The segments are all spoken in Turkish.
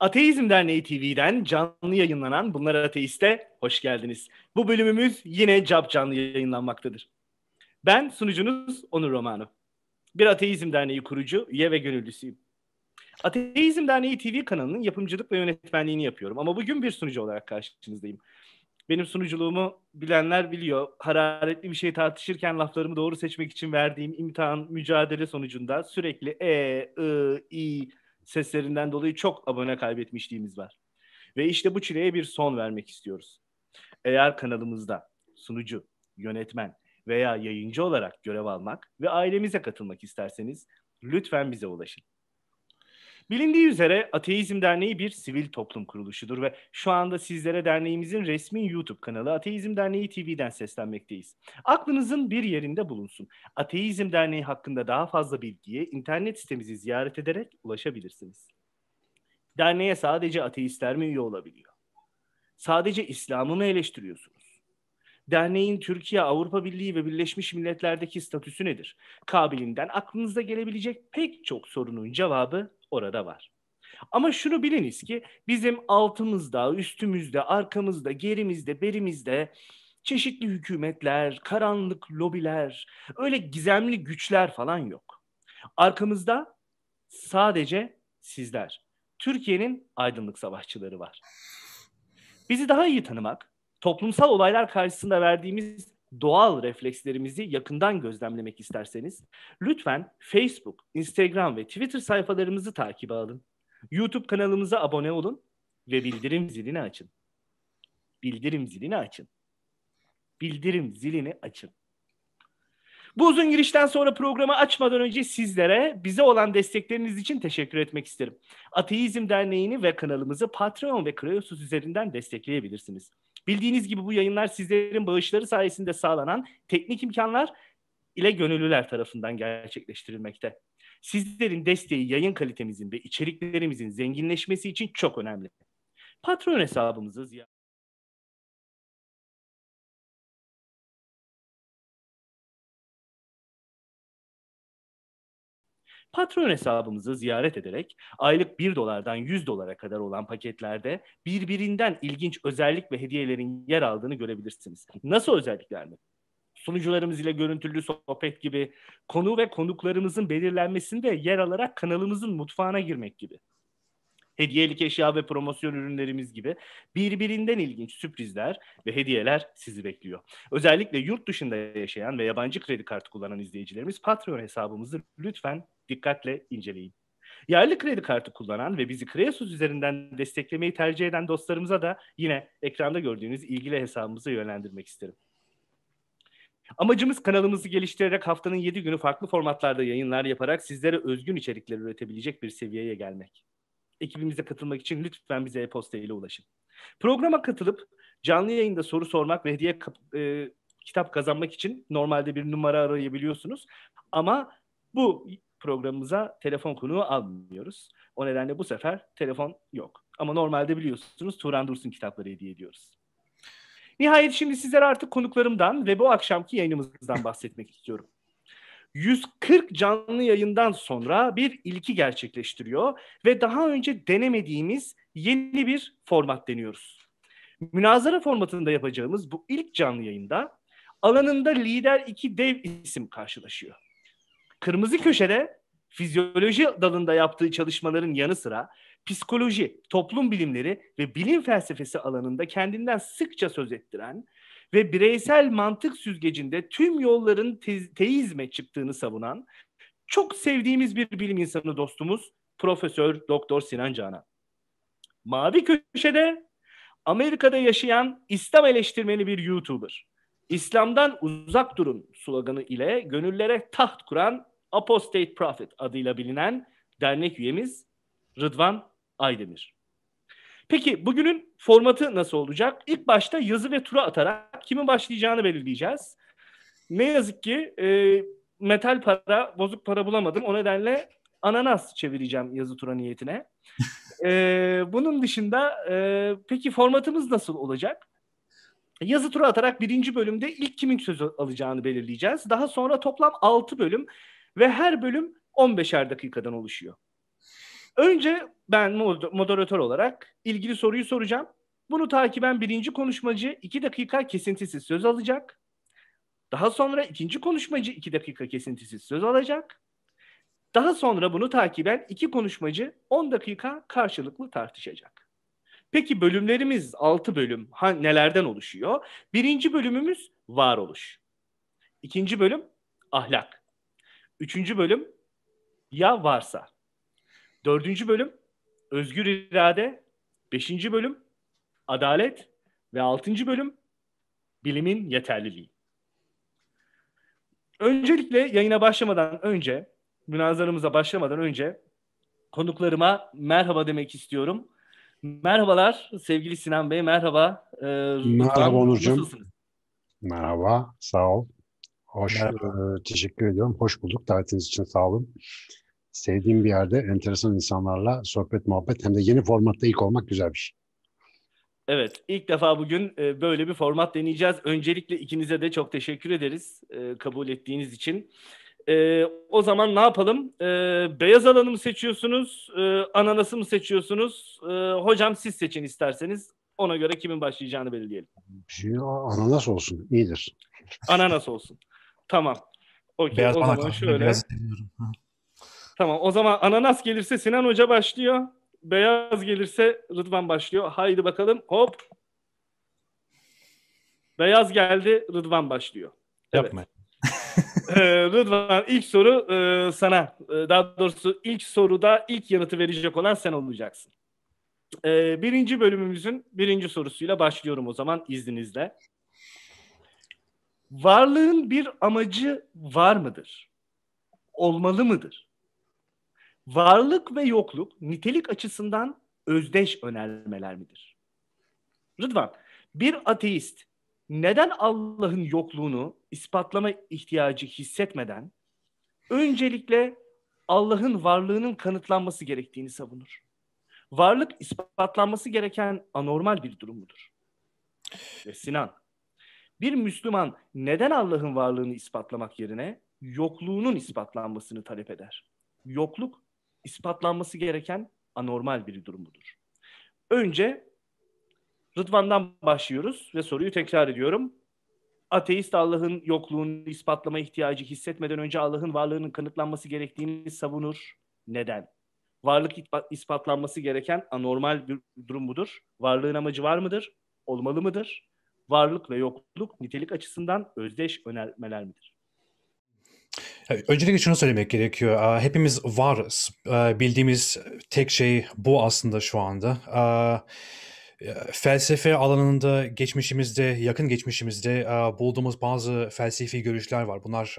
Ateizm Derneği TV'den canlı yayınlanan Bunlar Ateist'e hoş geldiniz. Bu bölümümüz yine cap canlı yayınlanmaktadır. Ben sunucunuz Onur Romano. Bir Ateizm Derneği kurucu, üye ve gönüllüsüyüm. Ateizm Derneği TV kanalının yapımcılık ve yönetmenliğini yapıyorum ama bugün bir sunucu olarak karşınızdayım. Benim sunuculuğumu bilenler biliyor. Hararetli bir şey tartışırken laflarımı doğru seçmek için verdiğim imtihan, mücadele sonucunda sürekli e, ı, i seslerinden dolayı çok abone kaybetmişliğimiz var. Ve işte bu çileye bir son vermek istiyoruz. Eğer kanalımızda sunucu, yönetmen veya yayıncı olarak görev almak ve ailemize katılmak isterseniz lütfen bize ulaşın. Bilindiği üzere Ateizm Derneği bir sivil toplum kuruluşudur ve şu anda sizlere derneğimizin resmi YouTube kanalı Ateizm Derneği TV'den seslenmekteyiz. Aklınızın bir yerinde bulunsun. Ateizm Derneği hakkında daha fazla bilgiye internet sitemizi ziyaret ederek ulaşabilirsiniz. Derneğe sadece ateistler mi üye olabiliyor? Sadece İslam'ı mı eleştiriyorsunuz? Derneğin Türkiye, Avrupa Birliği ve Birleşmiş Milletler'deki statüsü nedir? Kabilinden aklınıza gelebilecek pek çok sorunun cevabı orada var. Ama şunu biliniz ki bizim altımızda, üstümüzde, arkamızda, gerimizde, berimizde çeşitli hükümetler, karanlık lobiler, öyle gizemli güçler falan yok. Arkamızda sadece sizler. Türkiye'nin aydınlık savaşçıları var. Bizi daha iyi tanımak, toplumsal olaylar karşısında verdiğimiz doğal reflekslerimizi yakından gözlemlemek isterseniz lütfen Facebook, Instagram ve Twitter sayfalarımızı takip alın. YouTube kanalımıza abone olun ve bildirim zilini açın. Bildirim zilini açın. Bildirim zilini açın. Bu uzun girişten sonra programı açmadan önce sizlere bize olan destekleriniz için teşekkür etmek isterim. Ateizm Derneği'ni ve kanalımızı Patreon ve Kreosus üzerinden destekleyebilirsiniz. Bildiğiniz gibi bu yayınlar sizlerin bağışları sayesinde sağlanan teknik imkanlar ile gönüllüler tarafından gerçekleştirilmekte. Sizlerin desteği yayın kalitemizin ve içeriklerimizin zenginleşmesi için çok önemli. Patron hesabımızı ziyaret Patron hesabımızı ziyaret ederek aylık 1 dolardan 100 dolara kadar olan paketlerde birbirinden ilginç özellik ve hediyelerin yer aldığını görebilirsiniz. Nasıl özellikler mi? Sunucularımız ile görüntülü sohbet gibi konu ve konuklarımızın belirlenmesinde yer alarak kanalımızın mutfağına girmek gibi hediyelik eşya ve promosyon ürünlerimiz gibi birbirinden ilginç sürprizler ve hediyeler sizi bekliyor. Özellikle yurt dışında yaşayan ve yabancı kredi kartı kullanan izleyicilerimiz Patreon hesabımızı lütfen dikkatle inceleyin. Yerli kredi kartı kullanan ve bizi Kreasus üzerinden desteklemeyi tercih eden dostlarımıza da yine ekranda gördüğünüz ilgili hesabımıza yönlendirmek isterim. Amacımız kanalımızı geliştirerek haftanın 7 günü farklı formatlarda yayınlar yaparak sizlere özgün içerikler üretebilecek bir seviyeye gelmek ekibimize katılmak için lütfen bize e-posta ile ulaşın. Programa katılıp canlı yayında soru sormak ve hediye e, kitap kazanmak için normalde bir numara arayabiliyorsunuz. Ama bu programımıza telefon konuğu almıyoruz. O nedenle bu sefer telefon yok. Ama normalde biliyorsunuz Turan Dursun kitapları hediye ediyoruz. Nihayet şimdi sizlere artık konuklarımdan ve bu akşamki yayınımızdan bahsetmek istiyorum. 140 canlı yayından sonra bir ilki gerçekleştiriyor ve daha önce denemediğimiz yeni bir format deniyoruz. Münazara formatında yapacağımız bu ilk canlı yayında alanında lider iki dev isim karşılaşıyor. Kırmızı köşede fizyoloji dalında yaptığı çalışmaların yanı sıra psikoloji, toplum bilimleri ve bilim felsefesi alanında kendinden sıkça söz ettiren ve bireysel mantık süzgecinde tüm yolların te- teizme çıktığını savunan çok sevdiğimiz bir bilim insanı dostumuz Profesör Doktor Sinan Canan. Mavi köşede Amerika'da yaşayan İslam eleştirmeni bir YouTuber. İslam'dan uzak durun sloganı ile gönüllere taht kuran Apostate Prophet adıyla bilinen dernek üyemiz Rıdvan Aydemir. Peki bugünün formatı nasıl olacak? İlk başta yazı ve tura atarak kimin başlayacağını belirleyeceğiz. Ne yazık ki e, metal para, bozuk para bulamadım. O nedenle ananas çevireceğim yazı tura niyetine. e, bunun dışında e, peki formatımız nasıl olacak? Yazı tura atarak birinci bölümde ilk kimin sözü alacağını belirleyeceğiz. Daha sonra toplam 6 bölüm ve her bölüm 15'er dakikadan oluşuyor. Önce ben moderatör olarak ilgili soruyu soracağım. Bunu takiben birinci konuşmacı iki dakika kesintisiz söz alacak. Daha sonra ikinci konuşmacı iki dakika kesintisiz söz alacak. Daha sonra bunu takiben iki konuşmacı 10 dakika karşılıklı tartışacak. Peki bölümlerimiz 6 bölüm ha, nelerden oluşuyor? Birinci bölümümüz varoluş. İkinci bölüm ahlak. Üçüncü bölüm ya varsa. Dördüncü bölüm özgür irade. Beşinci bölüm adalet. Ve altıncı bölüm bilimin yeterliliği. Öncelikle yayına başlamadan önce, münazarımıza başlamadan önce konuklarıma merhaba demek istiyorum. Merhabalar sevgili Sinan Bey, merhaba. Ee, merhaba Onurcuğum. Merhaba, sağ ol. Hoş, e, teşekkür ediyorum. Hoş bulduk. Davetiniz için sağ olun. Sevdiğim bir yerde enteresan insanlarla sohbet, muhabbet hem de yeni formatta ilk olmak güzel bir şey. Evet, ilk defa bugün e, böyle bir format deneyeceğiz. Öncelikle ikinize de çok teşekkür ederiz e, kabul ettiğiniz için. O zaman ne yapalım? Beyaz alanı mı seçiyorsunuz, ananası mı seçiyorsunuz? Hocam siz seçin isterseniz. Ona göre kimin başlayacağını belirleyelim. Ananas olsun, iyidir. Ananas olsun. Tamam. Okey, beyaz o zaman şöyle. Beyaz tamam, o zaman ananas gelirse Sinan Hoca başlıyor. Beyaz gelirse Rıdvan başlıyor. Haydi bakalım. Hop. Beyaz geldi. Rıdvan başlıyor. Evet. Yapma. ee, Rıdvan ilk soru e, sana. E, daha doğrusu ilk soruda ilk yanıtı verecek olan sen olacaksın. Ee, birinci bölümümüzün birinci sorusuyla başlıyorum o zaman izninizle. Varlığın bir amacı var mıdır? Olmalı mıdır? varlık ve yokluk nitelik açısından özdeş önermeler midir? Rıdvan, bir ateist neden Allah'ın yokluğunu ispatlama ihtiyacı hissetmeden öncelikle Allah'ın varlığının kanıtlanması gerektiğini savunur? Varlık ispatlanması gereken anormal bir durum mudur? Ve Sinan, bir Müslüman neden Allah'ın varlığını ispatlamak yerine yokluğunun ispatlanmasını talep eder? Yokluk ispatlanması gereken anormal bir durumudur. Önce Rıdvan'dan başlıyoruz ve soruyu tekrar ediyorum. Ateist Allah'ın yokluğunu ispatlama ihtiyacı hissetmeden önce Allah'ın varlığının kanıtlanması gerektiğini savunur. Neden? Varlık ispatlanması gereken anormal bir durum mudur? Varlığın amacı var mıdır? Olmalı mıdır? Varlık ve yokluk nitelik açısından özdeş önermeler midir? Öncelikle şunu söylemek gerekiyor. Hepimiz varız. Bildiğimiz tek şey bu aslında şu anda. Felsefe alanında geçmişimizde, yakın geçmişimizde bulduğumuz bazı felsefi görüşler var. Bunlar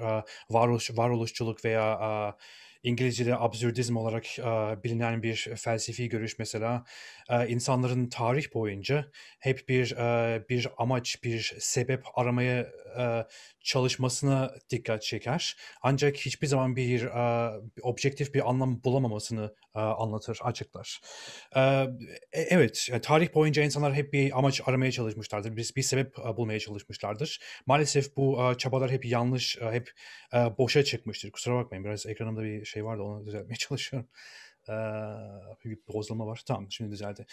varoluş, varoluşçuluk veya İngilizce'de absürdizm olarak bilinen bir felsefi görüş mesela insanların tarih boyunca hep bir bir amaç, bir sebep aramaya çalışmasına dikkat çeker. Ancak hiçbir zaman bir objektif bir anlam bulamamasını anlatır, açıklar. E, evet, tarih boyunca insanlar hep bir amaç aramaya çalışmışlardır, bir, bir sebep bulmaya çalışmışlardır. Maalesef bu çabalar hep yanlış, hep boşa çıkmıştır. Kusura bakmayın, biraz ekranımda bir şey vardı, onu düzeltmeye çalışıyorum. bir bozulma var. Tamam, şimdi düzeldi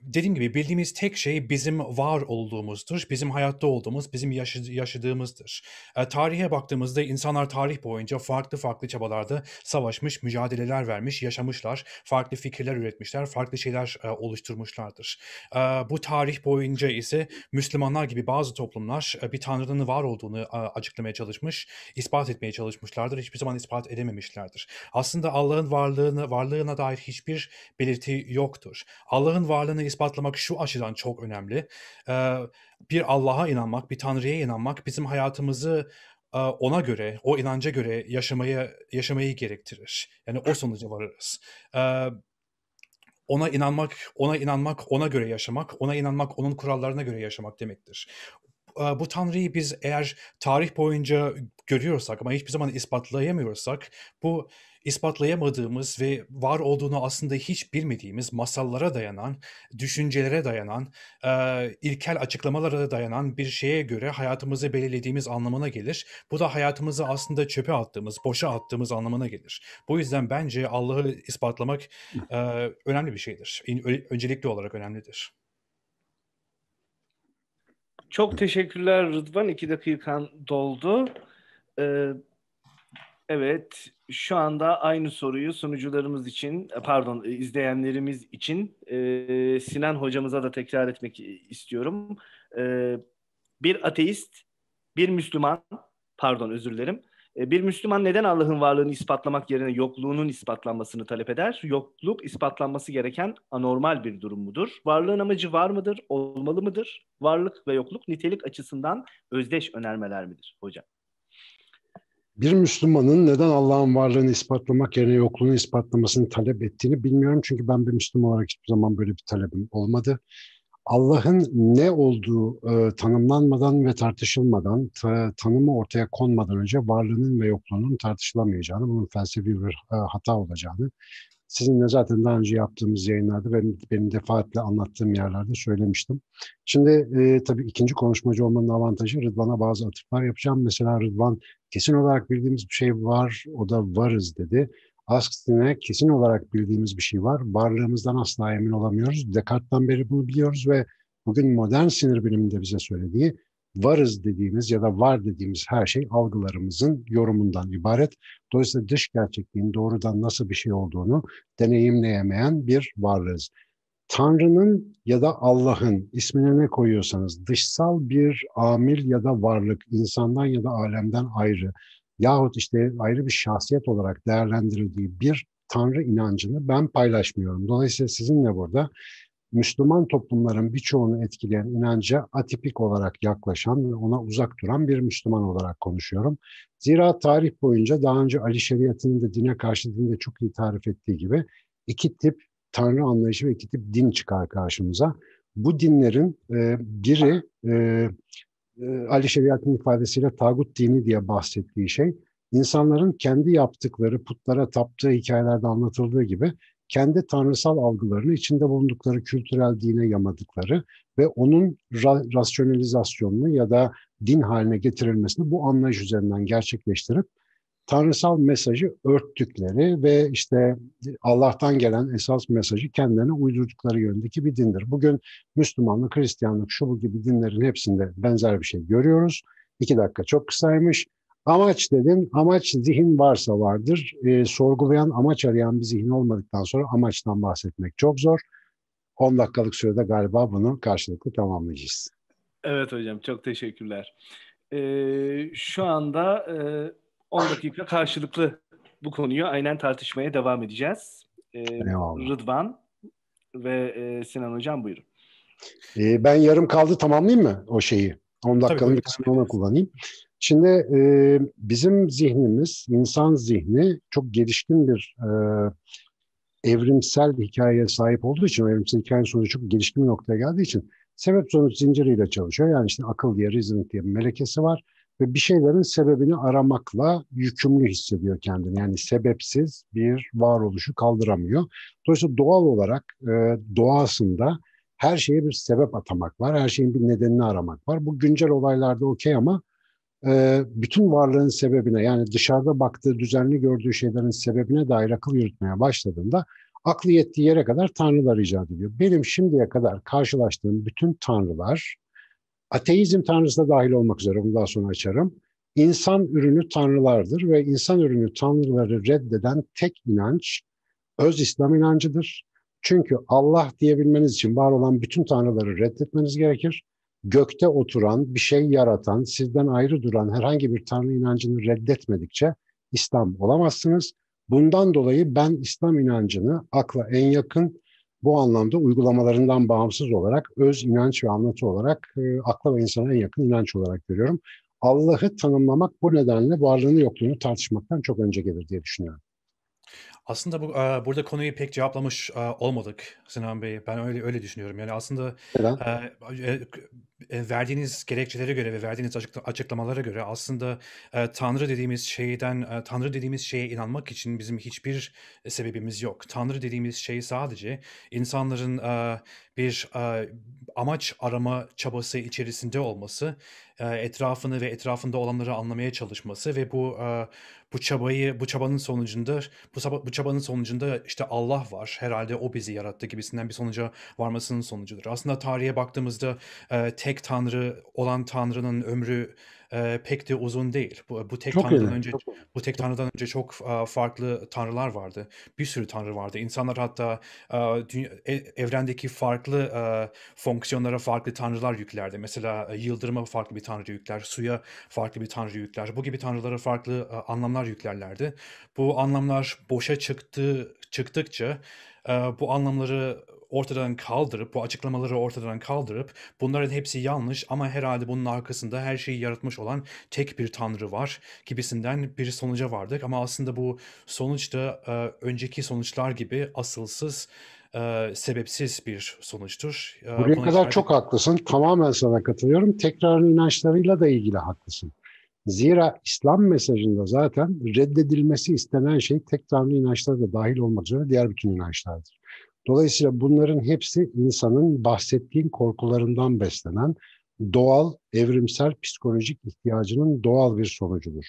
dediğim gibi bildiğimiz tek şey bizim var olduğumuzdur, bizim hayatta olduğumuz, bizim yaşadığımızdır. E, tarihe baktığımızda insanlar tarih boyunca farklı farklı çabalarda savaşmış, mücadeleler vermiş, yaşamışlar, farklı fikirler üretmişler, farklı şeyler e, oluşturmuşlardır. E, bu tarih boyunca ise Müslümanlar gibi bazı toplumlar e, bir tanrının var olduğunu e, açıklamaya çalışmış, ispat etmeye çalışmışlardır. Hiçbir zaman ispat edememişlerdir. Aslında Allah'ın varlığını varlığına dair hiçbir belirti yoktur. Allah'ın varlığını varlığını ispatlamak şu açıdan çok önemli. bir Allah'a inanmak, bir Tanrı'ya inanmak bizim hayatımızı ona göre, o inanca göre yaşamayı yaşamayı gerektirir. Yani o sonuca varırız. ona inanmak, ona inanmak, ona göre yaşamak, ona inanmak, onun kurallarına göre yaşamak demektir. bu Tanrı'yı biz eğer tarih boyunca görüyorsak ama hiçbir zaman ispatlayamıyorsak bu ispatlayamadığımız ve var olduğunu aslında hiç bilmediğimiz masallara dayanan, düşüncelere dayanan, e, ilkel açıklamalara dayanan bir şeye göre hayatımızı belirlediğimiz anlamına gelir. Bu da hayatımızı aslında çöpe attığımız, boşa attığımız anlamına gelir. Bu yüzden bence Allah'ı ispatlamak e, önemli bir şeydir. Öncelikli olarak önemlidir. Çok teşekkürler Rıdvan. İki dakikan doldu. Ee, evet, şu anda aynı soruyu sunucularımız için, pardon izleyenlerimiz için e, Sinan hocamıza da tekrar etmek istiyorum. E, bir ateist, bir Müslüman, pardon özür dilerim, e, bir Müslüman neden Allah'ın varlığını ispatlamak yerine yokluğunun ispatlanmasını talep eder? Yokluk ispatlanması gereken anormal bir durum mudur? Varlığın amacı var mıdır? Olmalı mıdır? Varlık ve yokluk nitelik açısından özdeş önermeler midir hocam? Bir Müslümanın neden Allah'ın varlığını ispatlamak yerine yokluğunu ispatlamasını talep ettiğini bilmiyorum. Çünkü ben bir Müslüman olarak hiçbir zaman böyle bir talebim olmadı. Allah'ın ne olduğu e, tanımlanmadan ve tartışılmadan, ta, tanımı ortaya konmadan önce varlığının ve yokluğunun tartışılamayacağını, bunun felsefi bir e, hata olacağını, sizinle zaten daha önce yaptığımız yayınlarda ve benim defaatle anlattığım yerlerde söylemiştim. Şimdi e, tabii ikinci konuşmacı olmanın avantajı Rıdvan'a bazı atıflar yapacağım. Mesela Rıdvan kesin olarak bildiğimiz bir şey var, o da varız dedi. Aksine kesin olarak bildiğimiz bir şey var. Varlığımızdan asla emin olamıyoruz. Descartes'tan beri bunu biliyoruz ve bugün modern sinir biliminde bize söylediği varız dediğimiz ya da var dediğimiz her şey algılarımızın yorumundan ibaret. Dolayısıyla dış gerçekliğin doğrudan nasıl bir şey olduğunu deneyimleyemeyen bir varlığız. Tanrı'nın ya da Allah'ın ismine ne koyuyorsanız dışsal bir amil ya da varlık insandan ya da alemden ayrı yahut işte ayrı bir şahsiyet olarak değerlendirildiği bir Tanrı inancını ben paylaşmıyorum. Dolayısıyla sizinle burada Müslüman toplumların birçoğunu etkileyen inanca atipik olarak yaklaşan ve ona uzak duran bir Müslüman olarak konuşuyorum. Zira tarih boyunca daha önce Ali Şeriat'ın da dine karşı dinde çok iyi tarif ettiği gibi iki tip Tanrı anlayışı ve iki tip din çıkar karşımıza. Bu dinlerin e, biri e, e, Ali Şeriat'ın ifadesiyle tagut dini diye bahsettiği şey, insanların kendi yaptıkları, putlara taptığı hikayelerde anlatıldığı gibi kendi tanrısal algılarını içinde bulundukları kültürel dine yamadıkları ve onun ra- rasyonalizasyonunu ya da din haline getirilmesini bu anlayış üzerinden gerçekleştirip tanrısal mesajı örttükleri ve işte Allah'tan gelen esas mesajı kendilerine uydurdukları yönündeki bir dindir. Bugün Müslümanlık, Hristiyanlık, şu bu gibi dinlerin hepsinde benzer bir şey görüyoruz. İki dakika çok kısaymış. Amaç dedim, amaç zihin varsa vardır. E, sorgulayan, amaç arayan bir zihin olmadıktan sonra amaçtan bahsetmek çok zor. 10 dakikalık sürede galiba bunu karşılıklı tamamlayacağız. Evet hocam, çok teşekkürler. Ee, şu anda e, 10 dakika karşılıklı bu konuyu aynen tartışmaya devam edeceğiz. Ee, Rıdvan ve e, Sinan hocam buyurun. Ee, ben yarım kaldı tamamlayayım mı o şeyi? 10 dakikanın bir kısmını ona kullanayım. Şimdi e, bizim zihnimiz, insan zihni çok gelişkin bir e, evrimsel hikayeye sahip olduğu için, evrimsel hikayenin sonucu çok gelişkin bir noktaya geldiği için sebep sonuç zinciriyle çalışıyor. Yani işte akıl diye, reasoning diye bir melekesi var ve bir şeylerin sebebini aramakla yükümlü hissediyor kendini. Yani sebepsiz bir varoluşu kaldıramıyor. Dolayısıyla doğal olarak e, doğasında her şeye bir sebep atamak var. Her şeyin bir nedenini aramak var. Bu güncel olaylarda okey ama e, bütün varlığın sebebine yani dışarıda baktığı, düzenli gördüğü şeylerin sebebine dair akıl yürütmeye başladığında aklı yettiği yere kadar tanrılar icat ediyor. Benim şimdiye kadar karşılaştığım bütün tanrılar Ateizm tanrısı da dahil olmak üzere bunu daha sonra açarım. İnsan ürünü tanrılardır ve insan ürünü tanrıları reddeden tek inanç öz İslam inancıdır. Çünkü Allah diyebilmeniz için var olan bütün tanrıları reddetmeniz gerekir. Gökte oturan, bir şey yaratan, sizden ayrı duran herhangi bir tanrı inancını reddetmedikçe İslam olamazsınız. Bundan dolayı ben İslam inancını akla en yakın bu anlamda uygulamalarından bağımsız olarak öz inanç ve anlatı olarak e, akla ve insana en yakın inanç olarak görüyorum. Allah'ı tanımlamak bu nedenle varlığını yokluğunu tartışmaktan çok önce gelir diye düşünüyorum. Aslında bu eee, burada konuyu pek cevaplamış, eee, olmadık Sinan Bey. Ben öyle öyle düşünüyorum. Yani aslında, Neden? eee, eee, verdiğiniz gerekçelere göre ve verdiğiniz açıkla açıklamalara göre aslında, eee, Tanrı dediğimiz şeyden, eee, Tanrı dediğimiz şeye inanmak için bizim hiçbir sebebimiz yok. Tanrı dediğimiz şey sadece insanların, eee, bir, eee, amaç arama çabası içerisinde olması, eee, etrafını ve etrafında olanları anlamaya çalışması ve bu, eee, bu çabayı bu çabanın sonucunda bu bu çabanın sonucunda, işte, Allah var, herhalde o bizi yarattı gibisinden bir sonuca varmasının sonucudur. Aslında tarihe baktığımızda, eee, tek tanrı olan Tanrı'nın ömrü, eee, pek de uzun değil. Bu bu tek Çok tanrıdan önemli. önce bu tek tanrıdan önce çok, aaa, farklı tanrılar vardı. Bir sürü tanrı vardı. İnsanlar hatta, aaa, dünya e evrendeki farklı, aaa, fonksiyonlara farklı tanrılar yüklerdi. Mesela, eee, yıldırıma farklı bir tanrı yükler, suya farklı bir tanrı yükler. Bu gibi tanrılara farklı, aaa, anlamlar yüklerlerdi. Bu anlamlar boşa çıktı çıktıkça, eee, bu anlamları ortadan kaldırıp, bu açıklamaları ortadan kaldırıp bunların hepsi yanlış ama herhalde bunun arkasında her şeyi yaratmış olan tek bir tanrı var gibisinden bir sonuca vardık. Ama aslında bu sonuç da, eee, önceki sonuçlar gibi asılsız, eee, sebepsiz bir sonuçtur. Buraya buna kadar işaret çok haklısın. Tamamen sana katılıyorum. Tekrar inançlarıyla da ilgili haklısın. Zira İslam mesajında zaten reddedilmesi istenen şey tek tanrı inançları da dahil olmak üzere diğer bütün inançlardır. Dolayısıyla bunların hepsi insanın bahsettiğin korkularından beslenen doğal, evrimsel psikolojik ihtiyacının doğal bir sonucudur.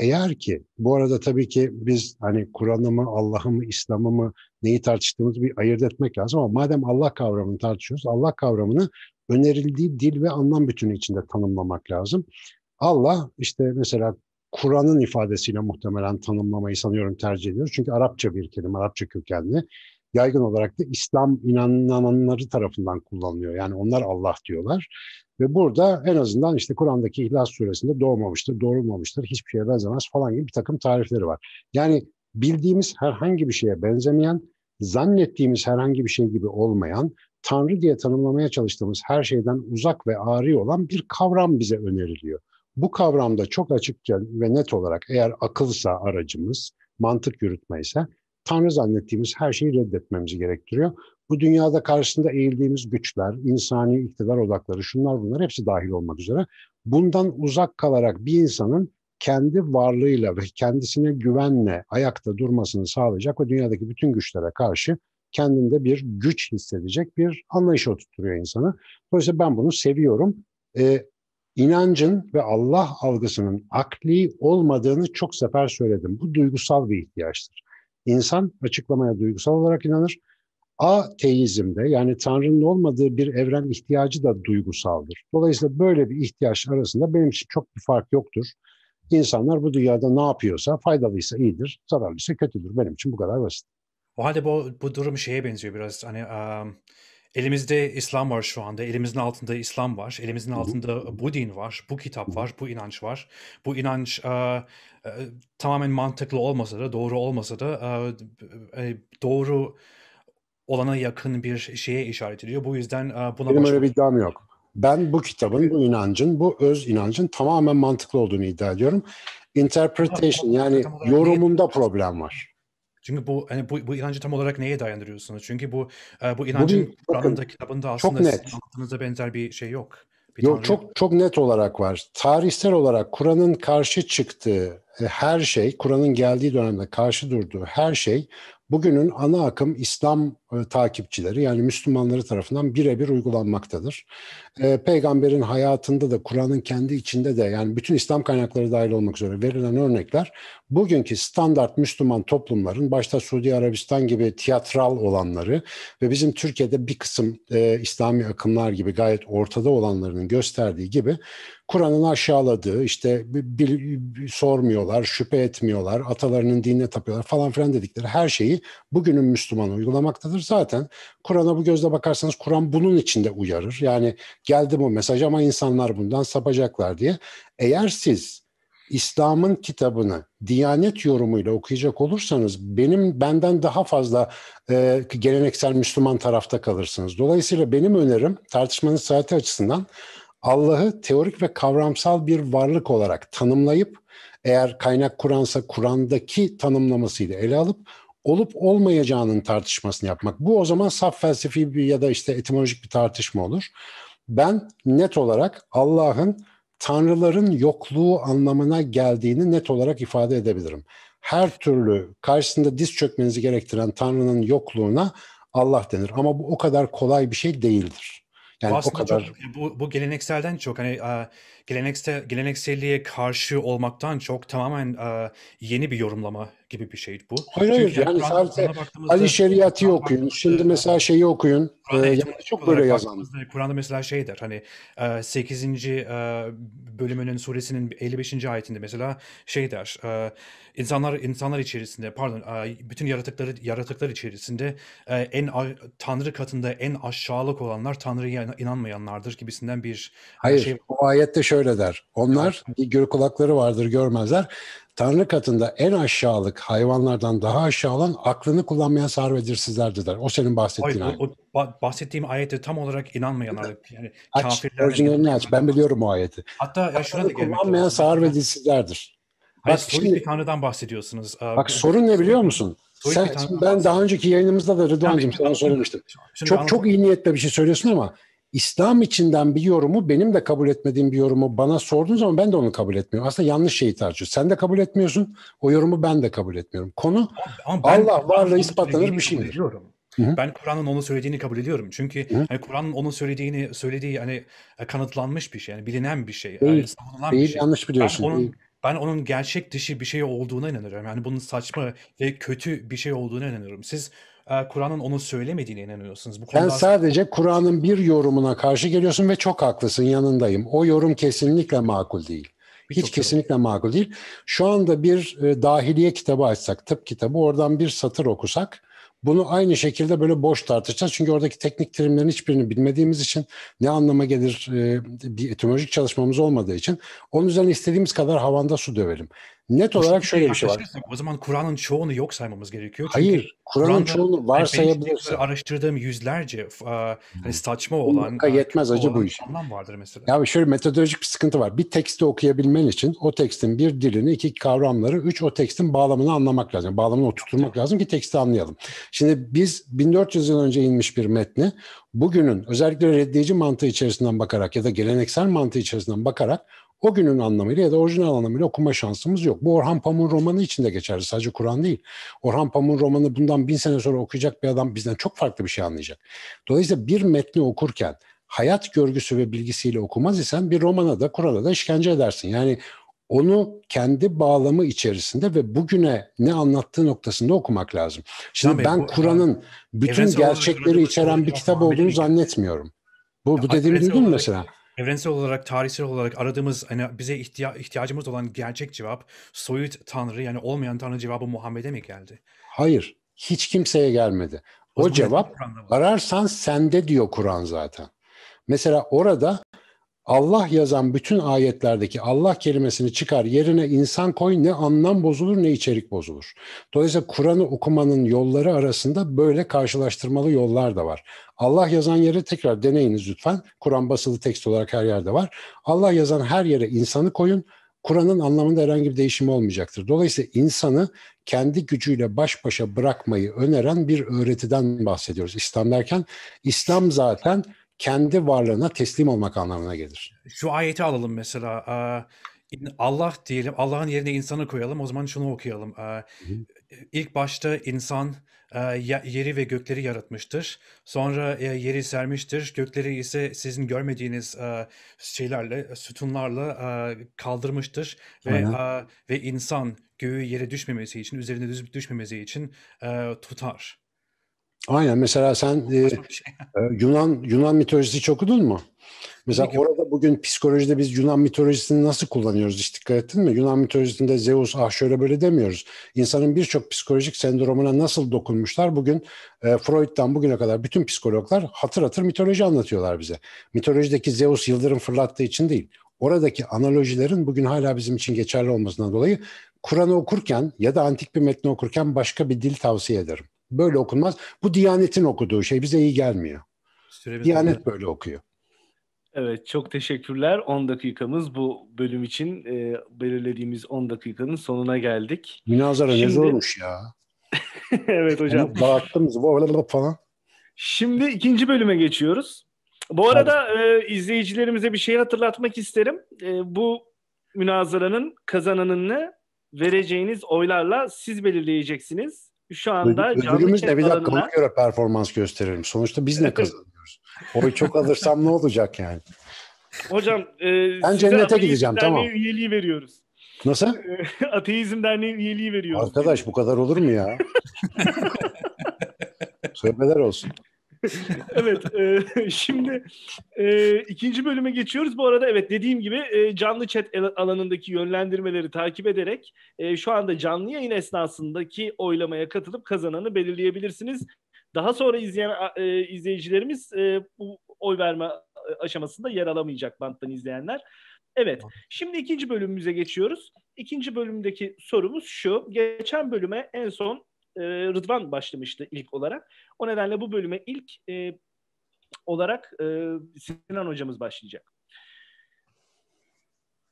Eğer ki bu arada tabii ki biz hani Kur'an'ı mı, Allah'ı mı, İslam'ı mı neyi tartıştığımızı bir ayırt etmek lazım ama madem Allah kavramını tartışıyoruz, Allah kavramını önerildiği dil ve anlam bütünü içinde tanımlamak lazım. Allah işte mesela Kur'an'ın ifadesiyle muhtemelen tanımlamayı sanıyorum tercih ediyoruz. Çünkü Arapça bir kelime, Arapça kökenli. Yaygın olarak da İslam inananları tarafından kullanılıyor. Yani onlar Allah diyorlar. Ve burada en azından işte Kur'an'daki İhlas suresinde doğmamıştır, doğrulmamıştır, hiçbir şeye benzemez falan gibi bir takım tarifleri var. Yani bildiğimiz herhangi bir şeye benzemeyen, zannettiğimiz herhangi bir şey gibi olmayan, Tanrı diye tanımlamaya çalıştığımız her şeyden uzak ve ari olan bir kavram bize öneriliyor. Bu kavramda çok açıkça ve net olarak eğer akılsa aracımız, mantık yürütme ise Tanrı zannettiğimiz her şeyi reddetmemizi gerektiriyor. Bu dünyada karşısında eğildiğimiz güçler, insani iktidar odakları, şunlar bunlar hepsi dahil olmak üzere bundan uzak kalarak bir insanın kendi varlığıyla ve kendisine güvenle ayakta durmasını sağlayacak ve dünyadaki bütün güçlere karşı kendinde bir güç hissedecek bir anlayış oturtuyor insanı. Dolayısıyla ben bunu seviyorum. Ee, inancın ve Allah algısının akli olmadığını çok sefer söyledim. Bu duygusal bir ihtiyaçtır. İnsan açıklamaya duygusal olarak inanır. Ateizmde yani Tanrı'nın olmadığı bir evren ihtiyacı da duygusaldır. Dolayısıyla böyle bir ihtiyaç arasında benim için çok bir fark yoktur. İnsanlar bu dünyada ne yapıyorsa faydalıysa iyidir, zararlıysa kötüdür. Benim için bu kadar basit. O halde bu, bu durum şeye benziyor biraz. Hani um, elimizde İslam var şu anda. Elimizin altında İslam var. Elimizin altında bu din var. Bu kitap var. Bu inanç var. Bu inanç uh, uh, tamamen mantıklı olmasa da, doğru olmasa da uh, doğru olana yakın bir şeye işaret ediyor. Bu yüzden buna Benim öyle bir iddiam yok. Ben bu kitabın, bu inancın, bu öz inancın tamamen mantıklı olduğunu iddia ediyorum. Interpretation yani yorumunda problem var. Çünkü bu hani bu, bu inancı tam olarak neye dayandırıyorsunuz? Çünkü bu bu inancın Kur'an'da kitabında aslında anlattığınızda benzer bir şey yok. Bir yok çok yok. çok net olarak var. Tarihsel olarak Kur'an'ın karşı çıktığı her şey, Kur'an'ın geldiği dönemde karşı durduğu her şey bugünün ana akım İslam e, takipçileri yani Müslümanları tarafından birebir uygulanmaktadır. E, peygamberin hayatında da Kur'an'ın kendi içinde de yani bütün İslam kaynakları dahil olmak üzere verilen örnekler bugünkü standart Müslüman toplumların başta Suudi Arabistan gibi tiyatral olanları ve bizim Türkiye'de bir kısım e, İslami akımlar gibi gayet ortada olanlarının gösterdiği gibi Kur'an'ın aşağıladığı işte bil, sormuyorlar, şüphe etmiyorlar, atalarının dinine tapıyorlar falan filan dedikleri her şeyi bugünün Müslümanı uygulamaktadır. Zaten Kur'an'a bu gözle bakarsanız Kur'an bunun içinde uyarır. Yani geldi bu mesaj ama insanlar bundan sapacaklar diye. Eğer siz İslam'ın kitabını Diyanet yorumuyla okuyacak olursanız benim benden daha fazla e, geleneksel Müslüman tarafta kalırsınız. Dolayısıyla benim önerim tartışmanın saati açısından Allah'ı teorik ve kavramsal bir varlık olarak tanımlayıp eğer kaynak Kur'ansa Kur'an'daki tanımlamasıyla ele alıp olup olmayacağının tartışmasını yapmak. Bu o zaman saf felsefi bir ya da işte etimolojik bir tartışma olur. Ben net olarak Allah'ın tanrıların yokluğu anlamına geldiğini net olarak ifade edebilirim. Her türlü karşısında diz çökmenizi gerektiren tanrının yokluğuna Allah denir. Ama bu o kadar kolay bir şey değildir. Yani o kadar çok, bu, bu gelenekselden çok hani geleneksel gelenekselliğe karşı olmaktan çok tamamen yeni bir yorumlama gibi bir şey bu. Hayır hayır yani, yani sadece Ali Şeriat'ı okuyun. Şimdi mesela şeyi okuyun. Ee, yani çok böyle yazan. Kur'an'da mesela şey der hani 8. bölümünün suresinin 55. ayetinde mesela şey der. insanlar insanlar içerisinde pardon bütün yaratıkları yaratıklar içerisinde en Tanrı katında en aşağılık olanlar Tanrı'ya inanmayanlardır gibisinden bir Hayır, şey. o ayette şöyle der. Onlar bir gör kulakları vardır görmezler. Tanrı katında en aşağılık hayvanlardan daha aşağı olan aklını kullanmayan sağır ve dirsizlerdir der. O senin bahsettiğin Hayır, o, o, bahsettiğim ayete tam olarak inanmayanlar. Yani aç, orijinalini aç. Ben biliyorum o ayeti. Hatta ya şuna da gelmek kullanmayan sağır ve dirsizlerdir. Hayır, bak şimdi, bir tanrıdan bahsediyorsunuz. Bak sorun ne biliyor musun? Sen, ben daha önceki yayınımızda da Rıdvan'cığım sana söylemiştim. Çok çok iyi niyetle bir şey söylüyorsun ama İslam içinden bir yorumu benim de kabul etmediğim bir yorumu bana sorduğun zaman ben de onu kabul etmiyorum. Aslında yanlış şeyi tartışıyoruz. Sen de kabul etmiyorsun. O yorumu ben de kabul etmiyorum. Konu Ama ben, Allah varlığı ispatlanır bir şeydir. Hı-hı. Ben Kur'an'ın onu söylediğini kabul ediyorum. Çünkü hani Kur'an'ın onu söylediğini söylediği hani e, kanıtlanmış bir şey. Yani bilinen bir şey. Değil, yani değil bir şey. yanlış biliyorsun. Ben onun, ben onun gerçek dışı bir şey olduğuna inanıyorum. Yani bunun saçma ve kötü bir şey olduğuna inanıyorum. Siz Kur'an'ın onu söylemediğine inanıyorsunuz. Bu Sen sadece Kur'an'ın bir yorumuna karşı geliyorsun ve çok haklısın yanındayım. O yorum kesinlikle makul değil. Hiç çok kesinlikle doğru. makul değil. Şu anda bir e, dahiliye kitabı açsak, tıp kitabı oradan bir satır okusak bunu aynı şekilde böyle boş tartışacağız. Çünkü oradaki teknik terimlerin hiçbirini bilmediğimiz için ne anlama gelir e, bir etimolojik çalışmamız olmadığı için onun üzerine istediğimiz kadar havanda su dövelim. Net olarak şöyle bir şey var. O zaman Kur'an'ın çoğunu yok saymamız gerekiyor. Çünkü Hayır, Kur'an'ın çoğunu varsayabilirsin. Araştırdığım yüzlerce uh, hani saçma olan uh, yetmez acı bu iş. Anlam vardır mesela. Ya şöyle metodolojik bir sıkıntı var. Bir teksti okuyabilmen için o tekstin bir dilini, iki kavramları, üç o tekstin bağlamını anlamak lazım. Bağlamını oturtmak lazım ki teksti anlayalım. Şimdi biz 1400 yıl önce inmiş bir metni bugünün özellikle reddici mantığı içerisinden bakarak ya da geleneksel mantığı içerisinden bakarak o günün anlamıyla ya da orijinal anlamıyla okuma şansımız yok. Bu Orhan Pamuk'un romanı için de geçerli. Sadece Kur'an değil. Orhan Pamuk'un romanı bundan bin sene sonra okuyacak bir adam bizden çok farklı bir şey anlayacak. Dolayısıyla bir metni okurken hayat görgüsü ve bilgisiyle okumaz isen bir romana da Kur'an'a da işkence edersin. Yani onu kendi bağlamı içerisinde ve bugüne ne anlattığı noktasında okumak lazım. Şimdi Tabii, ben Kur'an'ın bütün gerçekleri içeren bir kitap olduğunu zannetmiyorum. Bu, bu dediğimi duydun mu mesela? Evrensel olarak, tarihsel olarak aradığımız, hani bize ihtiya ihtiyacımız olan gerçek cevap soyut Tanrı yani olmayan Tanrı cevabı Muhammed'e mi geldi? Hayır. Hiç kimseye gelmedi. O, o cevap ararsan sende diyor Kur'an zaten. Mesela orada Allah yazan bütün ayetlerdeki Allah kelimesini çıkar yerine insan koy ne anlam bozulur ne içerik bozulur. Dolayısıyla Kur'an'ı okumanın yolları arasında böyle karşılaştırmalı yollar da var. Allah yazan yere tekrar deneyiniz lütfen. Kur'an basılı tekst olarak her yerde var. Allah yazan her yere insanı koyun. Kur'an'ın anlamında herhangi bir değişim olmayacaktır. Dolayısıyla insanı kendi gücüyle baş başa bırakmayı öneren bir öğretiden bahsediyoruz. İslam derken İslam zaten kendi varlığına teslim olmak anlamına gelir. Şu ayeti alalım mesela. Allah diyelim, Allah'ın yerine insanı koyalım. O zaman şunu okuyalım. İlk başta insan yeri ve gökleri yaratmıştır. Sonra yeri sermiştir. Gökleri ise sizin görmediğiniz şeylerle, sütunlarla kaldırmıştır ve ve insan göğü yere düşmemesi için, üzerine düşmemesi için tutar. Aynen mesela sen e, şey. e, Yunan Yunan mitolojisi hiç okudun mu? Mesela Peki. orada bugün psikolojide biz Yunan mitolojisini nasıl kullanıyoruz hiç dikkat ettin mi? Yunan mitolojisinde Zeus ah şöyle böyle demiyoruz. İnsanın birçok psikolojik sendromuna nasıl dokunmuşlar bugün e, Freud'dan bugüne kadar bütün psikologlar hatır hatır mitoloji anlatıyorlar bize. Mitolojideki Zeus yıldırım fırlattığı için değil. Oradaki analojilerin bugün hala bizim için geçerli olmasından dolayı Kur'an'ı okurken ya da antik bir metni okurken başka bir dil tavsiye ederim. Böyle okunmaz. Bu Diyanet'in okuduğu şey bize iyi gelmiyor. Süremiz Diyanet mi? böyle okuyor. Evet çok teşekkürler. 10 dakikamız bu bölüm için e, belirlediğimiz 10 dakikanın sonuna geldik. Münazara Şimdi, ne zormuş ya. evet hocam. Yani dağıttım falan. Şimdi ikinci bölüme geçiyoruz. Bu arada e, izleyicilerimize bir şey hatırlatmak isterim. E, bu münazaranın kazananını vereceğiniz oylarla siz belirleyeceksiniz. Şu anda Ödülümüz ne? Bir dakika ona göre performans gösterelim. Sonuçta biz ne kazanıyoruz? Oy çok alırsam ne olacak yani? Hocam e, ben cennete gideceğim tamam. üyeliği veriyoruz. Nasıl? Ateizm Derneği üyeliği veriyoruz. Arkadaş bu kadar olur mu ya? Söylemeler olsun. evet, e, şimdi e, ikinci bölüme geçiyoruz. Bu arada evet dediğim gibi e, canlı chat alanındaki yönlendirmeleri takip ederek e, şu anda canlı yayın esnasındaki oylamaya katılıp kazananı belirleyebilirsiniz. Daha sonra izleyen e, izleyicilerimiz e, bu oy verme aşamasında yer alamayacak banttan izleyenler. Evet, şimdi ikinci bölümümüze geçiyoruz. İkinci bölümdeki sorumuz şu. Geçen bölüme en son e, Rıdvan başlamıştı ilk olarak. O nedenle bu bölüme ilk e, olarak e, Sinan hocamız başlayacak.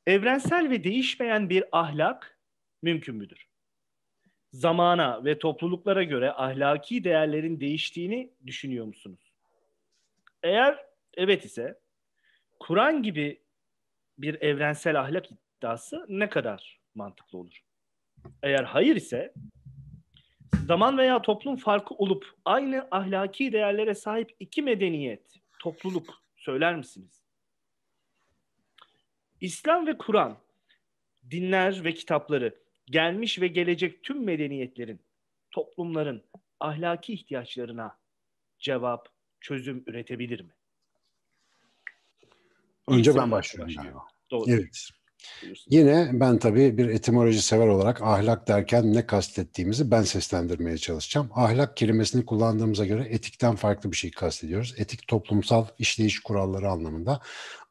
Evrensel ve değişmeyen bir ahlak mümkün müdür? Zamana ve topluluklara göre ahlaki değerlerin değiştiğini düşünüyor musunuz? Eğer evet ise Kur'an gibi bir evrensel ahlak iddiası ne kadar mantıklı olur? Eğer hayır ise zaman veya toplum farkı olup aynı ahlaki değerlere sahip iki medeniyet, topluluk söyler misiniz? İslam ve Kur'an, dinler ve kitapları gelmiş ve gelecek tüm medeniyetlerin, toplumların ahlaki ihtiyaçlarına cevap, çözüm üretebilir mi? Önce ben başlıyorum. Doğru. Evet. Yine ben tabii bir etimoloji sever olarak ahlak derken ne kastettiğimizi ben seslendirmeye çalışacağım. Ahlak kelimesini kullandığımıza göre etikten farklı bir şey kastediyoruz. Etik toplumsal işleyiş kuralları anlamında.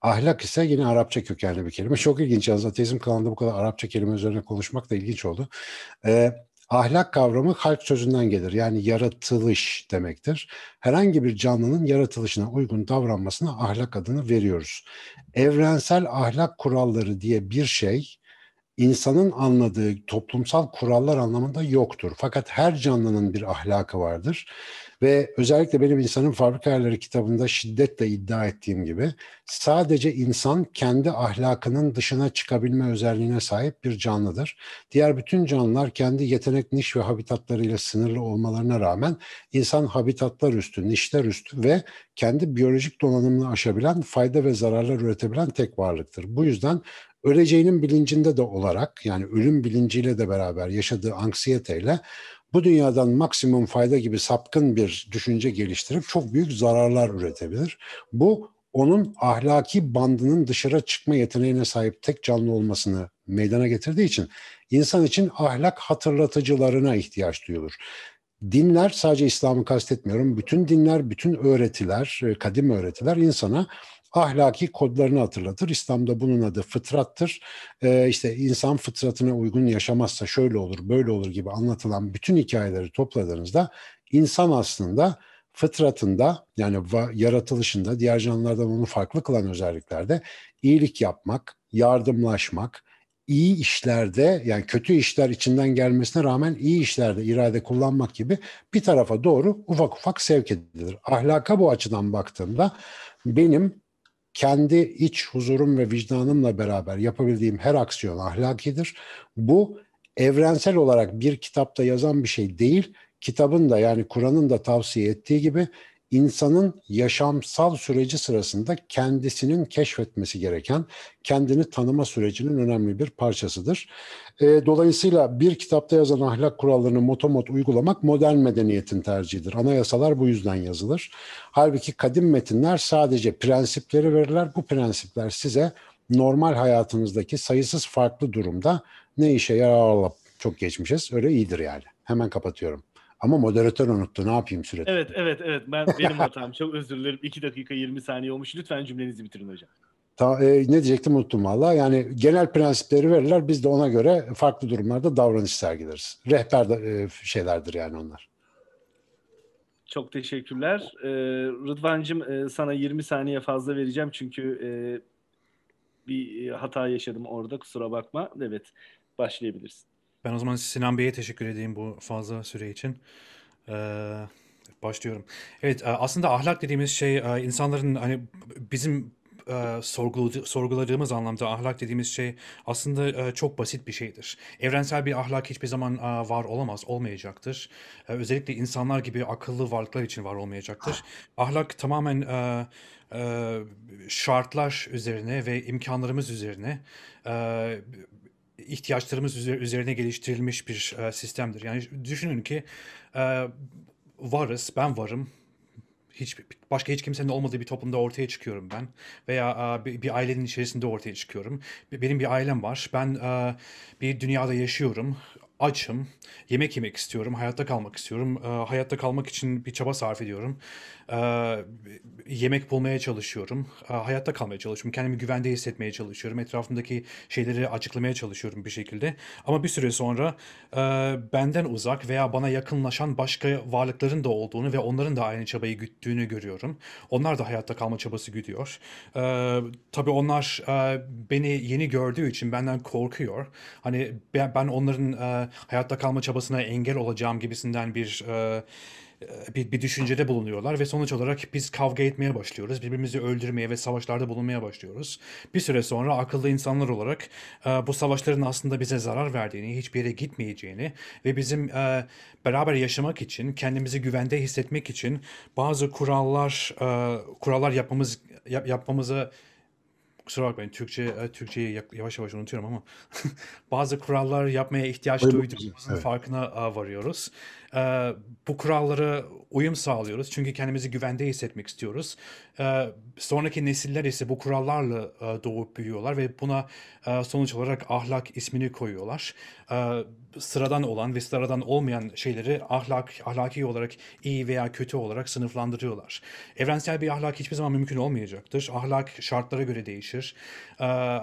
Ahlak ise yine Arapça kökenli bir kelime. Çok ilginç yalnız ateizm kanalında bu kadar Arapça kelime üzerine konuşmak da ilginç oldu. Ee, Ahlak kavramı halk sözünden gelir. Yani yaratılış demektir. Herhangi bir canlının yaratılışına uygun davranmasına ahlak adını veriyoruz. Evrensel ahlak kuralları diye bir şey insanın anladığı toplumsal kurallar anlamında yoktur. Fakat her canlının bir ahlakı vardır. Ve özellikle benim insanın fabrika ayarları kitabında şiddetle iddia ettiğim gibi sadece insan kendi ahlakının dışına çıkabilme özelliğine sahip bir canlıdır. Diğer bütün canlılar kendi yetenek, niş ve habitatlarıyla sınırlı olmalarına rağmen insan habitatlar üstü, nişler üstü ve kendi biyolojik donanımını aşabilen, fayda ve zararlar üretebilen tek varlıktır. Bu yüzden öleceğinin bilincinde de olarak yani ölüm bilinciyle de beraber yaşadığı anksiyeteyle bu dünyadan maksimum fayda gibi sapkın bir düşünce geliştirip çok büyük zararlar üretebilir. Bu onun ahlaki bandının dışarı çıkma yeteneğine sahip tek canlı olmasını meydana getirdiği için insan için ahlak hatırlatıcılarına ihtiyaç duyulur. Dinler sadece İslam'ı kastetmiyorum. Bütün dinler, bütün öğretiler, e, kadim öğretiler insana ahlaki kodlarını hatırlatır. İslam'da bunun adı fıtrattır. Ee, işte insan fıtratına uygun yaşamazsa şöyle olur, böyle olur gibi anlatılan bütün hikayeleri topladığınızda insan aslında fıtratında yani yaratılışında diğer canlılardan onu farklı kılan özelliklerde iyilik yapmak, yardımlaşmak, iyi işlerde yani kötü işler içinden gelmesine rağmen iyi işlerde irade kullanmak gibi bir tarafa doğru ufak ufak sevk edilir. Ahlaka bu açıdan baktığımda benim kendi iç huzurum ve vicdanımla beraber yapabildiğim her aksiyon ahlakidir. Bu evrensel olarak bir kitapta yazan bir şey değil, kitabın da yani Kur'an'ın da tavsiye ettiği gibi insanın yaşamsal süreci sırasında kendisinin keşfetmesi gereken, kendini tanıma sürecinin önemli bir parçasıdır. E, dolayısıyla bir kitapta yazan ahlak kurallarını motomot uygulamak modern medeniyetin tercihidir. Anayasalar bu yüzden yazılır. Halbuki kadim metinler sadece prensipleri verirler. Bu prensipler size normal hayatınızdaki sayısız farklı durumda ne işe yarar çok geçmişiz. Öyle iyidir yani. Hemen kapatıyorum. Ama moderatör unuttu. Ne yapayım sürekli? Evet, evet, evet. Ben benim hatam. Çok özür dilerim. 2 dakika 20 saniye olmuş. Lütfen cümlenizi bitirin hocam. Ta, e, ne diyecektim unuttum valla. Yani genel prensipleri verirler. Biz de ona göre farklı durumlarda davranış sergileriz. Rehber de, e, şeylerdir yani onlar. Çok teşekkürler. Ee, Rıdvan'cığım e, sana 20 saniye fazla vereceğim. Çünkü e, bir hata yaşadım orada. Kusura bakma. Evet, başlayabilirsin. Ben o zaman Sinan Bey'e teşekkür edeyim bu fazla süre için. Ee, başlıyorum. Evet, aslında ahlak dediğimiz şey insanların hani bizim e, sorguladığımız anlamda ahlak dediğimiz şey aslında çok basit bir şeydir. Evrensel bir ahlak hiçbir zaman var olamaz, olmayacaktır. özellikle insanlar gibi akıllı varlıklar için var olmayacaktır. Ahlak tamamen şartlar üzerine ve imkanlarımız üzerine ihtiyaçlarımız üzerine geliştirilmiş bir sistemdir. Yani düşünün ki varız, ben varım, hiç başka hiç kimsenin olmadığı bir toplumda ortaya çıkıyorum ben veya bir, bir ailenin içerisinde ortaya çıkıyorum. Benim bir ailem var. Ben bir dünyada yaşıyorum açım, yemek yemek istiyorum, hayatta kalmak istiyorum. E, hayatta kalmak için bir çaba sarf ediyorum. E, yemek bulmaya çalışıyorum. E, hayatta kalmaya çalışıyorum. Kendimi güvende hissetmeye çalışıyorum. Etrafımdaki şeyleri açıklamaya çalışıyorum bir şekilde. Ama bir süre sonra e, benden uzak veya bana yakınlaşan başka varlıkların da olduğunu ve onların da aynı çabayı güttüğünü görüyorum. Onlar da hayatta kalma çabası güdüyor. E, tabii onlar e, beni yeni gördüğü için benden korkuyor. Hani ben, ben onların e, hayatta kalma çabasına engel olacağım gibisinden bir e, bir, bir düşüncede bulunuyorlar ve sonuç olarak biz kavga etmeye başlıyoruz. Birbirimizi öldürmeye ve savaşlarda bulunmaya başlıyoruz. Bir süre sonra akıllı insanlar olarak e, bu savaşların aslında bize zarar verdiğini, hiçbir yere gitmeyeceğini ve bizim e, beraber yaşamak için, kendimizi güvende hissetmek için bazı kurallar e, kurallar yapmamız yap, yapmamızı kusura bakmayın Türkçe e, Türkçeyi yavaş yavaş unutuyorum ama bazı kurallar yapmaya ihtiyaç duyduğumuzun evet. farkına varıyoruz. E, bu kurallara uyum sağlıyoruz çünkü kendimizi güvende hissetmek istiyoruz. E, sonraki nesiller ise bu kurallarla doğup büyüyorlar ve buna sonuç olarak ahlak ismini koyuyorlar. Sıradan olan ve sıradan olmayan şeyleri ahlak ahlaki olarak iyi veya kötü olarak sınıflandırıyorlar. Evrensel bir ahlak hiçbir zaman mümkün olmayacaktır. Ahlak şartlara göre değişir.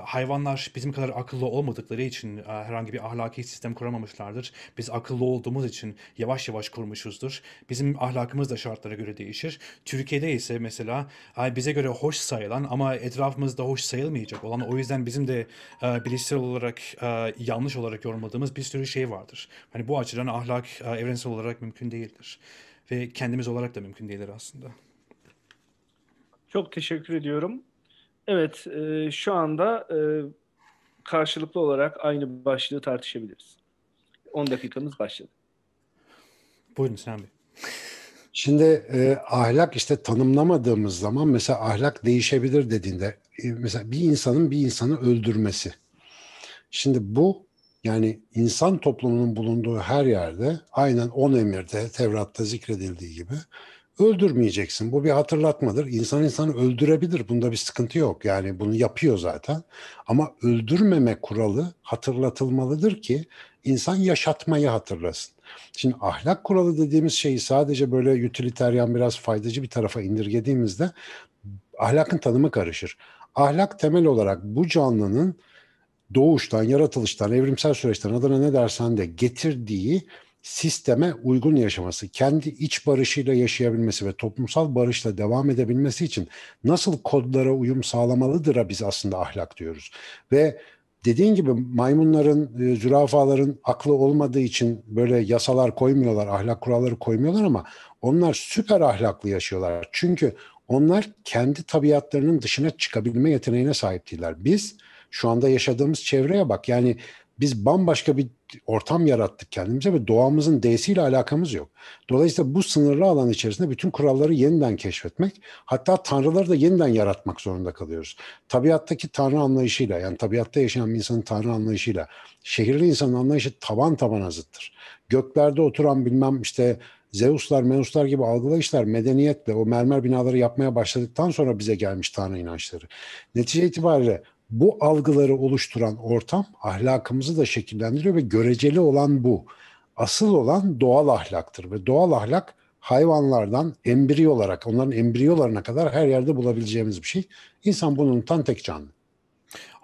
Hayvanlar bizim kadar akıllı olmadıkları için herhangi bir ahlaki sistem kuramamışlardır. Biz akıllı olduğumuz için yavaş yavaş yavaş kurmuşuzdur. Bizim ahlakımız da şartlara göre değişir. Türkiye'de ise mesela bize göre hoş sayılan ama etrafımızda hoş sayılmayacak olan o yüzden bizim de e, bilişsel olarak e, yanlış olarak yorumladığımız bir sürü şey vardır. Hani bu açıdan ahlak e, evrensel olarak mümkün değildir. Ve kendimiz olarak da mümkün değildir aslında. Çok teşekkür ediyorum. Evet, e, şu anda e, karşılıklı olarak aynı başlığı tartışabiliriz. 10 dakikamız başladı. Buyurun Sinan Bey. Şimdi e, ahlak işte tanımlamadığımız zaman mesela ahlak değişebilir dediğinde e, mesela bir insanın bir insanı öldürmesi. Şimdi bu yani insan toplumunun bulunduğu her yerde aynen on emirde Tevrat'ta zikredildiği gibi öldürmeyeceksin. Bu bir hatırlatmadır. İnsan insanı öldürebilir. Bunda bir sıkıntı yok. Yani bunu yapıyor zaten. Ama öldürmeme kuralı hatırlatılmalıdır ki insan yaşatmayı hatırlasın. Şimdi ahlak kuralı dediğimiz şeyi sadece böyle utilitarian biraz faydacı bir tarafa indirgediğimizde ahlakın tanımı karışır. Ahlak temel olarak bu canlının doğuştan, yaratılıştan, evrimsel süreçten adına ne dersen de getirdiği sisteme uygun yaşaması, kendi iç barışıyla yaşayabilmesi ve toplumsal barışla devam edebilmesi için nasıl kodlara uyum sağlamalıdır'a biz aslında ahlak diyoruz. Ve dediğin gibi maymunların, e, zürafaların aklı olmadığı için böyle yasalar koymuyorlar, ahlak kuralları koymuyorlar ama onlar süper ahlaklı yaşıyorlar. Çünkü onlar kendi tabiatlarının dışına çıkabilme yeteneğine sahip değiller. Biz şu anda yaşadığımız çevreye bak. Yani biz bambaşka bir ortam yarattık kendimize ve doğamızın D'siyle alakamız yok. Dolayısıyla bu sınırlı alan içerisinde bütün kuralları yeniden keşfetmek, hatta tanrıları da yeniden yaratmak zorunda kalıyoruz. Tabiattaki tanrı anlayışıyla, yani tabiatta yaşayan bir insanın tanrı anlayışıyla, şehirli insanın anlayışı taban taban zıttır. Göklerde oturan bilmem işte Zeuslar, Meuslar gibi algılayışlar medeniyetle o mermer binaları yapmaya başladıktan sonra bize gelmiş tanrı inançları. Netice itibariyle bu algıları oluşturan ortam ahlakımızı da şekillendiriyor ve göreceli olan bu. Asıl olan doğal ahlaktır ve doğal ahlak hayvanlardan embriyo olarak, onların embriyolarına kadar her yerde bulabileceğimiz bir şey. İnsan bunun tan tek canlı.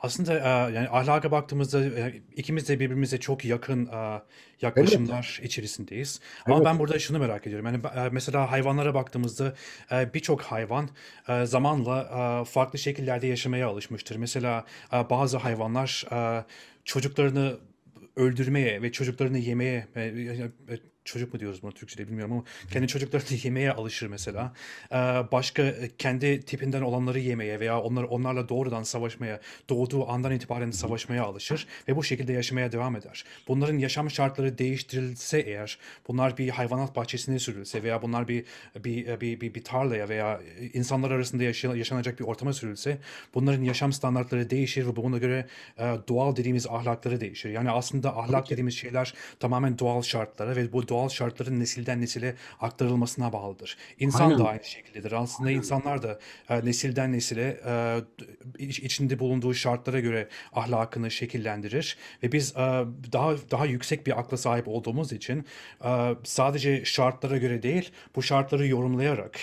Aslında, eee, yani, ahlaka baktığımızda, eee, ikimiz de birbirimize çok yakın, eee, yaklaşımlar içerisindeyiz. Ama ben burada şunu merak ediyorum. Yani, eee, mesela hayvanlara baktığımızda, eee, birçok hayvan, eee, zamanla, farklı şekillerde yaşamaya alışmıştır. Mesela, bazı hayvanlar, çocuklarını öldürmeye ve çocuklarını yemeye çocuk mu diyoruz bunu Türkçe'de bilmiyorum ama kendi çocuklarını yemeye alışır mesela. Ee, başka e, kendi tipinden olanları yemeye veya onlar onlarla doğrudan savaşmaya, doğduğu andan itibaren savaşmaya alışır ve bu şekilde yaşamaya devam eder. Bunların yaşam şartları değiştirilse eğer, bunlar bir hayvanat bahçesine sürülse veya bunlar bir bir bir bir, bir tarlaya veya insanlar arasında yaşanacak bir ortama sürülse, bunların yaşam standartları değişir ve buna göre e, doğal dediğimiz ahlakları değişir. Yani aslında ahlak dediğimiz şeyler tamamen doğal şartlara ve bu doğal şartların nesilden nesile aktarılmasına bağlıdır. İnsan Aynen. da aynı şekildedir. Aslında Aynen. insanlar da e, nesilden nesile e, içinde bulunduğu şartlara göre ahlakını şekillendirir ve biz e, daha daha yüksek bir akla sahip olduğumuz için e, sadece şartlara göre değil, bu şartları yorumlayarak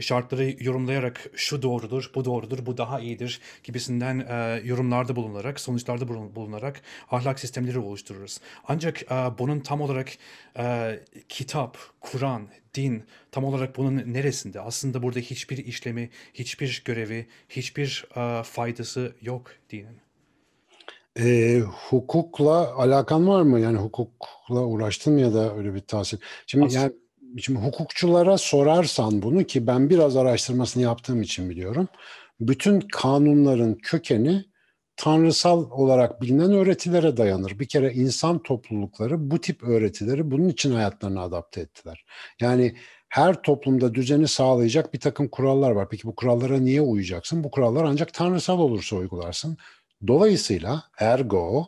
şartları yorumlayarak şu doğrudur, bu doğrudur, bu daha iyidir gibisinden e, yorumlarda bulunarak, sonuçlarda bulunarak ahlak sistemleri oluştururuz. Ancak e, bunun tam olarak e, kitap, Kur'an, din tam olarak bunun neresinde? Aslında burada hiçbir işlemi, hiçbir görevi, hiçbir e, faydası yok dinin. E, hukukla alakan var mı? Yani hukukla uğraştın mı ya da öyle bir tahsil? Şimdi Aslında, yani Şimdi hukukçulara sorarsan bunu ki ben biraz araştırmasını yaptığım için biliyorum. Bütün kanunların kökeni tanrısal olarak bilinen öğretilere dayanır. Bir kere insan toplulukları bu tip öğretileri bunun için hayatlarına adapte ettiler. Yani her toplumda düzeni sağlayacak bir takım kurallar var. Peki bu kurallara niye uyacaksın? Bu kurallar ancak tanrısal olursa uygularsın. Dolayısıyla ergo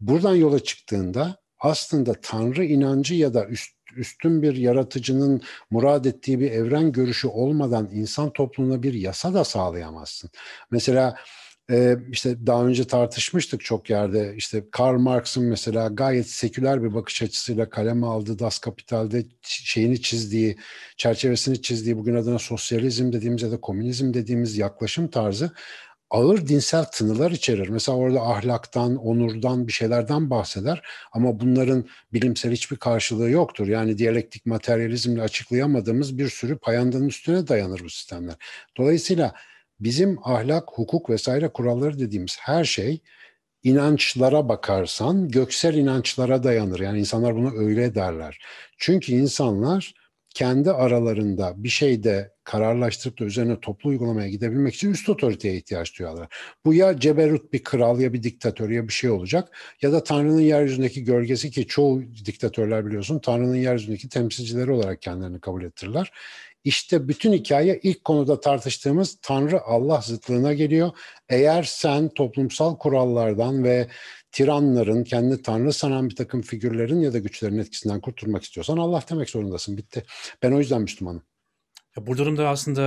buradan yola çıktığında aslında tanrı inancı ya da üst üstün bir yaratıcının murad ettiği bir evren görüşü olmadan insan toplumuna bir yasa da sağlayamazsın. Mesela e, işte daha önce tartışmıştık çok yerde işte Karl Marx'ın mesela gayet seküler bir bakış açısıyla kaleme aldığı Das Kapital'de şeyini çizdiği, çerçevesini çizdiği bugün adına sosyalizm dediğimiz ya da komünizm dediğimiz yaklaşım tarzı ağır dinsel tınılar içerir. Mesela orada ahlaktan, onurdan bir şeylerden bahseder ama bunların bilimsel hiçbir karşılığı yoktur. Yani diyalektik materyalizmle açıklayamadığımız bir sürü payandanın üstüne dayanır bu sistemler. Dolayısıyla bizim ahlak, hukuk vesaire kuralları dediğimiz her şey inançlara bakarsan göksel inançlara dayanır. Yani insanlar bunu öyle derler. Çünkü insanlar kendi aralarında bir şeyde kararlaştırıp da üzerine toplu uygulamaya gidebilmek için üst otoriteye ihtiyaç duyuyorlar. Bu ya ceberut bir kral ya bir diktatör ya bir şey olacak ya da Tanrı'nın yeryüzündeki gölgesi ki çoğu diktatörler biliyorsun Tanrı'nın yeryüzündeki temsilcileri olarak kendilerini kabul ettirirler. İşte bütün hikaye ilk konuda tartıştığımız Tanrı Allah zıtlığına geliyor. Eğer sen toplumsal kurallardan ve tiranların, kendi tanrı sanan bir takım figürlerin ya da güçlerin etkisinden kurtulmak istiyorsan Allah demek zorundasın. Bitti. Ben o yüzden Müslümanım. Bu durumda aslında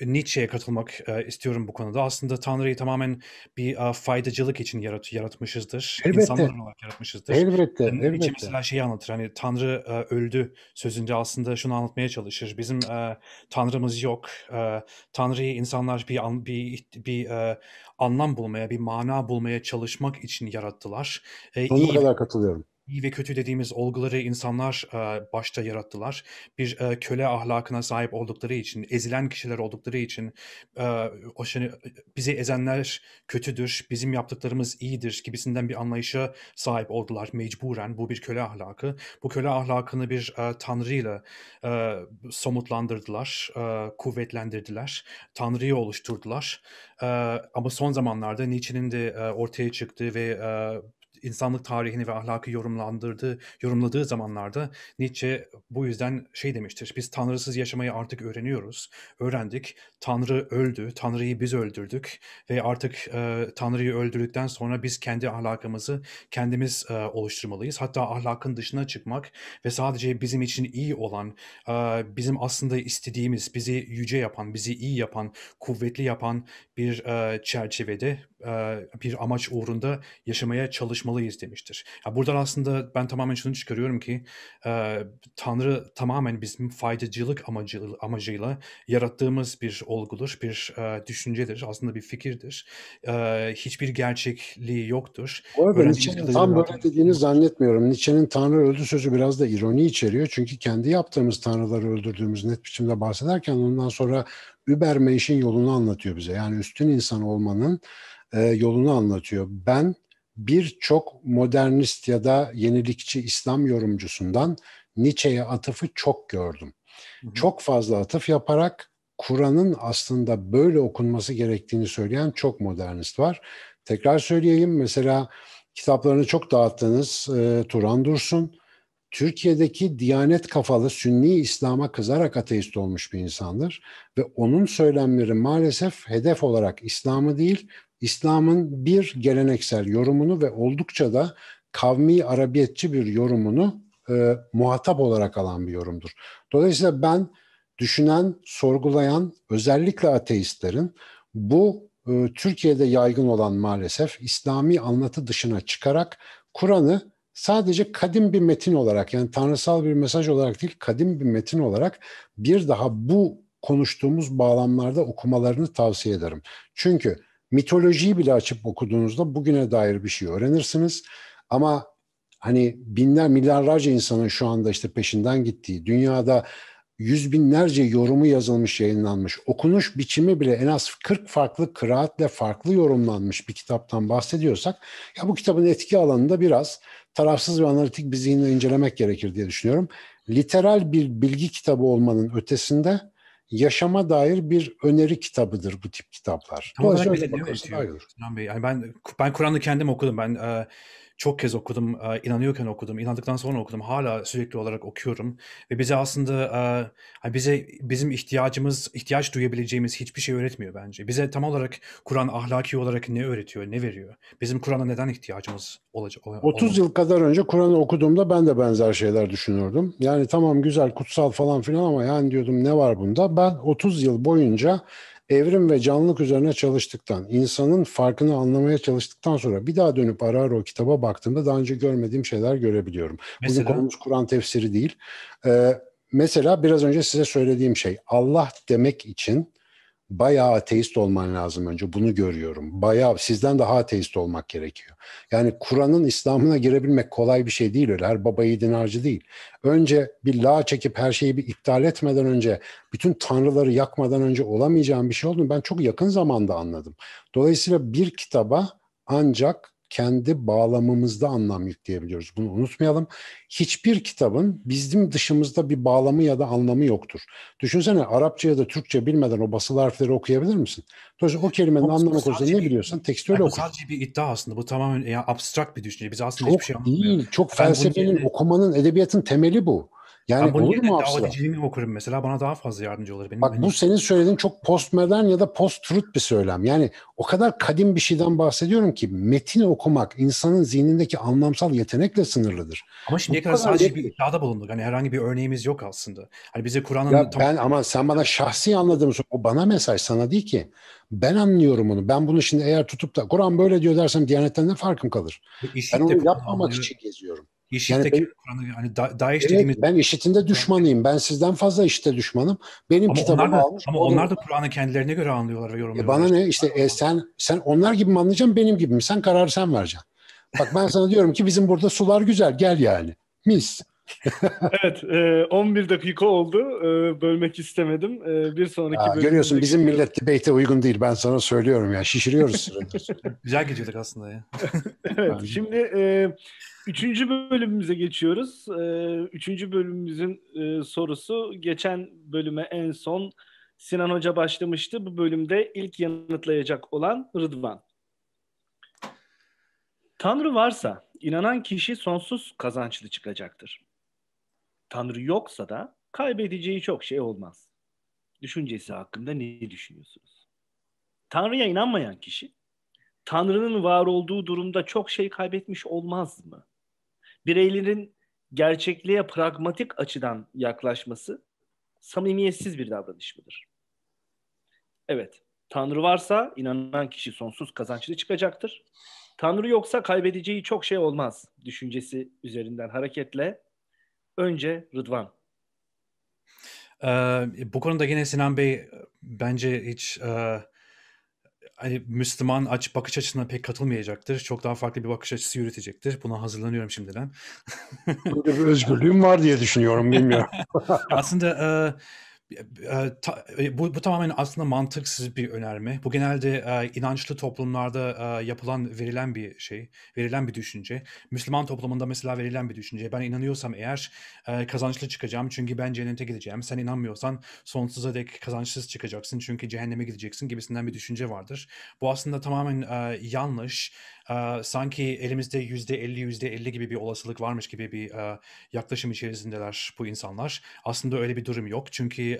e, Nietzsche'ye katılmak e, istiyorum bu konuda. Aslında Tanrı'yı tamamen bir e, faydacılık için yarat yaratmışızdır. Elbette. İnsanlar olarak yaratmışızdır. Elbette, Nietzsche elbette. mesela şeyi anlatır. Hani Tanrı e, öldü sözünde aslında şunu anlatmaya çalışır. Bizim e, Tanrımız yok. E, Tanrı'yı insanlar bir an, bir bir e, anlam bulmaya, bir mana bulmaya çalışmak için yarattılar. E, Sonuna kadar katılıyorum iyi ve kötü dediğimiz olguları insanlar e, başta yarattılar. Bir e, köle ahlakına sahip oldukları için, ezilen kişiler oldukları için e, o şey, bizi ezenler kötüdür, bizim yaptıklarımız iyidir gibisinden bir anlayışa sahip oldular mecburen. Bu bir köle ahlakı. Bu köle ahlakını bir e, tanrıyla e, somutlandırdılar, e, kuvvetlendirdiler. Tanrıyı oluşturdular. E, ama son zamanlarda Nietzsche'nin de e, ortaya çıktığı ve e, insanlık tarihini ve ahlakı yorumlandırdığı, yorumladığı zamanlarda Nietzsche bu yüzden şey demiştir. Biz tanrısız yaşamayı artık öğreniyoruz. Öğrendik. Tanrı öldü. Tanrı'yı biz öldürdük ve artık e, Tanrı'yı öldürdükten sonra biz kendi ahlakımızı kendimiz e, oluşturmalıyız. Hatta ahlakın dışına çıkmak ve sadece bizim için iyi olan, e, bizim aslında istediğimiz, bizi yüce yapan, bizi iyi yapan, kuvvetli yapan bir e, çerçevede, bir amaç uğrunda yaşamaya çalışmalıyız demiştir. Ya buradan aslında ben tamamen şunu çıkarıyorum ki e, Tanrı tamamen bizim faydacılık amacı, amacıyla yarattığımız bir olgudur, bir e, düşüncedir, aslında bir fikirdir. E, hiçbir gerçekliği yoktur. Bu arada Nietzsche'nin tam böyle dediğini zannetmiyorum. Nietzsche'nin Tanrı öldü sözü biraz da ironi içeriyor. Çünkü kendi yaptığımız tanrıları öldürdüğümüz net biçimde bahsederken ondan sonra Übermensch'in yolunu anlatıyor bize. Yani üstün insan olmanın e, yolunu anlatıyor. Ben birçok modernist ya da yenilikçi İslam yorumcusundan Nietzsche'ye atıfı çok gördüm. Hı hı. Çok fazla atıf yaparak Kur'an'ın aslında böyle okunması gerektiğini söyleyen çok modernist var. Tekrar söyleyeyim mesela kitaplarını çok dağıttınız e, Turan Dursun. Türkiye'deki Diyanet kafalı Sünni İslam'a kızarak ateist olmuş bir insandır ve onun söylemleri maalesef hedef olarak İslam'ı değil, İslam'ın bir geleneksel yorumunu ve oldukça da kavmi arabiyetçi bir yorumunu e, muhatap olarak alan bir yorumdur. Dolayısıyla ben düşünen, sorgulayan özellikle ateistlerin bu e, Türkiye'de yaygın olan maalesef İslami anlatı dışına çıkarak Kur'an'ı sadece kadim bir metin olarak yani tanrısal bir mesaj olarak değil kadim bir metin olarak bir daha bu konuştuğumuz bağlamlarda okumalarını tavsiye ederim. Çünkü mitolojiyi bile açıp okuduğunuzda bugüne dair bir şey öğrenirsiniz. Ama hani binler milyarlarca insanın şu anda işte peşinden gittiği dünyada yüz binlerce yorumu yazılmış, yayınlanmış, okunuş biçimi bile en az 40 farklı kıraatle farklı yorumlanmış bir kitaptan bahsediyorsak, ya bu kitabın etki alanında biraz tarafsız ve analitik bir zihinle incelemek gerekir diye düşünüyorum. Literal bir bilgi kitabı olmanın ötesinde yaşama dair bir öneri kitabıdır bu tip kitaplar. Tam olarak ne öğretiyor? Bey, yani ben ben Kur'an'ı kendim okudum. Ben e, çok kez okudum, e, inanıyorken okudum, inandıktan sonra okudum. Hala sürekli olarak okuyorum ve bize aslında e, bize bizim ihtiyacımız, ihtiyaç duyabileceğimiz hiçbir şey öğretmiyor bence. Bize tam olarak Kur'an ahlaki olarak ne öğretiyor, ne veriyor? Bizim Kur'an'a neden ihtiyacımız olacak? 30 yıl kadar önce Kur'an'ı okuduğumda ben de benzer şeyler düşünürdüm. Yani tamam güzel, kutsal falan filan ama yani diyordum ne var bunda? Ben 30 yıl boyunca evrim ve canlılık üzerine çalıştıktan, insanın farkını anlamaya çalıştıktan sonra bir daha dönüp ara ara o kitaba baktığımda daha önce görmediğim şeyler görebiliyorum. Mesela? Bugün konumuz Kur'an tefsiri değil. Ee, mesela biraz önce size söylediğim şey Allah demek için bayağı ateist olman lazım önce. Bunu görüyorum. Bayağı sizden daha ateist olmak gerekiyor. Yani Kur'an'ın İslam'ına girebilmek kolay bir şey değil öyle. Her baba yiğidin harcı değil. Önce bir la çekip her şeyi bir iptal etmeden önce, bütün tanrıları yakmadan önce olamayacağım bir şey olduğunu ben çok yakın zamanda anladım. Dolayısıyla bir kitaba ancak kendi bağlamımızda anlam yükleyebiliyoruz. Bunu unutmayalım. Hiçbir kitabın bizim dışımızda bir bağlamı ya da anlamı yoktur. Düşünsene Arapça ya da Türkçe bilmeden o basılı harfleri okuyabilir misin? Dolayısıyla o kelimenin bu, anlamı konusunda ne biliyorsan tekstü öyle oku. Bu sadece bir iddia aslında. Bu tamamen yani abstrakt bir düşünce. Biz aslında çok hiçbir şey değil. Çok felsefenin, okumanın, edebiyatın temeli bu. Yani ben olur mu Davet Edici'ni okurum mesela bana daha fazla yardımcı olur. Benim Bak benim... bu senin söylediğin çok postmodern ya da post-truth bir söylem. Yani o kadar kadim bir şeyden bahsediyorum ki metini okumak insanın zihnindeki anlamsal yetenekle sınırlıdır. Ama şimdiye kadar sadece yetenek. bir iddiada bulunduk. Hani herhangi bir örneğimiz yok aslında. Hani bize Kur'an'ın... Tam... Ben ama sen bana şahsi anladığımı o bana mesaj sana değil ki. Ben anlıyorum onu. Ben bunu şimdi eğer tutup da Kur'an böyle diyor dersem Diyanet'ten ne farkım kalır? Ben onu yapmamak için geziyorum. IŞİD'deki yani Kur'an'ı hani da, DAEŞ evet, dediğimiz... Ben IŞİD'in de düşmanıyım. Ben sizden fazla IŞİD'e düşmanım. Benim ama kitabımı onlar da, almış. Ama onlar da Kur'an'ı kendilerine göre anlıyorlar ve yorumluyorlar. E bana ne işte e, sen sen onlar gibi mi anlayacaksın benim gibi mi? Sen kararı sen vereceksin. Bak ben sana diyorum ki bizim burada sular güzel gel yani. Mis. evet, e, 11 dakika oldu. E, bölmek istemedim. E, bir sonraki Aa, Görüyorsun bizim millet debate'e uygun değil. Ben sana söylüyorum ya. Şişiriyoruz. Güzel gidiyorduk aslında ya. evet, şimdi e, üçüncü bölümümüze geçiyoruz. E, üçüncü bölümümüzün e, sorusu geçen bölüme en son Sinan Hoca başlamıştı. Bu bölümde ilk yanıtlayacak olan Rıdvan. Tanrı varsa inanan kişi sonsuz kazançlı çıkacaktır. Tanrı yoksa da kaybedeceği çok şey olmaz. Düşüncesi hakkında ne düşünüyorsunuz? Tanrı'ya inanmayan kişi Tanrı'nın var olduğu durumda çok şey kaybetmiş olmaz mı? Bireylerin gerçekliğe pragmatik açıdan yaklaşması samimiyetsiz bir davranış mıdır? Evet, Tanrı varsa inanan kişi sonsuz kazançlı çıkacaktır. Tanrı yoksa kaybedeceği çok şey olmaz düşüncesi üzerinden hareketle Önce Rıdvan. Ee, bu konuda yine Sinan Bey bence hiç e, hani Müslüman aç bakış açısına pek katılmayacaktır. Çok daha farklı bir bakış açısı yürütecektir. Buna hazırlanıyorum şimdiden. Böyle bir özgürlüğüm var diye düşünüyorum bilmiyorum. Aslında e, bu, bu tamamen aslında mantıksız bir önerme. Bu genelde inançlı toplumlarda yapılan, verilen bir şey, verilen bir düşünce. Müslüman toplumunda mesela verilen bir düşünce. Ben inanıyorsam eğer kazançlı çıkacağım çünkü ben cennete gideceğim. Sen inanmıyorsan sonsuza dek kazançsız çıkacaksın çünkü cehenneme gideceksin gibisinden bir düşünce vardır. Bu aslında tamamen yanlış. Sanki elimizde yüzde elli, yüzde elli gibi bir olasılık varmış gibi bir yaklaşım içerisindeler bu insanlar. Aslında öyle bir durum yok çünkü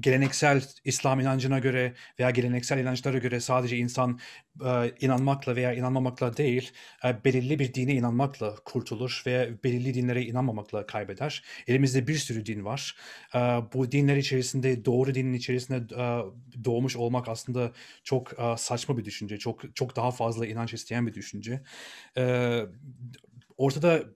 geleneksel İslam inancına göre veya geleneksel inançlara göre sadece insan e, inanmakla veya inanmamakla değil, e, belirli bir dine inanmakla kurtulur ve belirli dinlere inanmamakla kaybeder. Elimizde bir sürü din var. E, bu dinler içerisinde doğru dinin içerisinde e, doğmuş olmak aslında çok e, saçma bir düşünce. Çok çok daha fazla inanç isteyen bir düşünce. E, ortada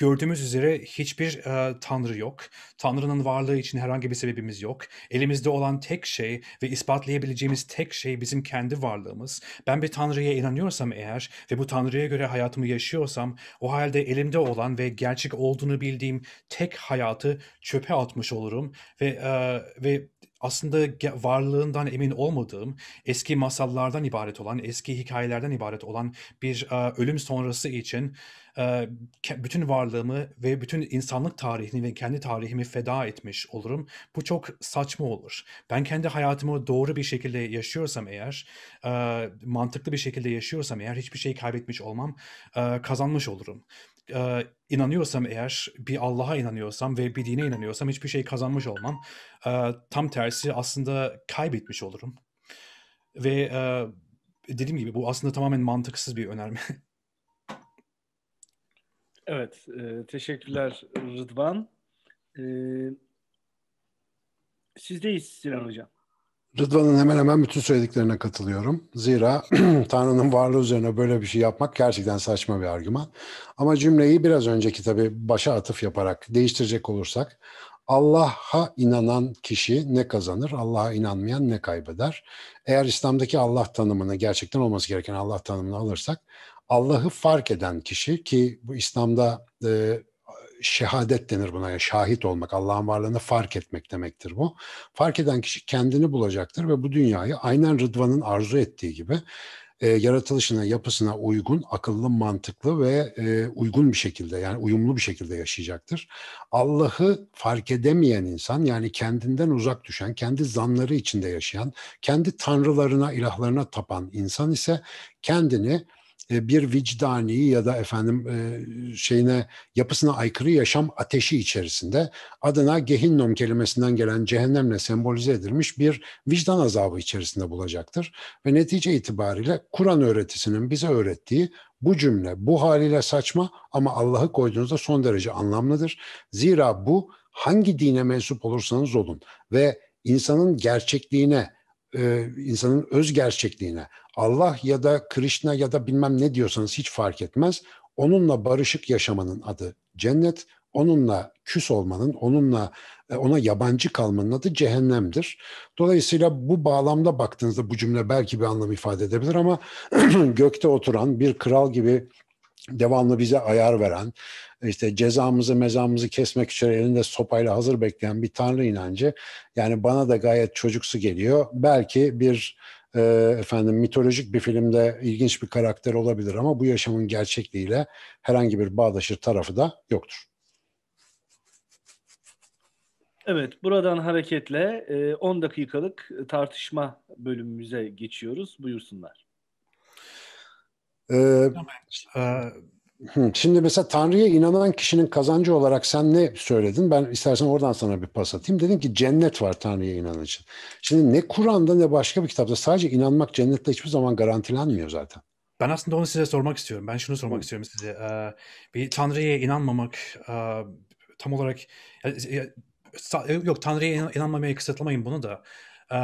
Gördüğümüz üzere hiçbir e, tanrı yok. Tanrının varlığı için herhangi bir sebebimiz yok. Elimizde olan tek şey ve ispatlayabileceğimiz tek şey bizim kendi varlığımız. Ben bir tanrıya inanıyorsam eğer ve bu tanrıya göre hayatımı yaşıyorsam o halde elimde olan ve gerçek olduğunu bildiğim tek hayatı çöpe atmış olurum ve e, ve aslında varlığından emin olmadığım, eski masallardan ibaret olan, eski hikayelerden ibaret olan bir e, ölüm sonrası için bütün varlığımı ve bütün insanlık tarihini ve kendi tarihimi feda etmiş olurum. Bu çok saçma olur. Ben kendi hayatımı doğru bir şekilde yaşıyorsam eğer, mantıklı bir şekilde yaşıyorsam eğer hiçbir şey kaybetmiş olmam, kazanmış olurum. İnanıyorsam eğer, bir Allah'a inanıyorsam ve bir dine inanıyorsam hiçbir şey kazanmış olmam. Tam tersi aslında kaybetmiş olurum. Ve dediğim gibi bu aslında tamamen mantıksız bir önerme. Evet, e, teşekkürler Rıdvan. E, sizdeyiz Sinan Hocam. Rıdvan'ın hemen hemen bütün söylediklerine katılıyorum. Zira Tanrı'nın varlığı üzerine böyle bir şey yapmak gerçekten saçma bir argüman. Ama cümleyi biraz önceki tabii başa atıf yaparak değiştirecek olursak Allah'a inanan kişi ne kazanır, Allah'a inanmayan ne kaybeder? Eğer İslam'daki Allah tanımını gerçekten olması gereken Allah tanımını alırsak Allah'ı fark eden kişi ki bu İslam'da e, şehadet denir buna şahit olmak, Allah'ın varlığını fark etmek demektir bu. Fark eden kişi kendini bulacaktır ve bu dünyayı aynen Rıdvan'ın arzu ettiği gibi e, yaratılışına, yapısına uygun, akıllı, mantıklı ve e, uygun bir şekilde yani uyumlu bir şekilde yaşayacaktır. Allah'ı fark edemeyen insan yani kendinden uzak düşen, kendi zanları içinde yaşayan, kendi tanrılarına, ilahlarına tapan insan ise kendini bir vicdani ya da efendim e, şeyine yapısına aykırı yaşam ateşi içerisinde adına gehinnom kelimesinden gelen cehennemle sembolize edilmiş bir vicdan azabı içerisinde bulacaktır. Ve netice itibariyle Kur'an öğretisinin bize öğrettiği bu cümle bu haliyle saçma ama Allah'ı koyduğunuzda son derece anlamlıdır. Zira bu hangi dine mensup olursanız olun ve insanın gerçekliğine, insanın öz gerçekliğine, Allah ya da Krishna ya da bilmem ne diyorsanız hiç fark etmez. Onunla barışık yaşamanın adı cennet, onunla küs olmanın, onunla e, ona yabancı kalmanın adı cehennemdir. Dolayısıyla bu bağlamda baktığınızda bu cümle belki bir anlam ifade edebilir ama gökte oturan bir kral gibi devamlı bize ayar veren, işte cezamızı mezamızı kesmek üzere elinde sopayla hazır bekleyen bir tanrı inancı yani bana da gayet çocuksu geliyor. Belki bir e, efendim mitolojik bir filmde ilginç bir karakter olabilir ama bu yaşamın gerçekliğiyle herhangi bir bağdaşır tarafı da yoktur. Evet, buradan hareketle 10 dakikalık tartışma bölümümüze geçiyoruz. Buyursunlar. Ee, Şimdi mesela Tanrı'ya inanan kişinin kazancı olarak sen ne söyledin? Ben istersen oradan sana bir pas atayım. Dedin ki cennet var Tanrı'ya inanan için. Şimdi ne Kur'an'da ne başka bir kitapta sadece inanmak cennette hiçbir zaman garantilenmiyor zaten. Ben aslında onu size sormak istiyorum. Ben şunu sormak Hı. istiyorum size. Ee, bir Tanrı'ya inanmamak e, tam olarak yok Tanrı'ya inanmamaya kısıtlamayın bunu da. Ee,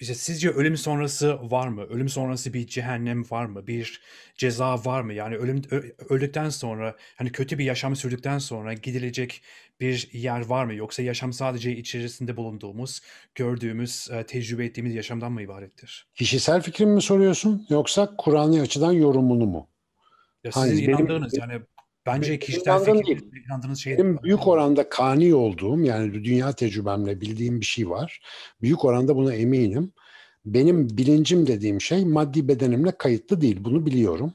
işte sizce ölüm sonrası var mı? Ölüm sonrası bir cehennem var mı? Bir ceza var mı? Yani ölüm öldükten sonra hani kötü bir yaşam sürdükten sonra gidilecek bir yer var mı? Yoksa yaşam sadece içerisinde bulunduğumuz, gördüğümüz, e, tecrübe ettiğimiz yaşamdan mı ibarettir? Kişisel fikrim mi soruyorsun yoksa Kur'an'ı açıdan yorumunu mu? Ya sizin Hayır, inandığınız benim... yani Bence kişisel fikir, inandığınız şey Benim büyük oranda kani olduğum yani dünya tecrübemle bildiğim bir şey var. Büyük oranda buna eminim. Benim bilincim dediğim şey maddi bedenimle kayıtlı değil. Bunu biliyorum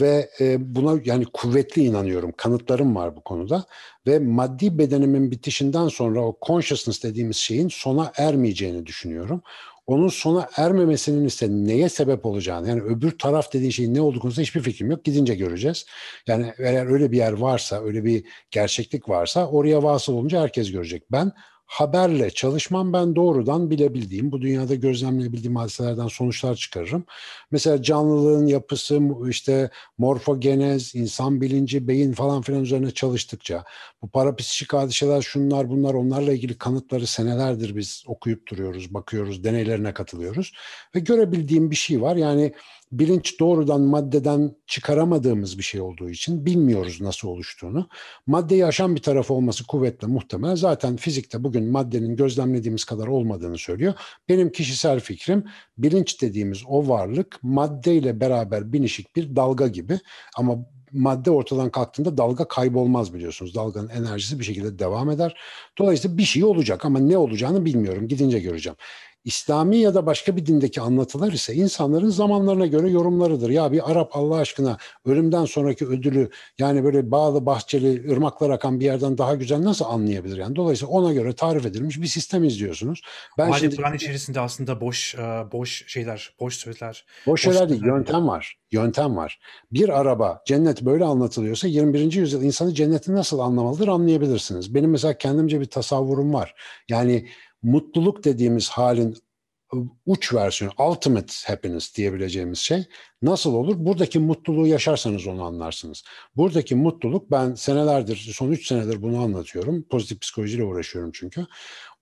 ve e, buna yani kuvvetli inanıyorum. Kanıtlarım var bu konuda ve maddi bedenimin bitişinden sonra o consciousness dediğimiz şeyin sona ermeyeceğini düşünüyorum onun sona ermemesinin ise neye sebep olacağını yani öbür taraf dediği şeyin ne olduğu konusunda hiçbir fikrim yok. Gidince göreceğiz. Yani eğer öyle bir yer varsa, öyle bir gerçeklik varsa oraya vasıl olunca herkes görecek. Ben haberle çalışmam ben doğrudan bilebildiğim, bu dünyada gözlemleyebildiğim hadiselerden sonuçlar çıkarırım. Mesela canlılığın yapısı, işte morfogenez, insan bilinci, beyin falan filan üzerine çalıştıkça, bu parapsikik hadiseler şunlar bunlar onlarla ilgili kanıtları senelerdir biz okuyup duruyoruz, bakıyoruz, deneylerine katılıyoruz. Ve görebildiğim bir şey var. Yani bilinç doğrudan maddeden çıkaramadığımız bir şey olduğu için bilmiyoruz nasıl oluştuğunu. Maddeyi aşan bir tarafı olması kuvvetle muhtemel. Zaten fizikte bugün maddenin gözlemlediğimiz kadar olmadığını söylüyor. Benim kişisel fikrim bilinç dediğimiz o varlık maddeyle beraber binişik bir dalga gibi ama madde ortadan kalktığında dalga kaybolmaz biliyorsunuz. Dalganın enerjisi bir şekilde devam eder. Dolayısıyla bir şey olacak ama ne olacağını bilmiyorum. Gidince göreceğim. İslami ya da başka bir dindeki anlatılar ise insanların zamanlarına göre yorumlarıdır. Ya bir Arap Allah aşkına ölümden sonraki ödülü yani böyle bağlı bahçeli ırmaklar akan bir yerden daha güzel nasıl anlayabilir? Yani dolayısıyla ona göre tarif edilmiş bir sistem izliyorsunuz. Ben Halde şimdi Kur'an içerisinde aslında boş boş şeyler, boş sözler. Boş şeyler değil, yöntem var. Yöntem var. Bir araba cennet böyle anlatılıyorsa 21. yüzyıl insanı cenneti nasıl anlamalıdır anlayabilirsiniz. Benim mesela kendimce bir tasavvurum var. Yani mutluluk dediğimiz halin ıı, uç versiyonu, ultimate happiness diyebileceğimiz şey nasıl olur? Buradaki mutluluğu yaşarsanız onu anlarsınız. Buradaki mutluluk ben senelerdir, son üç senedir bunu anlatıyorum. Pozitif psikolojiyle uğraşıyorum çünkü.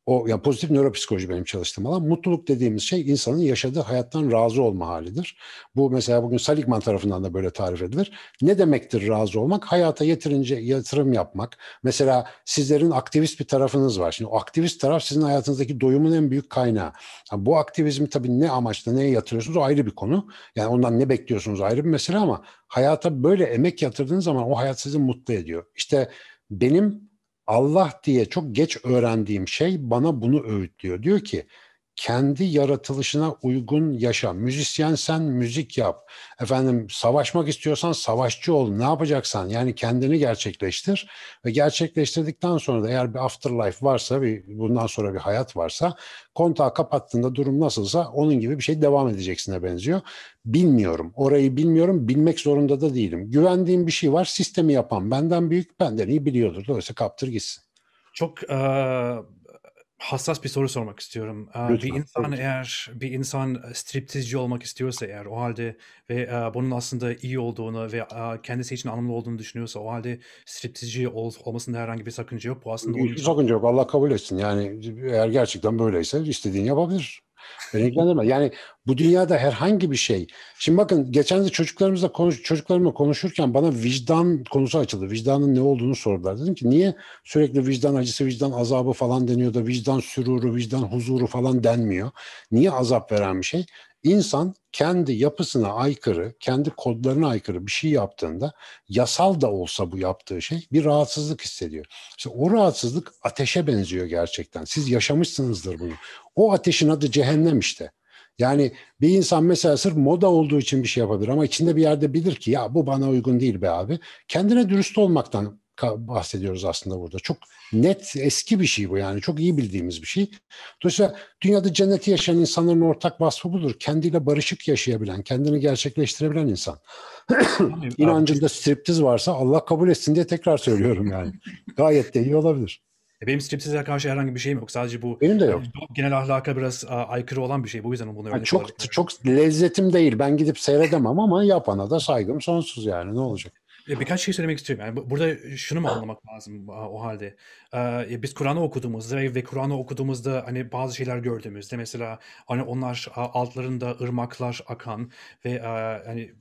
O yani pozitif nöropsikoloji benim çalıştığım alan. Mutluluk dediğimiz şey insanın yaşadığı hayattan razı olma halidir. Bu mesela bugün Saligman tarafından da böyle tarif edilir. Ne demektir razı olmak? Hayata yeterince yatırım yapmak. Mesela sizlerin aktivist bir tarafınız var. Şimdi o aktivist taraf sizin hayatınızdaki doyumun en büyük kaynağı. Yani bu aktivizmi tabii ne amaçla neye yatırıyorsunuz o ayrı bir konu. Yani ondan ne bekliyorsunuz ayrı bir mesele ama hayata böyle emek yatırdığınız zaman o hayat sizi mutlu ediyor. İşte benim Allah diye çok geç öğrendiğim şey bana bunu öğütlüyor. Diyor ki kendi yaratılışına uygun yaşa. Müzisyen sen müzik yap. Efendim savaşmak istiyorsan savaşçı ol. Ne yapacaksan yani kendini gerçekleştir ve gerçekleştirdikten sonra da eğer bir afterlife varsa bir bundan sonra bir hayat varsa kontağı kapattığında durum nasılsa onun gibi bir şey devam edeceksine benziyor. Bilmiyorum. Orayı bilmiyorum. Bilmek zorunda da değilim. Güvendiğim bir şey var. Sistemi yapan benden büyük, benden iyi biliyordur. Dolayısıyla kaptır gitsin. Çok uh hassas bir soru sormak istiyorum. Lütfen. Bir insan eğer bir insan striptizci olmak istiyorsa eğer o halde ve bunun aslında iyi olduğunu ve kendisi için anlamlı olduğunu düşünüyorsa o halde striptizci ol, olmasında herhangi bir sakınca yok. Bu aslında Hiçbir sakınca yok. Allah kabul etsin. Yani eğer gerçekten böyleyse istediğini yapabilir. Beni ilgilendirmez. Yani bu dünyada herhangi bir şey. Şimdi bakın geçen de çocuklarımızla konuş, çocuklarımla konuşurken bana vicdan konusu açıldı. Vicdanın ne olduğunu sordular. Dedim ki niye sürekli vicdan acısı, vicdan azabı falan deniyor da vicdan süruru, vicdan huzuru falan denmiyor? Niye azap veren bir şey? İnsan kendi yapısına aykırı, kendi kodlarına aykırı bir şey yaptığında yasal da olsa bu yaptığı şey bir rahatsızlık hissediyor. İşte o rahatsızlık ateşe benziyor gerçekten. Siz yaşamışsınızdır bunu. O ateşin adı cehennem işte. Yani bir insan mesela sırf moda olduğu için bir şey yapabilir ama içinde bir yerde bilir ki ya bu bana uygun değil be abi. Kendine dürüst olmaktan bahsediyoruz aslında burada. Çok net eski bir şey bu yani. Çok iyi bildiğimiz bir şey. Dolayısıyla dünyada cenneti yaşayan insanların ortak vasfı budur. Kendiyle barışık yaşayabilen, kendini gerçekleştirebilen insan. İnancında striptiz varsa Allah kabul etsin diye tekrar söylüyorum yani. Gayet de iyi olabilir. E, benim striptize karşı herhangi bir şeyim yok. Sadece bu Benim de yok. genel ahlaka biraz a, aykırı olan bir şey. Bu yüzden bunu örnek Çok olarak. çok lezzetim değil. Ben gidip seyredemem ama yapana da saygım sonsuz yani ne olacak? Birkaç şey söylemek istiyorum. Yani burada şunu mu anlamak lazım o halde? Biz Kur'an'ı okuduğumuzda ve, ve Kur'an'ı okuduğumuzda hani bazı şeyler gördüğümüzde mesela hani onlar altlarında ırmaklar akan ve hani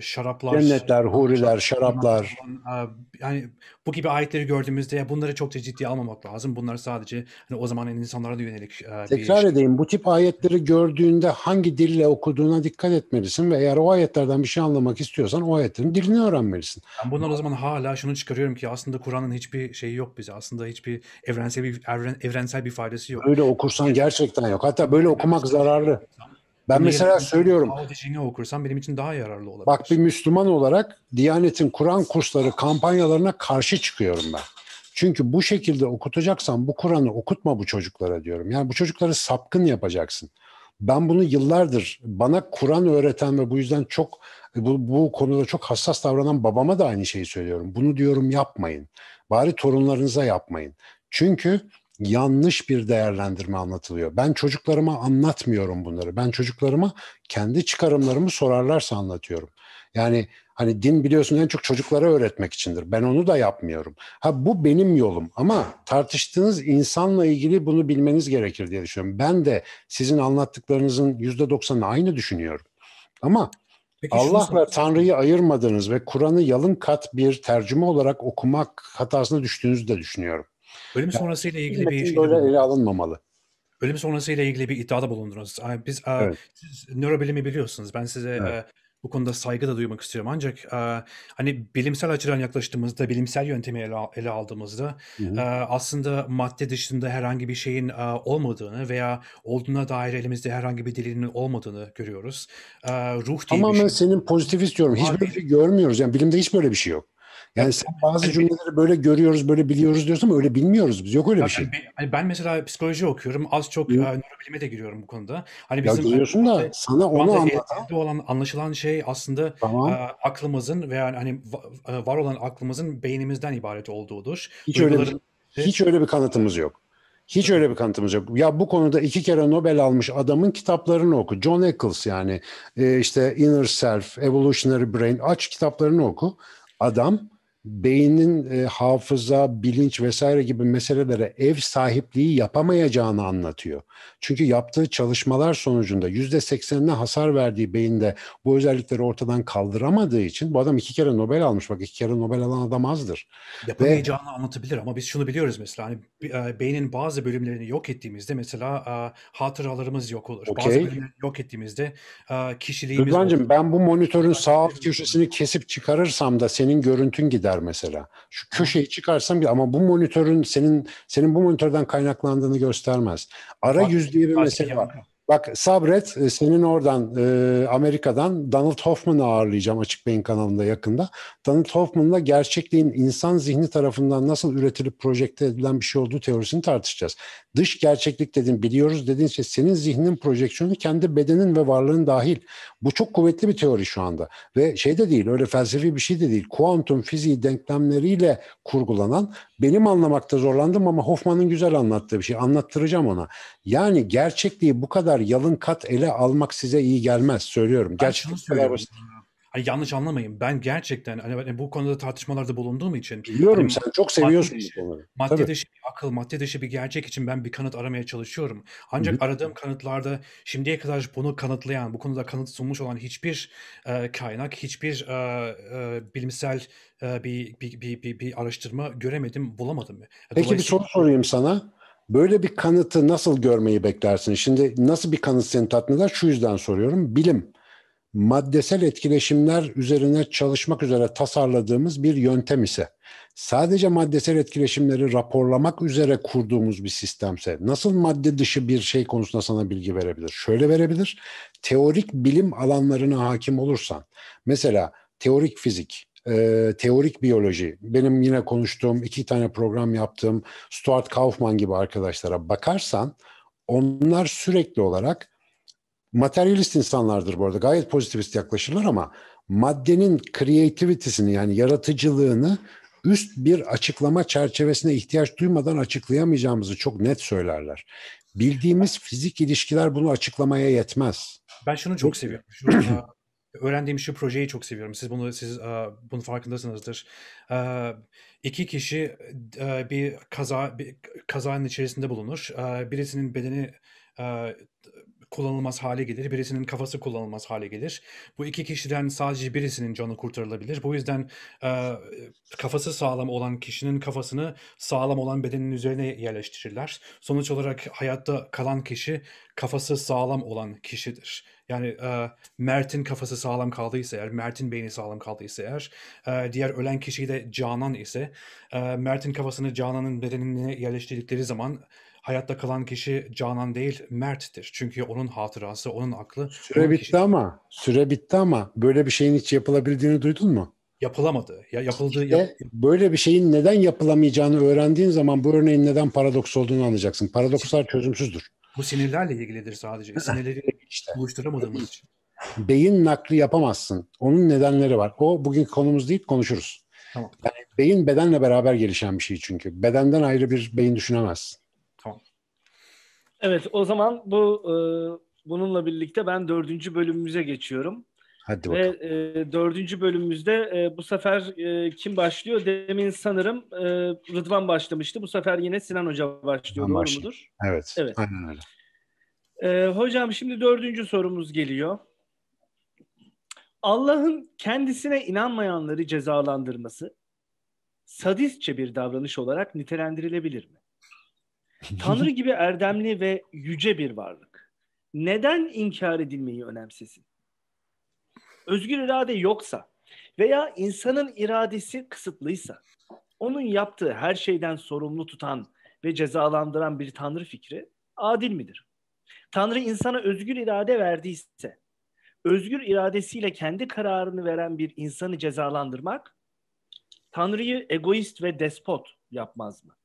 şaraplar, cennetler, huriler, şaraplar. Yani bu gibi ayetleri gördüğümüzde bunları çok da ciddiye almamak lazım. Bunlar sadece hani o zaman insanlara da yönelik Tekrar şey. edeyim. Bu tip ayetleri gördüğünde hangi dille okuduğuna dikkat etmelisin ve eğer o ayetlerden bir şey anlamak istiyorsan o ayetlerin dilini öğrenmelisin. Ben bundan o zaman hala şunu çıkarıyorum ki aslında Kur'an'ın hiçbir şeyi yok bize. Aslında hiçbir evrensel bir evren, evrensel bir faydası yok. Öyle okursan gerçekten yok. Hatta böyle okumak zararlı. Ben Bunu mesela söylüyorum. Tao Te Ching'i okursam benim için daha yararlı olabilir. Bak bir Müslüman olarak Diyanet'in Kur'an kursları kampanyalarına karşı çıkıyorum ben. Çünkü bu şekilde okutacaksan bu Kur'an'ı okutma bu çocuklara diyorum. Yani bu çocukları sapkın yapacaksın. Ben bunu yıllardır bana Kur'an öğreten ve bu yüzden çok bu, bu konuda çok hassas davranan babama da aynı şeyi söylüyorum. Bunu diyorum yapmayın. Bari torunlarınıza yapmayın. Çünkü yanlış bir değerlendirme anlatılıyor. Ben çocuklarıma anlatmıyorum bunları. Ben çocuklarıma kendi çıkarımlarımı sorarlarsa anlatıyorum. Yani hani din biliyorsun en çok çocuklara öğretmek içindir. Ben onu da yapmıyorum. Ha bu benim yolum ama tartıştığınız insanla ilgili bunu bilmeniz gerekir diye düşünüyorum. Ben de sizin anlattıklarınızın yüzde doksanı aynı düşünüyorum. Ama Peki Allah'la sorayım. Tanrı'yı ayırmadığınız ve Kur'an'ı yalın kat bir tercüme olarak okumak hatasına düştüğünüzü de düşünüyorum. Ölüm sonrasıyla ilgili bir şey böyle ele alınmamalı. Ölüm sonrasıyla ilgili bir iddiada bulundunuz. Biz Evet. siz nörobilimi biliyorsunuz. Ben size Evet. e, bu konuda saygı da duymak istiyorum. Ancak e, hani bilimsel açıdan yaklaştığımızda, bilimsel yöntemi ele, ele aldığımızda Hı hı. e, aslında madde dışında herhangi bir şeyin olmadığını veya olduğuna dair elimizde herhangi bir delilin olmadığını görüyoruz. Ruh diye bir Tamamen şey. senin pozitivist yorum. Hiç böyle bir şey görmüyoruz. Yani bilimde hiç böyle bir şey yok. Yani Ya, sen bazı hani- cümleleri böyle görüyoruz, böyle biliyoruz diyorsun ama öyle bilmiyoruz biz. Yok öyle Ya bir şey. hani ben mesela psikoloji okuyorum. Az çok Hı. e, nörobilime de giriyorum bu konuda. Hani Ya bizim görüyorsun da sana onu anlatan olan anlaşılan şey aslında tamam. e, aklımızın veya hani e, var olan aklımızın beynimizden ibaret olduğudur. Hiç öyle bir, Duyguların- hiç öyle bir kanıtımız yok. Hiç öyle bir kanıtımız yok. Ya bu konuda iki kere Nobel almış adamın kitaplarını oku. John Eccles yani e, işte Inner Self, Evolutionary Brain aç kitaplarını oku. Adam beynin e, hafıza, bilinç vesaire gibi meselelere ev sahipliği yapamayacağını anlatıyor. Çünkü yaptığı çalışmalar sonucunda yüzde seksenine hasar verdiği beyinde bu özellikleri ortadan kaldıramadığı için bu adam iki kere Nobel almış. Bak iki kere Nobel alan adam azdır. yapamayacağını anlatabilir ama biz şunu biliyoruz mesela hani e, beynin bazı bölümlerini yok ettiğimizde mesela e, hatıralarımız yok olur. Bazı Okey. bölümlerini yok ettiğimizde e, kişiliğimiz Rıdvan'cığım ben bu monitörün sağ alt köşesini kesip çıkarırsam da senin görüntün gider mesela. Şu köşeyi çıkarsam bir ama bu monitörün senin senin bu monitörden kaynaklandığını göstermez. Ara yüz diye bir mesele var. Bak sabret e, senin oradan e, Amerika'dan Donald Hoffman'ı ağırlayacağım Açık Beyin kanalında yakında. Donald Hoffman'la gerçekliğin insan zihni tarafından nasıl üretilip projekte edilen bir şey olduğu teorisini tartışacağız. Dış gerçeklik dedin biliyoruz dediğin şey senin zihninin projeksiyonu kendi bedenin ve varlığın dahil. Bu çok kuvvetli bir teori şu anda. Ve şey de değil öyle felsefi bir şey de değil. Kuantum fiziği denklemleriyle kurgulanan benim anlamakta zorlandım ama Hoffman'ın güzel anlattığı bir şey. Anlattıracağım ona. Yani gerçekliği bu kadar yalın kat ele almak size iyi gelmez. Söylüyorum. Gerçeklik bu kadar söylüyorum. basit. Hani yanlış anlamayın. Ben gerçekten hani hani bu konuda tartışmalarda bulunduğum için Biliyorum hani sen çok seviyorsun madde bu madde Tabii. dışı bir akıl, madde dışı bir gerçek için ben bir kanıt aramaya çalışıyorum. Ancak aradığım kanıtlarda şimdiye kadar bunu kanıtlayan, bu konuda kanıt sunmuş olan hiçbir e, kaynak, hiçbir e, e, bilimsel e, bir, bir, bir, bir, bir araştırma göremedim, bulamadım. Peki bir soru sorayım sana. Böyle bir kanıtı nasıl görmeyi beklersin? Şimdi nasıl bir kanıt seni tatmin eder? Şu yüzden soruyorum. Bilim, maddesel etkileşimler üzerine çalışmak üzere tasarladığımız bir yöntem ise, sadece maddesel etkileşimleri raporlamak üzere kurduğumuz bir sistemse, nasıl madde dışı bir şey konusunda sana bilgi verebilir? Şöyle verebilir. Teorik bilim alanlarına hakim olursan, mesela teorik fizik, e, teorik biyoloji, benim yine konuştuğum iki tane program yaptığım Stuart Kaufman gibi arkadaşlara bakarsan onlar sürekli olarak materyalist insanlardır bu arada. Gayet pozitivist yaklaşırlar ama maddenin creativity'sini yani yaratıcılığını üst bir açıklama çerçevesine ihtiyaç duymadan açıklayamayacağımızı çok net söylerler. Bildiğimiz fizik ilişkiler bunu açıklamaya yetmez. Ben şunu çok seviyorum. Öğrendiğim şu projeyi çok seviyorum. Siz bunu siz bunun farkındasınızdır. İki kişi bir kaza bir kazanın içerisinde bulunur. Birisinin bedeni kullanılmaz hale gelir. Birisinin kafası kullanılmaz hale gelir. Bu iki kişiden sadece birisinin canı kurtarılabilir. Bu yüzden e, kafası sağlam olan kişinin kafasını sağlam olan bedenin üzerine yerleştirirler. Sonuç olarak hayatta kalan kişi kafası sağlam olan kişidir. Yani e, Mert'in kafası sağlam kaldıysa eğer, Mert'in beyni sağlam kaldıysa eğer, e, diğer ölen kişi de Canan ise, e, Mert'in kafasını Canan'ın bedenine yerleştirdikleri zaman hayatta kalan kişi Canan değil Mert'tir. Çünkü onun hatırası, onun aklı. Süre onun bitti kişi... ama, süre bitti ama böyle bir şeyin hiç yapılabildiğini duydun mu? Yapılamadı. Ya yapıldığı işte yap... böyle bir şeyin neden yapılamayacağını öğrendiğin zaman bu örneğin neden paradoks olduğunu anlayacaksın. Paradokslar çözümsüzdür. Bu sinirlerle ilgilidir sadece. Sinirleri işte. buluşturamadığımız için. Beyin nakli yapamazsın. Onun nedenleri var. O bugün konumuz değil konuşuruz. Tamam. Yani beyin bedenle beraber gelişen bir şey çünkü. Bedenden ayrı bir beyin düşünemezsin. Evet o zaman bu e, bununla birlikte ben dördüncü bölümümüze geçiyorum. Hadi bakalım. Ve e, dördüncü bölümümüzde e, bu sefer e, kim başlıyor? Demin sanırım e, Rıdvan başlamıştı. Bu sefer yine Sinan Hoca başlıyor. Ben Doğru başlayayım. mudur? Evet. Evet. Aynen öyle. E, hocam şimdi dördüncü sorumuz geliyor. Allah'ın kendisine inanmayanları cezalandırması sadistçe bir davranış olarak nitelendirilebilir mi? Tanrı gibi erdemli ve yüce bir varlık. Neden inkar edilmeyi önemsesin? Özgür irade yoksa veya insanın iradesi kısıtlıysa, onun yaptığı her şeyden sorumlu tutan ve cezalandıran bir tanrı fikri adil midir? Tanrı insana özgür irade verdiyse, özgür iradesiyle kendi kararını veren bir insanı cezalandırmak, Tanrı'yı egoist ve despot yapmaz mı?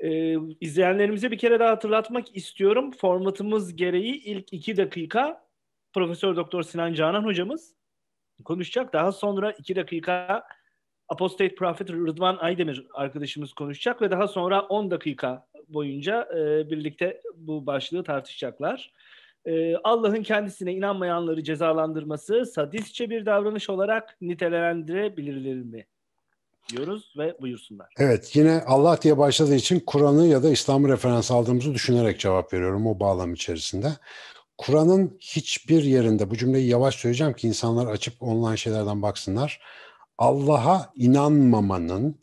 Ee, izleyenlerimize bir kere daha hatırlatmak istiyorum. Formatımız gereği ilk iki dakika Profesör Doktor Sinan Canan hocamız konuşacak. Daha sonra iki dakika Apostate Prophet Rıdvan Aydemir arkadaşımız konuşacak ve daha sonra 10 dakika boyunca e, birlikte bu başlığı tartışacaklar. E, Allah'ın kendisine inanmayanları cezalandırması sadistçe bir davranış olarak nitelendirebilir mi? Diyoruz ve buyursunlar. Evet yine Allah diye başladığı için Kur'an'ı ya da İslam'ı referans aldığımızı düşünerek cevap veriyorum o bağlam içerisinde. Kur'an'ın hiçbir yerinde bu cümleyi yavaş söyleyeceğim ki insanlar açıp online şeylerden baksınlar. Allah'a inanmamanın,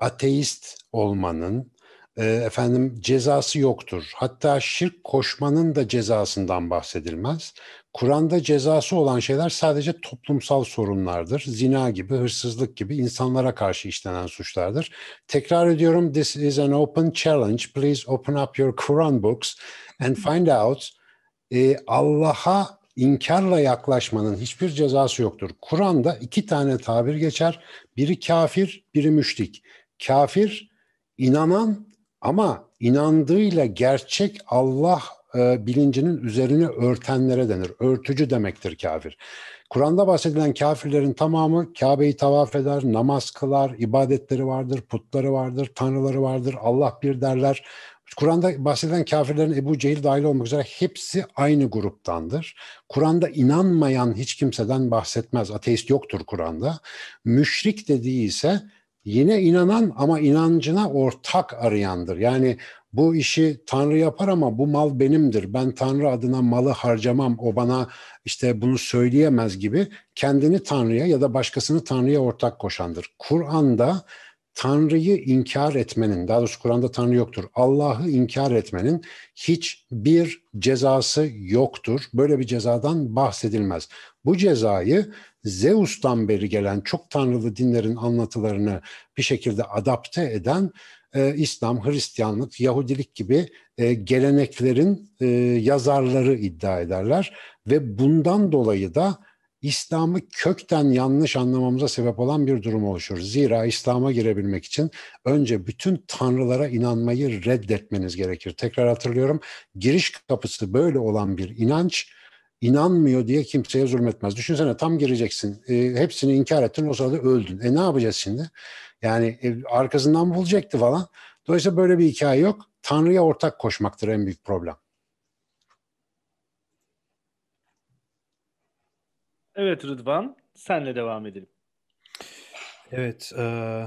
ateist olmanın, e, efendim cezası yoktur. Hatta şirk koşmanın da cezasından bahsedilmez. Kur'an'da cezası olan şeyler sadece toplumsal sorunlardır. Zina gibi, hırsızlık gibi insanlara karşı işlenen suçlardır. Tekrar ediyorum, this is an open challenge. Please open up your Quran books and find out e, Allah'a inkarla yaklaşmanın hiçbir cezası yoktur. Kur'an'da iki tane tabir geçer. Biri kafir, biri müşrik. Kafir inanan ama inandığıyla gerçek Allah e, bilincinin üzerine örtenlere denir. Örtücü demektir kafir. Kur'an'da bahsedilen kafirlerin tamamı Kabe'yi tavaf eder, namaz kılar, ibadetleri vardır, putları vardır, tanrıları vardır, Allah bir derler. Kur'an'da bahsedilen kafirlerin Ebu Cehil dahil olmak üzere hepsi aynı gruptandır. Kur'an'da inanmayan hiç kimseden bahsetmez. Ateist yoktur Kur'an'da. Müşrik dediği ise yine inanan ama inancına ortak arayandır. Yani bu işi Tanrı yapar ama bu mal benimdir. Ben Tanrı adına malı harcamam. O bana işte bunu söyleyemez gibi kendini Tanrı'ya ya da başkasını Tanrı'ya ortak koşandır. Kur'an'da Tanrı'yı inkar etmenin, daha doğrusu Kur'an'da Tanrı yoktur. Allah'ı inkar etmenin hiçbir cezası yoktur. Böyle bir cezadan bahsedilmez. Bu cezayı Zeus'tan beri gelen çok tanrılı dinlerin anlatılarını bir şekilde adapte eden e, İslam, Hristiyanlık, Yahudilik gibi e, geleneklerin e, yazarları iddia ederler ve bundan dolayı da İslam'ı kökten yanlış anlamamıza sebep olan bir durum oluşur. Zira İslam'a girebilmek için önce bütün tanrılara inanmayı reddetmeniz gerekir. Tekrar hatırlıyorum, giriş kapısı böyle olan bir inanç, inanmıyor diye kimseye zulmetmez. Düşünsene tam gireceksin, e, hepsini inkar ettin, o sırada öldün. E ne yapacağız şimdi? Yani e, arkasından bulacaktı falan. Dolayısıyla böyle bir hikaye yok. Tanrı'ya ortak koşmaktır en büyük problem. Evet Rıdvan, senle devam edelim. Evet, e,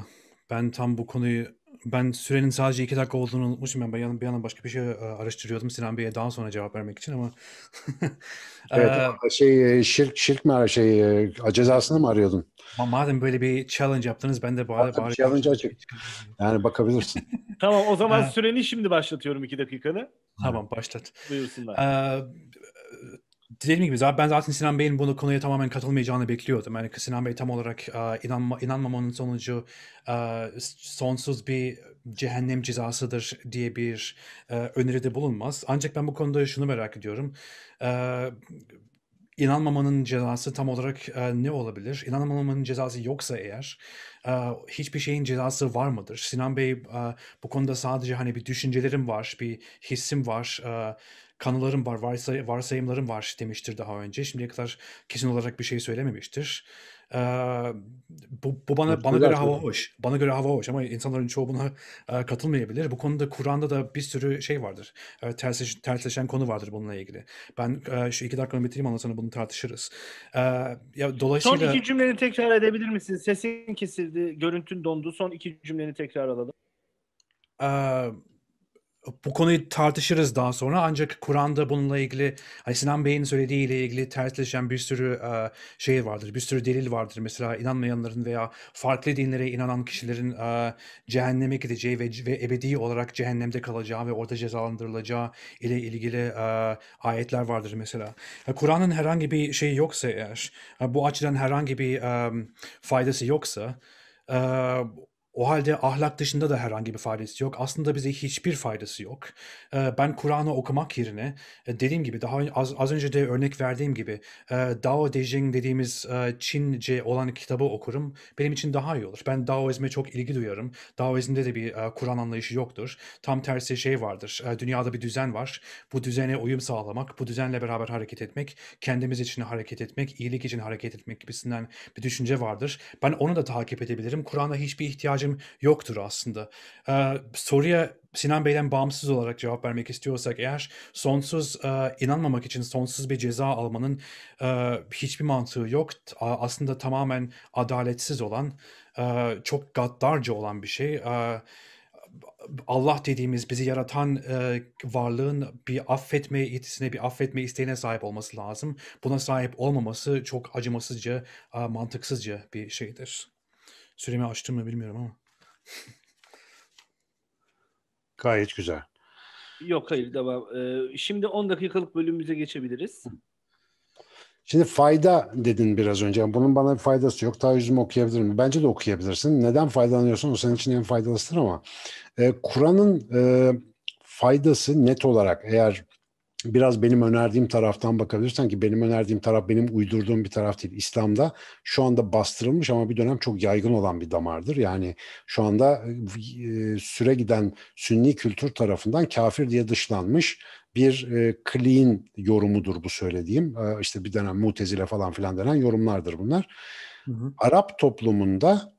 ben tam bu konuyu ben sürenin sadece iki dakika olduğunu unutmuşum. Ben bir yandan, bir yandan başka bir şey e, araştırıyordum Sinan Bey'e daha sonra cevap vermek için ama. evet, şey e, şirk şirk mi şey cezasını mı arıyordun? Madem böyle bir challenge yaptınız ben de bari bari challenge açık. Yani bakabilirsin. tamam o zaman süreni şimdi başlatıyorum iki dakikada. Tamam başlat. Buyursunlar. Ee, dediğim gibi ben zaten Sinan Bey'in bunu konuya tamamen katılmayacağını bekliyordum. Yani Sinan Bey tam olarak uh, inanma, inanmamanın sonucu uh, sonsuz bir cehennem cezasıdır diye bir uh, öneride bulunmaz. Ancak ben bu konuda şunu merak ediyorum. Uh, inanmamanın cezası tam olarak ne olabilir? İnanmamanın cezası yoksa eğer hiçbir şeyin cezası var mıdır? Sinan Bey bu konuda sadece hani bir düşüncelerim var, bir hissim var. Kanılarım var, varsay varsayımlarım var demiştir daha önce. Şimdiye kadar kesin olarak bir şey söylememiştir. Ee, bu, bu bana bana göre hava hoş. Bana göre hava hoş ama insanların çoğu buna e, katılmayabilir. Bu konuda Kur'an'da da bir sürü şey vardır. E, tersleş, tersleşen konu vardır bununla ilgili. Ben e, şu iki dakikanı bitireyim ondan sonra bunu tartışırız. E, ya dolayısıyla Son iki cümleni tekrar edebilir misin? Sesin kesildi, görüntün dondu. Son iki cümleni tekrar alalım. Eee bu konuyu tartışırız daha sonra ancak Kur'an'da bununla ilgili hani Sinan Bey'in söylediğiyle ilgili tersleşen bir sürü uh, şey vardır, bir sürü delil vardır. Mesela inanmayanların veya farklı dinlere inanan kişilerin uh, cehenneme gideceği ve, ve ebedi olarak cehennemde kalacağı ve orada cezalandırılacağı ile ilgili uh, ayetler vardır mesela. Kur'an'ın herhangi bir şeyi yoksa eğer, bu açıdan herhangi bir faydası yoksa o halde ahlak dışında da herhangi bir faydası yok. Aslında bize hiçbir faydası yok. Ben Kur'an'ı okumak yerine dediğim gibi daha az, az önce de örnek verdiğim gibi Dao De Jing dediğimiz Çince olan kitabı okurum. Benim için daha iyi olur. Ben Daoizme çok ilgi duyarım. Daoizmde de bir Kur'an anlayışı yoktur. Tam tersi şey vardır. Dünyada bir düzen var. Bu düzene uyum sağlamak, bu düzenle beraber hareket etmek, kendimiz için hareket etmek, iyilik için hareket etmek gibisinden bir düşünce vardır. Ben onu da takip edebilirim. Kur'an'a hiçbir ihtiyacım ihtiyacım yoktur aslında. Ee, soruya Sinan Bey'den bağımsız olarak cevap vermek istiyorsak eğer sonsuz e, inanmamak için sonsuz bir ceza almanın e, hiçbir mantığı yok. Aslında tamamen adaletsiz olan, e, çok gaddarca olan bir şey. E, Allah dediğimiz bizi yaratan e, varlığın bir affetme yetisine, bir affetme isteğine sahip olması lazım. Buna sahip olmaması çok acımasızca, e, mantıksızca bir şeydir. Süremi açtım mı bilmiyorum ama. Gayet güzel. Yok hayır devam. Ee, şimdi 10 dakikalık bölümümüze geçebiliriz. Şimdi fayda dedin biraz önce. Bunun bana bir faydası yok. Daha yüzümü okuyabilirim. Bence de okuyabilirsin. Neden faydalanıyorsun? O senin için en faydalısıdır ama e, Kur'an'ın e, faydası net olarak eğer biraz benim önerdiğim taraftan bakabilirsen ki benim önerdiğim taraf benim uydurduğum bir taraf değil. İslam'da şu anda bastırılmış ama bir dönem çok yaygın olan bir damardır. Yani şu anda e, süre giden sünni kültür tarafından kafir diye dışlanmış bir e, clean yorumudur bu söylediğim. E, işte bir dönem mutezile falan filan denen yorumlardır bunlar. Hı hı. Arap toplumunda e,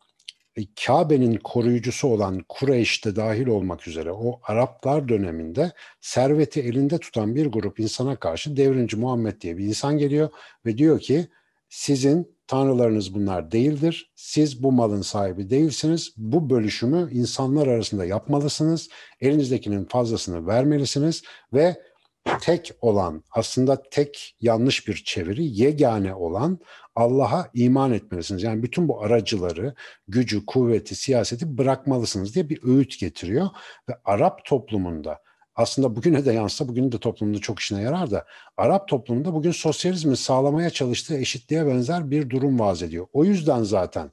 Kabe'nin koruyucusu olan Kureyş'te dahil olmak üzere o Araplar döneminde serveti elinde tutan bir grup insana karşı devrimci Muhammed diye bir insan geliyor ve diyor ki sizin tanrılarınız bunlar değildir. Siz bu malın sahibi değilsiniz. Bu bölüşümü insanlar arasında yapmalısınız. Elinizdekinin fazlasını vermelisiniz ve tek olan aslında tek yanlış bir çeviri yegane olan Allah'a iman etmelisiniz. Yani bütün bu aracıları, gücü, kuvveti, siyaseti bırakmalısınız diye bir öğüt getiriyor. Ve Arap toplumunda aslında bugüne de yansısa bugün de toplumda çok işine yarar da Arap toplumunda bugün sosyalizmi sağlamaya çalıştığı eşitliğe benzer bir durum vaz ediyor. O yüzden zaten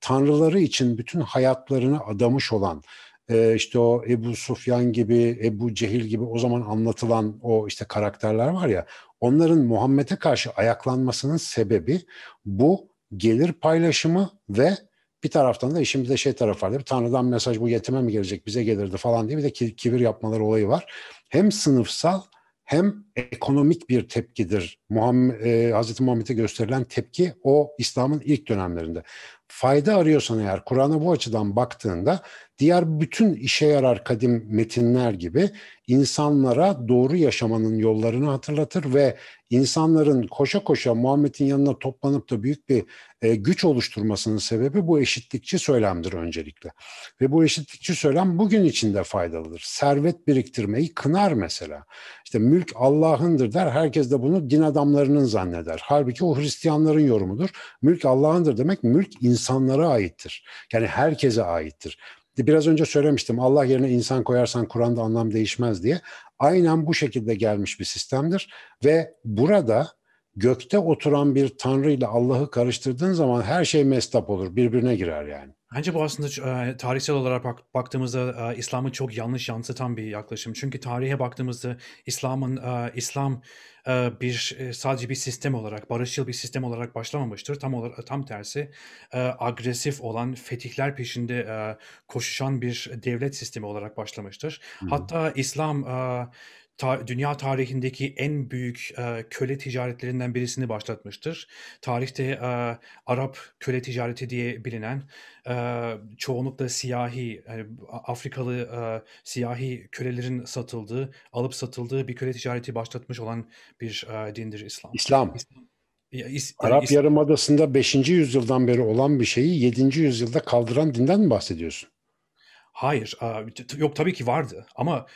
tanrıları için bütün hayatlarını adamış olan e, işte o Ebu Sufyan gibi, Ebu Cehil gibi o zaman anlatılan o işte karakterler var ya onların Muhammed'e karşı ayaklanmasının sebebi bu gelir paylaşımı ve bir taraftan da işin bir de şey tarafı var. Tanrı'dan mesaj bu yetime mi gelecek bize gelirdi falan diye bir de kibir yapmaları olayı var. Hem sınıfsal hem ekonomik bir tepkidir. Muhammed, e, Hazreti Muhammed'e gösterilen tepki o İslam'ın ilk dönemlerinde. Fayda arıyorsan eğer Kur'an'a bu açıdan baktığında diğer bütün işe yarar kadim metinler gibi insanlara doğru yaşamanın yollarını hatırlatır ve insanların koşa koşa Muhammed'in yanına toplanıp da büyük bir e, güç oluşturmasının sebebi bu eşitlikçi söylemdir öncelikle. Ve bu eşitlikçi söylem bugün içinde faydalıdır. Servet biriktirmeyi kınar mesela. İşte mülk Allah'ındır der. Herkes de bunu din adamlarının zanneder. Halbuki o Hristiyanların yorumudur. Mülk Allah'ındır demek mülk insanlara aittir. Yani herkese aittir. Biraz önce söylemiştim Allah yerine insan koyarsan Kur'an'da anlam değişmez diye. Aynen bu şekilde gelmiş bir sistemdir ve burada gökte oturan bir tanrı ile Allah'ı karıştırdığın zaman her şey mestap olur, birbirine girer yani. Bence bu aslında e, tarihsel olarak bak, baktığımızda e, İslam'ı çok yanlış yansıtan bir yaklaşım. Çünkü tarihe baktığımızda İslam'ın e, İslam e, bir e, sadece bir sistem olarak, barışçıl bir sistem olarak başlamamıştır. Tam olarak tam tersi e, agresif olan fetihler peşinde e, koşuşan bir devlet sistemi olarak başlamıştır. Hı. Hatta İslam e, ta, dünya tarihindeki en büyük e, köle ticaretlerinden birisini başlatmıştır. Tarihte e, Arap köle ticareti diye bilinen e, çoğunlukla siyahi, yani Afrikalı e, siyahi kölelerin satıldığı, alıp satıldığı bir köle ticareti başlatmış olan bir e, dindir İslam. İslam. İslam. İs, Arap is, Yarımadası'nda 5. yüzyıldan beri olan bir şeyi 7. yüzyılda kaldıran dinden mi bahsediyorsun? Hayır, yok tabii ki vardı ama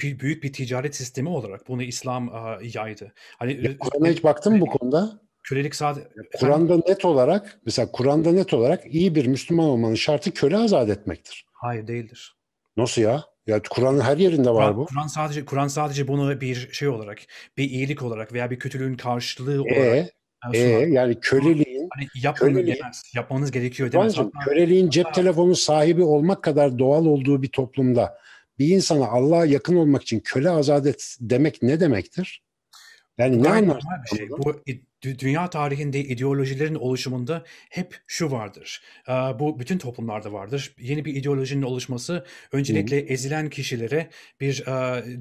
büyük bir ticaret sistemi olarak bunu İslam yaydı. Hani Kur'an'a hiç baktın mı bu konuda? Kölelik sadece Kur'an'da net olarak mesela Kur'an'da net olarak iyi bir Müslüman olmanın şartı köle azat etmektir. Hayır değildir. Nasıl ya? Ya Kur'an'ın her yerinde var Kur'an, bu. Kur'an sadece Kur'an sadece bunu bir şey olarak, bir iyilik olarak veya bir kötülüğün karşılığı olarak e, yani köleliğin hani yapın köleliğin, demez, yapmanız gerekiyor demez. Hatta, köleliğin cep telefonu sahibi olmak kadar doğal olduğu bir toplumda bir insana Allah'a yakın olmak için köle azat et demek ne demektir? Yani ne anlarsın? Şey. Bu dünya tarihinde ideolojilerin oluşumunda hep şu vardır. Bu bütün toplumlarda vardır. Yeni bir ideolojinin oluşması öncelikle Hı. ezilen kişilere bir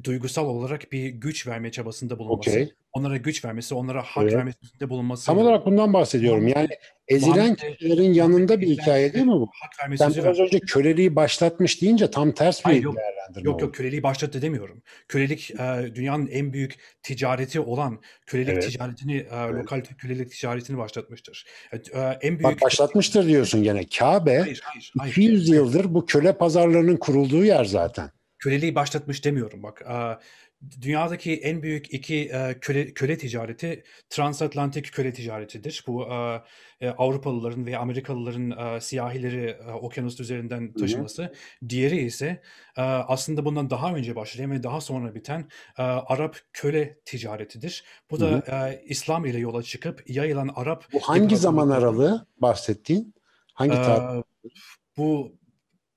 duygusal olarak bir güç verme çabasında bulunması. Okay. Onlara güç vermesi, onlara hak evet. vermesinde bulunması. Tam olarak bundan bahsediyorum. Yani ezilen kişilerin yanında bir hikaye değil mi bu? Hak Sen biraz önce köleliği başlatmış deyince tam ters bir Hayır, yok, değerlendirme Yok yok köleliği başlattı demiyorum. Kölelik e, dünyanın en büyük ticareti olan kölelik evet. ticaretini, e, evet. lokal kölelik ticaretini başlatmıştır. E, en büyük Bak başlatmıştır diyorsun gene. Kabe hayır, hayır, hayır. 200 yıldır bu köle pazarlarının kurulduğu yer zaten. Köleliği başlatmış demiyorum bak. E, dünyadaki en büyük iki e, köle, köle ticareti transatlantik köle ticaretidir. Bu e, e, Avrupalıların ve Amerikalıların e, siyahileri e, okyanus üzerinden taşıması. Hı hı. Diğeri ise e, aslında bundan daha önce başlayan ve daha sonra biten e, Arap köle ticaretidir. Bu da hı hı. E, İslam ile yola çıkıp yayılan Arap... Bu hangi zaman aralığı bahsettiğin? Hangi tarih? E, bu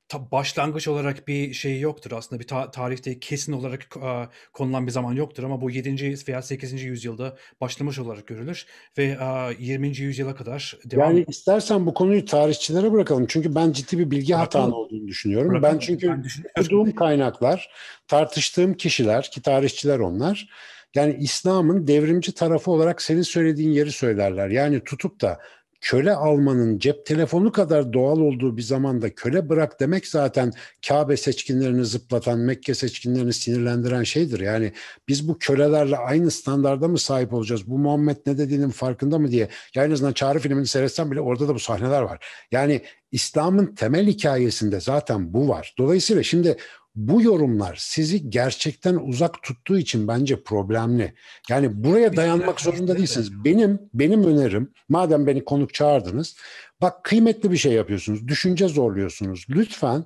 ta, başlangıç olarak bir şey yoktur aslında. Bir ta, tarihte kesin olarak a, konulan bir zaman yoktur ama bu 7. veya 8. yüzyılda başlamış olarak görülür ve a, 20. yüzyıla kadar devam Yani istersen bu konuyu tarihçilere bırakalım. Çünkü ben ciddi bir bilgi hatanı olduğunu düşünüyorum. Bırakalım. Ben çünkü ben okuduğum kaynaklar, tartıştığım kişiler ki tarihçiler onlar yani İslam'ın devrimci tarafı olarak senin söylediğin yeri söylerler. Yani tutup da köle almanın cep telefonu kadar doğal olduğu bir zamanda köle bırak demek zaten Kabe seçkinlerini zıplatan, Mekke seçkinlerini sinirlendiren şeydir. Yani biz bu kölelerle aynı standarda mı sahip olacağız? Bu Muhammed ne dediğinin farkında mı diye. Ya en azından Çağrı filmini seyretsem bile orada da bu sahneler var. Yani İslam'ın temel hikayesinde zaten bu var. Dolayısıyla şimdi bu yorumlar sizi gerçekten uzak tuttuğu için bence problemli. Yani buraya dayanmak zorunda değilsiniz. Benim benim önerim madem beni konuk çağırdınız bak kıymetli bir şey yapıyorsunuz. Düşünce zorluyorsunuz. Lütfen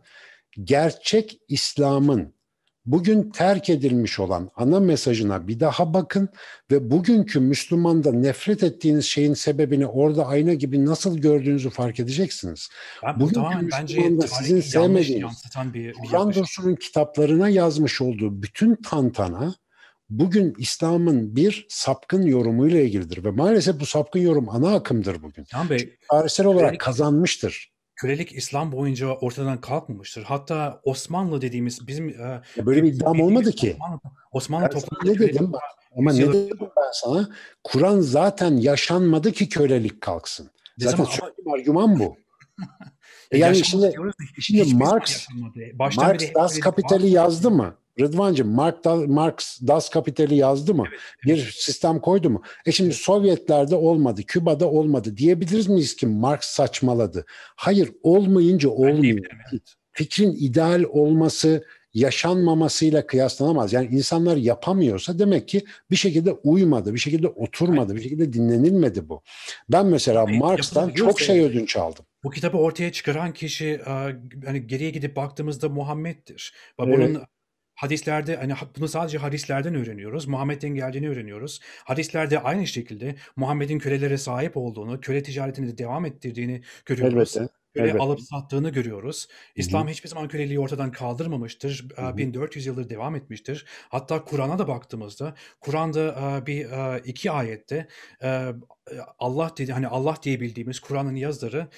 gerçek İslam'ın bugün terk edilmiş olan ana mesajına bir daha bakın ve bugünkü Müslümanda nefret ettiğiniz şeyin sebebini orada ayna gibi nasıl gördüğünüzü fark edeceksiniz. Ben, bugünkü tamam, Müslümanda sizin sevmediğiniz Kur'an Dursun'un kitaplarına yazmış olduğu bütün tantana bugün İslam'ın bir sapkın yorumuyla ilgilidir ve maalesef bu sapkın yorum ana akımdır bugün. Tamam Bey, tarihsel olarak kazanmıştır kölelik İslam boyunca ortadan kalkmamıştır. Hatta Osmanlı dediğimiz bizim e, böyle bir iddiam olmadı ki. Osmanlı, Osmanlı toplumunda ne dedim ama ne dedim ben sana? Kur'an zaten yaşanmadı ki kölelik kalksın. Zaten ama, argüman bu. E yani şimdi, şimdi Marx, Marx Das Kapital'i yazdı mı? Rıdvancığım Marx, Marx Das Kapital'i yazdı mı? Evet. Bir sistem koydu mu? E şimdi. Sovyetlerde olmadı, Küba'da olmadı diyebiliriz miyiz ki Marx saçmaladı? Hayır olmayınca olmuyor. Fikrin ideal olması yaşanmamasıyla kıyaslanamaz. Yani insanlar yapamıyorsa demek ki bir şekilde uymadı, bir şekilde oturmadı, bir şekilde dinlenilmedi bu. Ben mesela Marx'tan çok şey ödünç aldım. Bu kitabı ortaya çıkaran kişi hani geriye gidip baktığımızda Muhammed'dir. Bunun evet. Hadislerde hani bunu sadece hadislerden öğreniyoruz. Muhammed'in geldiğini öğreniyoruz. Hadislerde aynı şekilde Muhammed'in kölelere sahip olduğunu, köle ticaretini de devam ettirdiğini görüyoruz. Elbette köle evet. alıp sattığını görüyoruz. İslam Hı-hı. hiçbir zaman köleliği ortadan kaldırmamıştır. Hı-hı. 1400 yıldır devam etmiştir. Hatta Kur'an'a da baktığımızda Kur'an'da bir iki ayette Allah dedi hani Allah diye bildiğimiz Kur'an'ın yazıları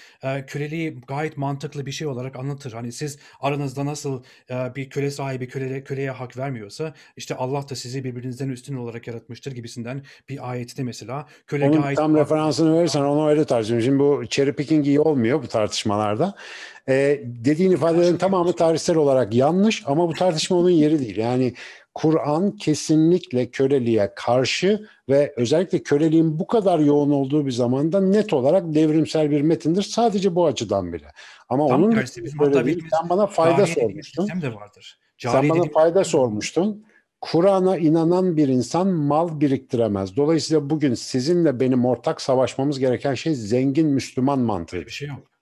köleliği gayet mantıklı bir şey olarak anlatır. Hani siz aranızda nasıl bir köle sahibi köle, köleye hak vermiyorsa işte Allah da sizi birbirinizden üstün olarak yaratmıştır gibisinden bir ayette mesela köle Onun gayet tam referansını verirsen onu öyle tartışıyorum. Şimdi bu cherry picking iyi olmuyor bu tartışmalarda. Ee, dediğin ifadelerin tamamı tarihsel olarak yanlış ama bu tartışma onun yeri değil. Yani Kur'an kesinlikle köleliğe karşı ve özellikle köleliğin bu kadar yoğun olduğu bir zamanda net olarak devrimsel bir metindir. Sadece bu açıdan bile. Ama Tam onun tersi, bizim hatta değil, sen bana fayda sormuştun. De vardır. Cari sen bana fayda sormuştun. Kur'an'a inanan bir insan mal biriktiremez. Dolayısıyla bugün sizinle benim ortak savaşmamız gereken şey zengin Müslüman mantığı. bir şey yok.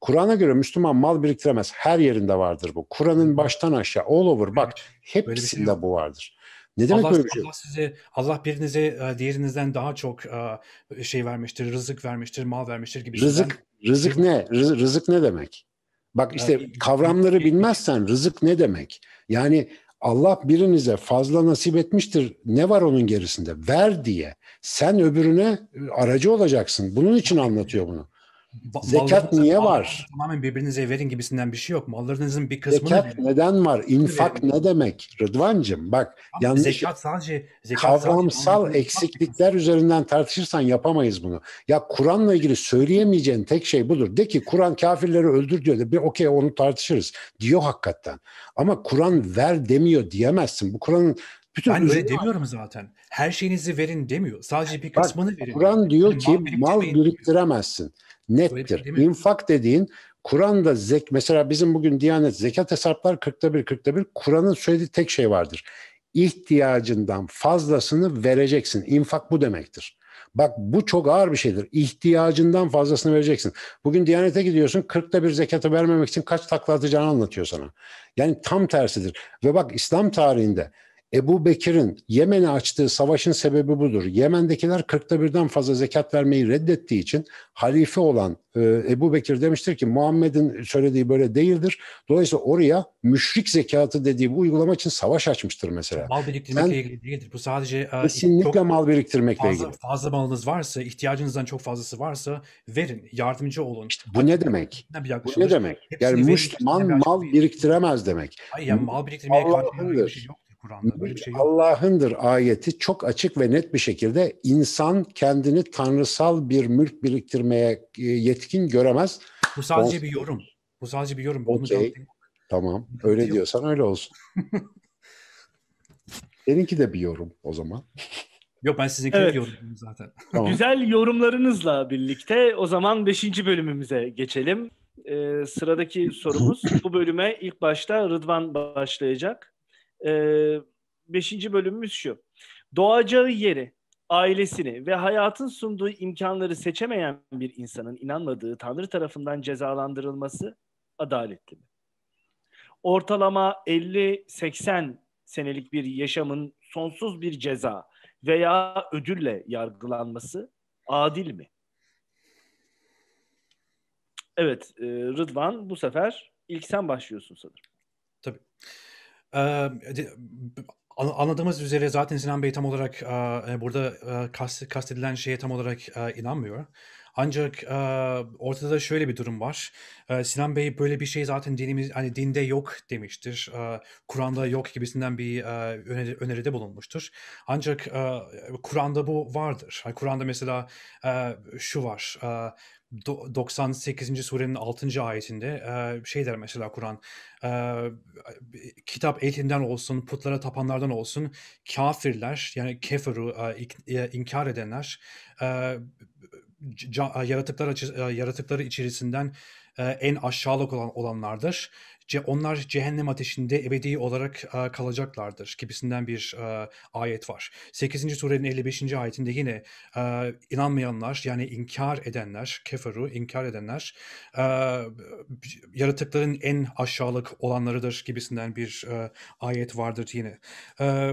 Kur'an'a göre Müslüman mal biriktiremez. Her yerinde vardır bu. Kur'an'ın baştan aşağı all over bak şey hepsinde şey bu vardır. Ne demek Allah, böyle bir şey? Allah size Allah birinize e, diğerinizden daha çok e, şey vermiştir, rızık vermiştir, mal vermiştir gibi. Rızık rızık ne? Rızık, rızık ne demek? Bak işte yani, kavramları bilmezsen rızık ne demek? Yani Allah birinize fazla nasip etmiştir. Ne var onun gerisinde? Ver diye. Sen öbürüne aracı olacaksın. Bunun için anlatıyor bunu. Zekat niye var? Tamamen birbirinize verin gibisinden bir şey yok. Mallarınızın bir kısmını Zekat verin. neden var? İnfak ne demek? Rıdvancığım bak Abi yanlış zekat sadece zekat kavramsal sadece eksiklikler üzerinden tartışırsan yapamayız bunu. Ya Kur'an'la ilgili söyleyemeyeceğin tek şey budur. De ki Kur'an kafirleri öldür diyor de bir okey onu tartışırız. Diyor hakikaten. Ama Kur'an ver demiyor diyemezsin. Bu Kur'an'ın bütün ben öyle demiyorum zaten. Her şeyinizi verin demiyor. Sadece bir kısmını Bak, verin. Kur'an diyor yani ki mal biriktiremezsin. Diyor nettir. İnfak dediğin Kur'an'da zek mesela bizim bugün Diyanet zekat hesaplar 40'ta bir 40'ta bir Kur'an'ın söylediği tek şey vardır. İhtiyacından fazlasını vereceksin. İnfak bu demektir. Bak bu çok ağır bir şeydir. İhtiyacından fazlasını vereceksin. Bugün Diyanet'e gidiyorsun 40'ta bir zekatı vermemek için kaç takla atacağını anlatıyor sana. Yani tam tersidir. Ve bak İslam tarihinde Ebu Bekir'in Yemen'e açtığı savaşın sebebi budur. Yemen'dekiler 40'ta birden fazla zekat vermeyi reddettiği için halife olan e, Ebu Bekir demiştir ki Muhammed'in söylediği böyle değildir. Dolayısıyla oraya müşrik zekatı dediği bu uygulama için savaş açmıştır mesela. Mal biriktirmekle Sen, ilgili değildir. Bu sadece e, kesinlikle çok mal biriktirmekle fazla, ilgili. Fazla malınız varsa, ihtiyacınızdan çok fazlası varsa verin, yardımcı olun. İşte bu ne demek? Bu ne demek? Hepsini yani Müslüman mal biriktiremez demek. Hayır yani mal biriktirmeye karşı bir şey yok. Kur'an'da böyle bir şey yok. Allah'ındır ayeti çok açık ve net bir şekilde insan kendini tanrısal bir mülk biriktirmeye e, yetkin göremez. Bu sadece o... bir yorum. Bu sadece bir yorum. Okay. Tamam. Öyle yok. diyorsan öyle olsun. Seninki de bir yorum o zaman. Yok ben sizinki evet. yorumum zaten. Tamam. Güzel yorumlarınızla birlikte o zaman 5. bölümümüze geçelim. Ee, sıradaki sorumuz bu bölüme ilk başta Rıdvan başlayacak. Ee, beşinci bölümümüz şu. Doğacağı yeri, ailesini ve hayatın sunduğu imkanları seçemeyen bir insanın inanmadığı Tanrı tarafından cezalandırılması adaletli mi? Ortalama 50-80 senelik bir yaşamın sonsuz bir ceza veya ödülle yargılanması adil mi? Evet, e, Rıdvan bu sefer ilk sen başlıyorsun sanırım. Tabii. Anladığımız üzere zaten Sinan Bey tam olarak, eee, burada, kast kastedilen şeye tam olarak, inanmıyor. Ancak ortada şöyle bir durum var. Sinan Bey böyle bir şey zaten dinimiz hani dinde yok demiştir. Kur'an'da yok gibisinden bir öneri, öneride bulunmuştur. Ancak Kur'an'da bu vardır. Yani Kur'an'da mesela şu var. 98. surenin 6. ayetinde şey der mesela Kur'an kitap ehlinden olsun putlara tapanlardan olsun kafirler yani keferu inkar edenler yaratıklar yaratıkları içerisinden en aşağılık olan olanlardır onlar cehennem ateşinde ebedi olarak e, kalacaklardır gibisinden bir e, ayet var. 8. surenin 55. ayetinde yine e, inanmayanlar yani inkar edenler, keferu inkar edenler e, yaratıkların en aşağılık olanlarıdır gibisinden bir e, ayet vardır yine. E,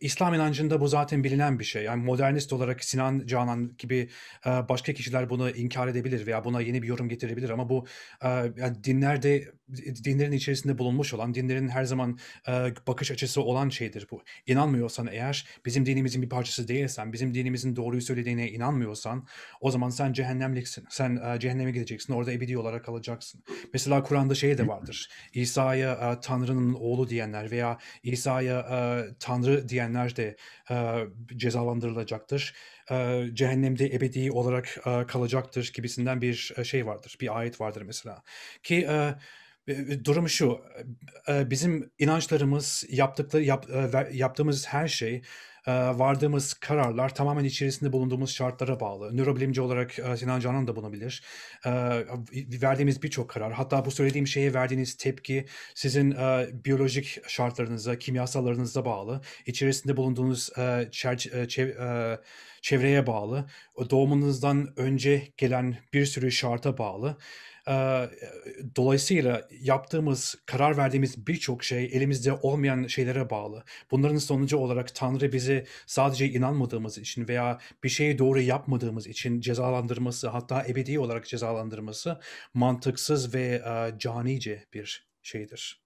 İslam inancında bu zaten bilinen bir şey. Yani modernist olarak Sinan Canan gibi e, başka kişiler bunu inkar edebilir veya buna yeni bir yorum getirebilir ama bu e, yani dinlerde dinlerin içerisinde bulunmuş olan, dinlerin her zaman e, bakış açısı olan şeydir bu. İnanmıyorsan eğer, bizim dinimizin bir parçası değilsen, bizim dinimizin doğruyu söylediğine inanmıyorsan, o zaman sen cehennemliksin. Sen e, cehenneme gideceksin, orada ebedi olarak kalacaksın. Mesela Kur'an'da şey de vardır. İsa'ya e, Tanrı'nın oğlu diyenler veya İsa'ya e, Tanrı diyenler de e, cezalandırılacaktır. E, cehennemde ebedi olarak e, kalacaktır gibisinden bir şey vardır. Bir ayet vardır mesela. Ki e, durum şu, bizim inançlarımız, yaptıkları yap, yaptığımız her şey, vardığımız kararlar tamamen içerisinde bulunduğumuz şartlara bağlı. Nörobilimci olarak Sinan Canan da bunu bilir. Verdiğimiz birçok karar, hatta bu söylediğim şeye verdiğiniz tepki sizin biyolojik şartlarınıza, kimyasallarınıza bağlı. İçerisinde bulunduğunuz çevreye bağlı. Doğumunuzdan önce gelen bir sürü şarta bağlı. Dolayısıyla yaptığımız, karar verdiğimiz birçok şey elimizde olmayan şeylere bağlı. Bunların sonucu olarak Tanrı bizi sadece inanmadığımız için veya bir şeyi doğru yapmadığımız için cezalandırması, hatta ebedi olarak cezalandırması mantıksız ve canice bir şeydir.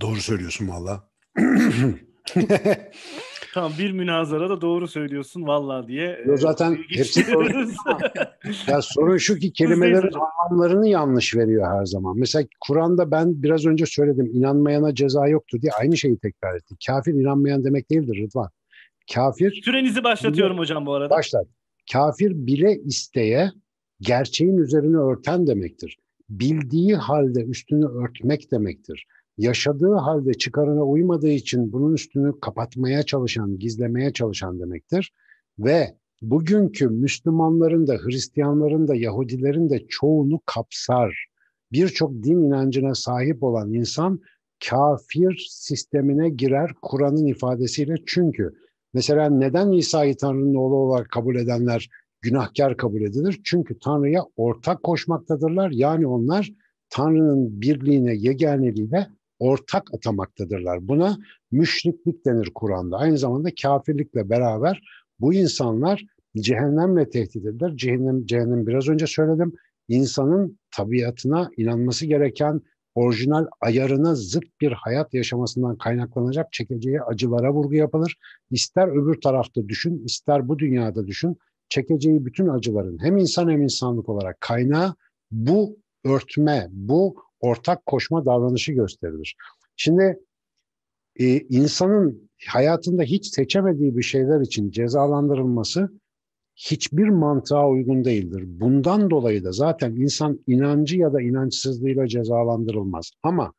Doğru söylüyorsun valla. Tamam bir münazara da doğru söylüyorsun valla diye. Yo, zaten e, hepsi doğru. ya sorun şu ki kelimelerin anlamlarını yanlış veriyor her zaman. Mesela Kur'an'da ben biraz önce söyledim inanmayana ceza yoktur diye aynı şeyi tekrar etti. Kafir inanmayan demek değildir Rıdvan. Kafir... Sürenizi başlatıyorum bile, hocam bu arada. Başlat. Kafir bile isteye gerçeğin üzerine örten demektir. Bildiği halde üstünü örtmek demektir yaşadığı halde çıkarına uymadığı için bunun üstünü kapatmaya çalışan, gizlemeye çalışan demektir. Ve bugünkü Müslümanların da, Hristiyanların da, Yahudilerin de çoğunu kapsar. Birçok din inancına sahip olan insan kafir sistemine girer Kur'an'ın ifadesiyle. Çünkü mesela neden İsa'yı Tanrı'nın oğlu olarak kabul edenler günahkar kabul edilir? Çünkü Tanrı'ya ortak koşmaktadırlar. Yani onlar Tanrı'nın birliğine, yeganeliğine ortak atamaktadırlar. Buna müşriklik denir Kur'an'da. Aynı zamanda kafirlikle beraber bu insanlar cehennemle tehdit edilir. Cehennem, cehennem biraz önce söyledim. İnsanın tabiatına inanması gereken orijinal ayarına zıt bir hayat yaşamasından kaynaklanacak çekeceği acılara vurgu yapılır. İster öbür tarafta düşün, ister bu dünyada düşün. Çekeceği bütün acıların hem insan hem insanlık olarak kaynağı bu örtme, bu ortak koşma davranışı gösterilir. Şimdi e, insanın hayatında hiç seçemediği bir şeyler için cezalandırılması hiçbir mantığa uygun değildir. Bundan dolayı da zaten insan inancı ya da inançsızlığıyla cezalandırılmaz. Ama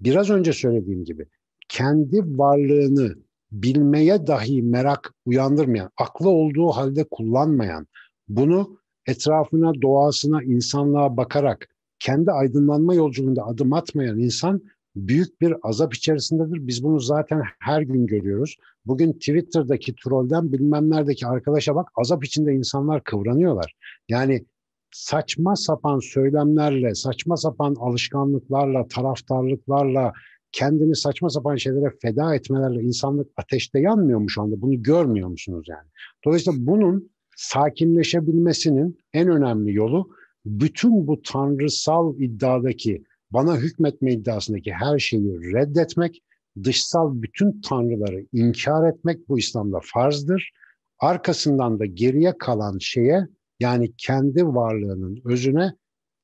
biraz önce söylediğim gibi kendi varlığını bilmeye dahi merak uyandırmayan, aklı olduğu halde kullanmayan, bunu etrafına, doğasına, insanlığa bakarak kendi aydınlanma yolculuğunda adım atmayan insan büyük bir azap içerisindedir. Biz bunu zaten her gün görüyoruz. Bugün Twitter'daki trollden bilmem neredeki arkadaşa bak azap içinde insanlar kıvranıyorlar. Yani saçma sapan söylemlerle, saçma sapan alışkanlıklarla, taraftarlıklarla, kendini saçma sapan şeylere feda etmelerle insanlık ateşte yanmıyor mu şu anda? Bunu görmüyor musunuz yani? Dolayısıyla bunun sakinleşebilmesinin en önemli yolu bütün bu tanrısal iddiadaki bana hükmetme iddiasındaki her şeyi reddetmek, dışsal bütün tanrıları inkar etmek bu İslam'da farzdır. arkasından da geriye kalan şeye yani kendi varlığının özüne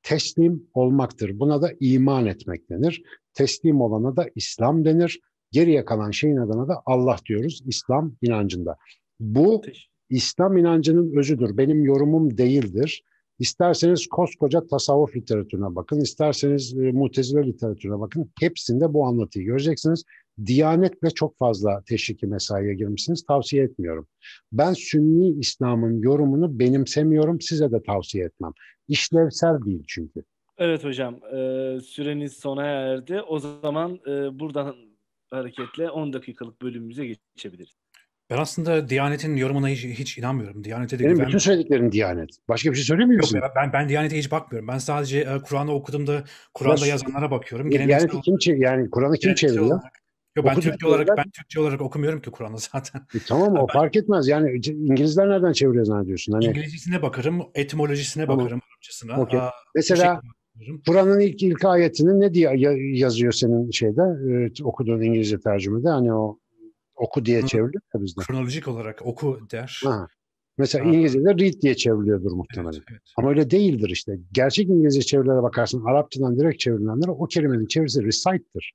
teslim olmaktır. Buna da iman etmek denir. Teslim olana da İslam denir. Geriye kalan şeyin adına da Allah diyoruz İslam inancında. Bu İslam inancının özüdür. Benim yorumum değildir. İsterseniz koskoca tasavvuf literatürüne bakın, isterseniz e, mutezile literatürüne bakın. Hepsinde bu anlatıyı göreceksiniz. Diyanetle çok fazla teşriki mesaiye girmişsiniz. Tavsiye etmiyorum. Ben Sünni İslam'ın yorumunu benimsemiyorum. Size de tavsiye etmem. İşlevsel değil çünkü. Evet hocam. E, süreniz sona erdi. O zaman e, buradan hareketle 10 dakikalık bölümümüze geçebiliriz. Ben aslında Diyanet'in yorumuna hiç, hiç inanmıyorum. Diyanet'e de Benim güven... bütün söylediklerim Diyanet. Başka bir şey söylemiyor musun? Yok, ben, ben Diyanet'e hiç bakmıyorum. Ben sadece e, Kur'an'ı okuduğumda Kur'an'da Ya- yazanlara bakıyorum. Diyanet'i kim çe- yani Kur'an'ı kim çeviriyor? olarak- Yok ben Türkçe olarak ben Türkçe olarak okumuyorum ki Kur'an'ı zaten. E, tamam o fark etmez. Yani İngilizler nereden çeviriyor zannediyorsun? Hani İngilizcesine bakarım, etimolojisine Tamam. bakarım, Arapçasına. Okey. Aa, mesela. Kur'an'ın ilk ilk ayetini ne diye ya- yazıyor senin şeyde e, okuduğun İngilizce tercümede? Hani o oku diye Hı. çevriliyor ya bizde. kronolojik olarak oku der. Ha. Mesela Ha. İngilizce'de read diye çevriliyordur Evet, muhtemelen. evet. Ama öyle değildir işte. Gerçek İngilizce çevirilere bakarsın Arapçadan direkt çevrilenlere o kelimenin çevirisi recite'dir.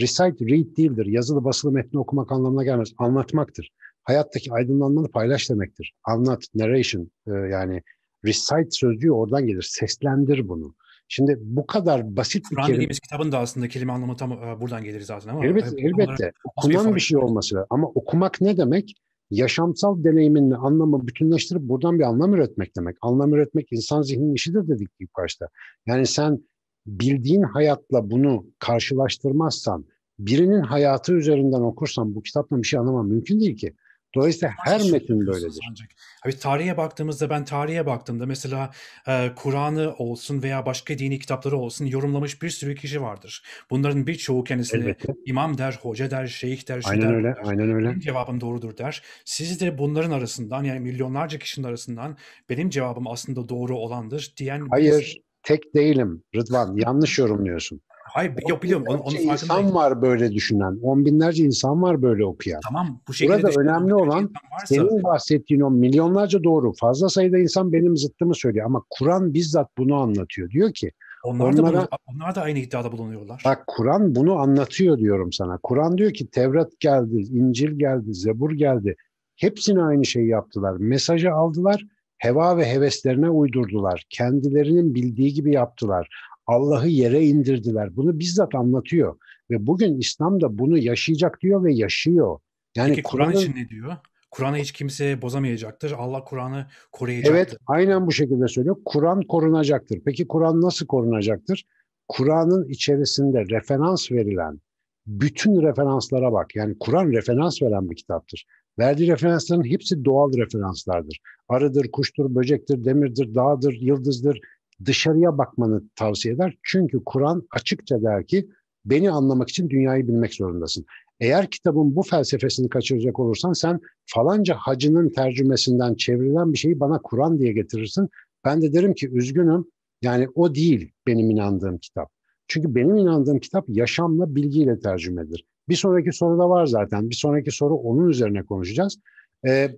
Recite read değildir. Yazılı basılı metni okumak anlamına gelmez. Anlatmaktır. Hayattaki aydınlanmanı paylaş demektir. Anlat, narration e, yani recite sözcüğü oradan gelir. Seslendir bunu. Şimdi bu kadar basit bir Kur'an kelime. dediğimiz kitabın da aslında kelime anlamı tam e, buradan gelir zaten ama. Elbette, e, elbette. nasıl Okunan bir şey olması lazım. Ama okumak ne demek? Yaşamsal deneyiminle anlamı bütünleştirip buradan bir anlam üretmek demek. Anlam üretmek insan zihninin işidir dedik ilk başta. Yani sen bildiğin hayatla bunu karşılaştırmazsan, birinin hayatı üzerinden okursan bu kitaptan bir şey anlamam mümkün değil ki. Dolayısıyla her metin böyledir. Ancak. Abi tarihe baktığımızda ben tarihe baktığımda mesela e, Kur'an'ı olsun veya başka dini kitapları olsun yorumlamış bir sürü kişi vardır. Bunların birçoğu kendisine Elbette. imam der, hoca der, şeyh der, şu Aynen der, öyle, der. aynen öyle. Benim cevabım doğrudur der. Siz de bunların arasından yani milyonlarca kişinin arasından benim cevabım aslında doğru olandır diyen Hayır, tek değilim Rıdvan. Yanlış yorumluyorsun. Hayır yok biliyorum onun, onun farkındayım. insan var böyle düşünen. On binlerce insan var böyle okuyan. Tamam bu şekilde Burada önemli olan varsa- Senin bahsettiğin o milyonlarca doğru. Fazla sayıda insan benim zıttımı söylüyor ama Kur'an bizzat bunu anlatıyor. Diyor ki onlar, da onlara- bunu- onlar da aynı iddiada bulunuyorlar. bak Kur'an bunu anlatıyor diyorum sana. Kur'an diyor ki Tevrat geldi, İncil geldi, Zebur geldi. Hepsini aynı şeyi yaptılar. Mesajı aldılar, heva ve heveslerine uydurdular. Kendilerinin bildiği gibi yaptılar. Allah'ı yere indirdiler. Bunu bizzat anlatıyor. Ve bugün İslam da bunu yaşayacak diyor ve yaşıyor. Yani Peki Kur'an için ne diyor? Kur'an'ı hiç kimse bozamayacaktır. Allah Kur'an'ı koruyacaktır. Evet, aynen bu şekilde söylüyor. Kur'an korunacaktır. Peki Kur'an nasıl korunacaktır? Kur'an'ın içerisinde referans verilen bütün referanslara bak. Yani Kur'an referans veren bir kitaptır. Verdiği referansların hepsi doğal referanslardır. Arıdır, kuştur, böcektir, demirdir, dağdır, yıldızdır. Dışarıya bakmanı tavsiye eder. Çünkü Kur'an açıkça der ki beni anlamak için dünyayı bilmek zorundasın. Eğer kitabın bu felsefesini kaçıracak olursan sen falanca hacının tercümesinden çevrilen bir şeyi bana Kur'an diye getirirsin. Ben de derim ki üzgünüm yani o değil benim inandığım kitap. Çünkü benim inandığım kitap yaşamla bilgiyle tercümedir. Bir sonraki soruda var zaten. Bir sonraki soru onun üzerine konuşacağız. Ee,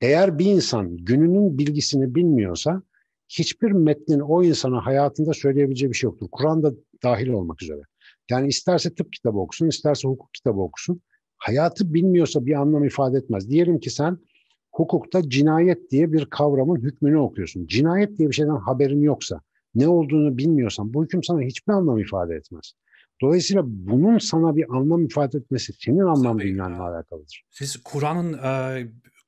eğer bir insan gününün bilgisini bilmiyorsa hiçbir metnin o insana hayatında söyleyebileceği bir şey yoktur. Kur'an'da dahil olmak üzere. Yani isterse tıp kitabı okusun, isterse hukuk kitabı okusun. Hayatı bilmiyorsa bir anlam ifade etmez. Diyelim ki sen hukukta cinayet diye bir kavramın hükmünü okuyorsun. Cinayet diye bir şeyden haberin yoksa, ne olduğunu bilmiyorsan bu hüküm sana hiçbir anlam ifade etmez. Dolayısıyla bunun sana bir anlam ifade etmesi senin anlam dünyanla alakalıdır. Siz Kur'an'ın e,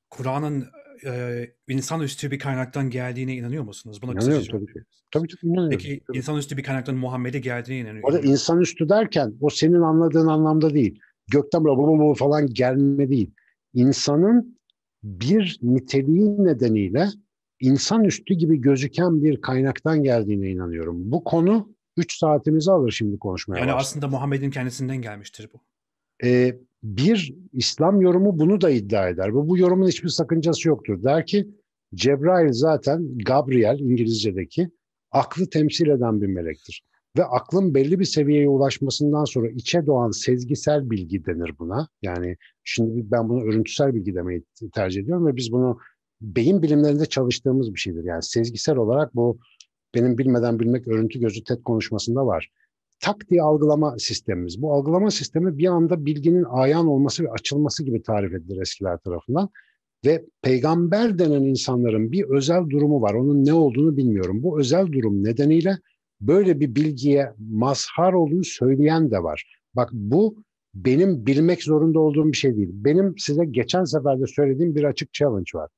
Kur'an'ın e, insanüstü bir kaynaktan geldiğine inanıyor musunuz? Buna İnanıyorum tabii ki. Tabii tabii inanıyorum. Peki insanüstü bir kaynaktan Muhammed'e geldiğine inanıyor musunuz? insanüstü derken o senin anladığın anlamda değil. Gökten böyle falan gelme değil. İnsanın bir niteliği nedeniyle insanüstü gibi gözüken bir kaynaktan geldiğine inanıyorum. Bu konu 3 saatimizi alır şimdi konuşmaya Yani başlasak. aslında Muhammed'in kendisinden gelmiştir bu. Ee, bir İslam yorumu bunu da iddia eder. Ve bu yorumun hiçbir sakıncası yoktur. Der ki Cebrail zaten Gabriel İngilizce'deki aklı temsil eden bir melektir. Ve aklın belli bir seviyeye ulaşmasından sonra içe doğan sezgisel bilgi denir buna. Yani şimdi ben bunu örüntüsel bilgi demeyi tercih ediyorum ve biz bunu beyin bilimlerinde çalıştığımız bir şeydir. Yani sezgisel olarak bu benim bilmeden bilmek örüntü gözü TED konuşmasında var. Tak diye algılama sistemimiz. Bu algılama sistemi bir anda bilginin ayan olması ve açılması gibi tarif edilir eskiler tarafından. Ve peygamber denen insanların bir özel durumu var. Onun ne olduğunu bilmiyorum. Bu özel durum nedeniyle böyle bir bilgiye mazhar olduğunu söyleyen de var. Bak bu benim bilmek zorunda olduğum bir şey değil. Benim size geçen seferde söylediğim bir açık challenge var.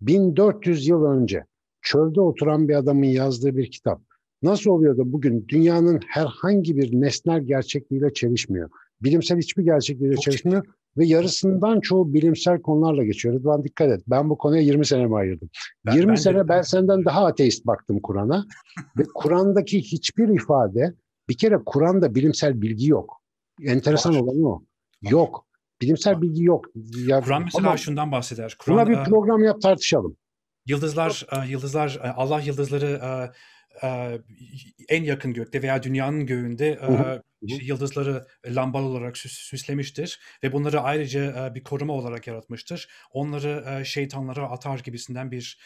1400 yıl önce çölde oturan bir adamın yazdığı bir kitap. Nasıl oluyor da bugün dünyanın herhangi bir nesnel gerçekliğiyle çelişmiyor? Bilimsel hiçbir gerçekliğiyle çelişmiyor ve yarısından çoğu bilimsel konularla geçiyor. Rıdvan dikkat et. Ben bu konuya 20 senemi ayırdım. Ben, 20 ben sene de... ben senden daha ateist baktım Kur'an'a ve Kur'an'daki hiçbir ifade bir kere Kur'an'da bilimsel bilgi yok. Enteresan Var. olan o. Yok. Bilimsel Var. bilgi yok. Ya, Kur'an mesela ama şundan bahseder. Kur'an, buna bir program yap tartışalım. Yıldızlar, yıldızlar, Allah yıldızları en yakın gökte veya dünyanın göğünde hı hı. işte yıldızları lambalı olarak süs, süslemiştir ve bunları ayrıca bir koruma olarak yaratmıştır. Onları şeytanlara atar gibisinden bir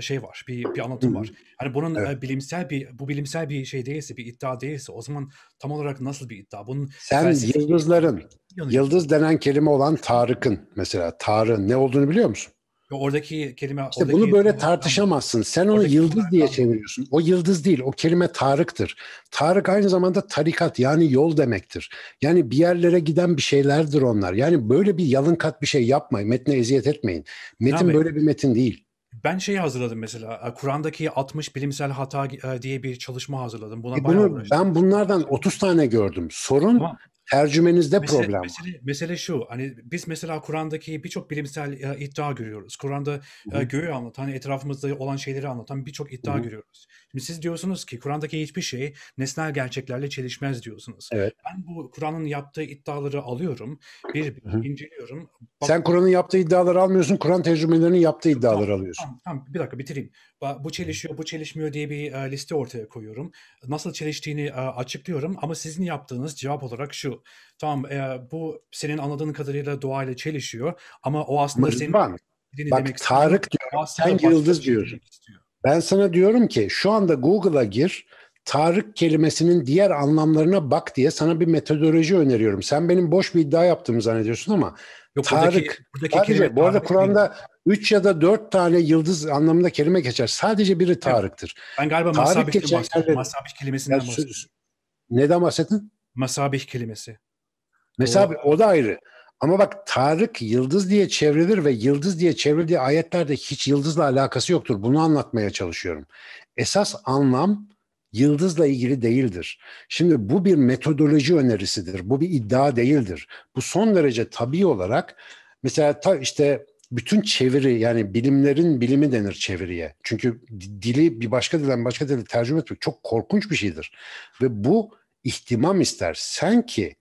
şey var, bir, bir anlatım var. Yani bunun evet. bilimsel bir bu bilimsel bir şey değilse, bir iddia değilse o zaman tam olarak nasıl bir iddia? Bunun Sen yıldızların, yıldız denen kelime olan Tarık'ın mesela Tarık'ın ne olduğunu biliyor musun? Oradaki kelime... İşte oradaki bunu böyle tartışamazsın. Sen onu yıldız diye çeviriyorsun. O yıldız değil. O kelime Tarık'tır. Tarık aynı zamanda tarikat yani yol demektir. Yani bir yerlere giden bir şeylerdir onlar. Yani böyle bir yalın kat bir şey yapmayın. Metne eziyet etmeyin. Metin böyle bir metin değil. Ben şeyi hazırladım mesela. Kur'an'daki 60 bilimsel hata diye bir çalışma hazırladım. Buna e bunu, ben bunlardan 30 tane gördüm. Sorun Ama tercümenizde mesele, problem var. Mesele, mesele şu hani biz mesela Kur'an'daki birçok bilimsel e, iddia görüyoruz. Kur'an'da e, göğü anlatan, etrafımızda olan şeyleri anlatan birçok iddia Hı-hı. görüyoruz. Şimdi siz diyorsunuz ki Kur'an'daki hiçbir şey nesnel gerçeklerle çelişmez diyorsunuz. Evet. Ben bu Kur'an'ın yaptığı iddiaları alıyorum, bir, bir inceliyorum. Bak, Sen Kur'an'ın yaptığı iddiaları almıyorsun, Kur'an tercümelerinin yaptığı iddiaları tamam, alıyorsun. Tamam, tamam, bir dakika bitireyim. Bu çelişiyor, bu çelişmiyor diye bir e, liste ortaya koyuyorum. Nasıl çeliştiğini e, açıklıyorum ama sizin yaptığınız cevap olarak şu. Tamam e, bu senin anladığın kadarıyla doğayla çelişiyor ama o aslında senin bak, bak Tarık diyor, sen yıldız diyorsun. Ben sana diyorum ki şu anda Google'a gir, Tarık kelimesinin diğer anlamlarına bak diye sana bir metodoloji öneriyorum. Sen benim boş bir iddia yaptığımı zannediyorsun ama Yok, Tarık, buradaki, buradaki sadece, bu arada Kur'an'da 3 ya da 4 tane yıldız anlamında kelime geçer. Sadece biri Tarık'tır. Ben galiba Tarık masabihten bahsettim. Masabih kelimesinden bahsettim. Neden bahsettin? Masabih kelimesi. O, o da ayrı. Ama bak Tarık yıldız diye çevrilir ve yıldız diye çevrildiği ayetlerde hiç yıldızla alakası yoktur. Bunu anlatmaya çalışıyorum. Esas anlam yıldızla ilgili değildir. Şimdi bu bir metodoloji önerisidir. Bu bir iddia değildir. Bu son derece tabii olarak mesela ta işte bütün çeviri yani bilimlerin bilimi denir çeviriye. Çünkü dili bir başka dilden başka dile tercüme etmek çok korkunç bir şeydir. Ve bu ihtimam ister. Sen ki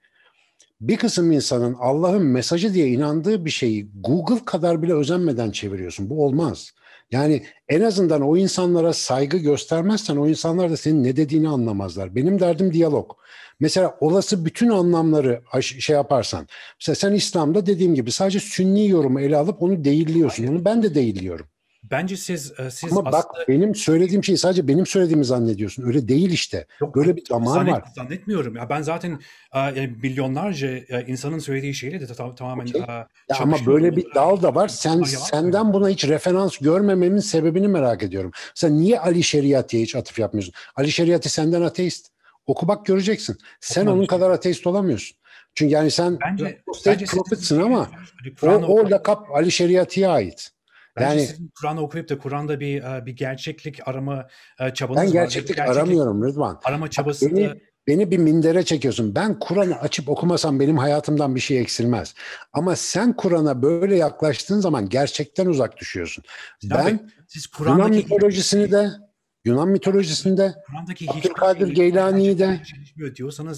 bir kısım insanın Allah'ın mesajı diye inandığı bir şeyi Google kadar bile özenmeden çeviriyorsun. Bu olmaz. Yani en azından o insanlara saygı göstermezsen o insanlar da senin ne dediğini anlamazlar. Benim derdim diyalog. Mesela olası bütün anlamları şey yaparsan. Mesela sen İslam'da dediğim gibi sadece sünni yorumu ele alıp onu değilliyorsun. Onu ben de değilliyorum. Bence siz e, siz Ama aslında... bak benim söylediğim şeyi sadece benim söylediğimi zannediyorsun. Öyle değil işte. Yok, Böyle bir damar zannet, var. Zannetmiyorum. Ya ben zaten e, milyonlarca e, insanın söylediği şeyle de tamamen okay. ya ama böyle bir dal da var. Sen senden buna hiç referans görmememin sebebini merak ediyorum. Sen niye Ali Şeriat'e hiç atıf yapmıyorsun? Ali Şeriat'ı senden ateist. Oku bak göreceksin. Sen onun kadar ateist olamıyorsun. Çünkü yani sen bence, bence prophetsin ama o, o lakap Ali Şeriat'e ait. Bence yani sizin Kur'an'ı okuyup da Kur'an'da bir e, bir gerçeklik arama e, çabanız var. Ben gerçeklik, gerçeklik aramıyorum Rıdvan. Arama çabası beni, da... beni bir mindere çekiyorsun. Ben Kur'an'ı açıp okumasam benim hayatımdan bir şey eksilmez. Ama sen Kur'an'a böyle yaklaştığın zaman gerçekten uzak düşüyorsun. Sinan ben Bey, siz Yunan mitolojisini de Yunan mitolojisinde Kur'an'daki Abdülkadir Geylani'yi de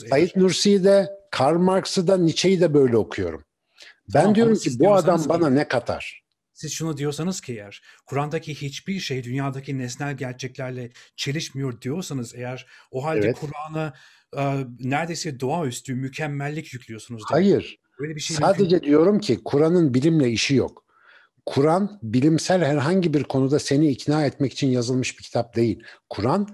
Said Nursi'yi de Karl Marx'ı da Nietzsche'yi de böyle okuyorum. Ben tamam, diyorum ki bu adam bana ne katar? Siz şunu diyorsanız ki eğer Kur'an'daki hiçbir şey dünyadaki nesnel gerçeklerle çelişmiyor diyorsanız eğer o halde evet. Kur'an'a e, neredeyse doğaüstü mükemmellik yüklüyorsunuz. Hayır. Öyle bir şey Sadece mümkün. diyorum ki Kur'an'ın bilimle işi yok. Kur'an bilimsel herhangi bir konuda seni ikna etmek için yazılmış bir kitap değil. Kur'an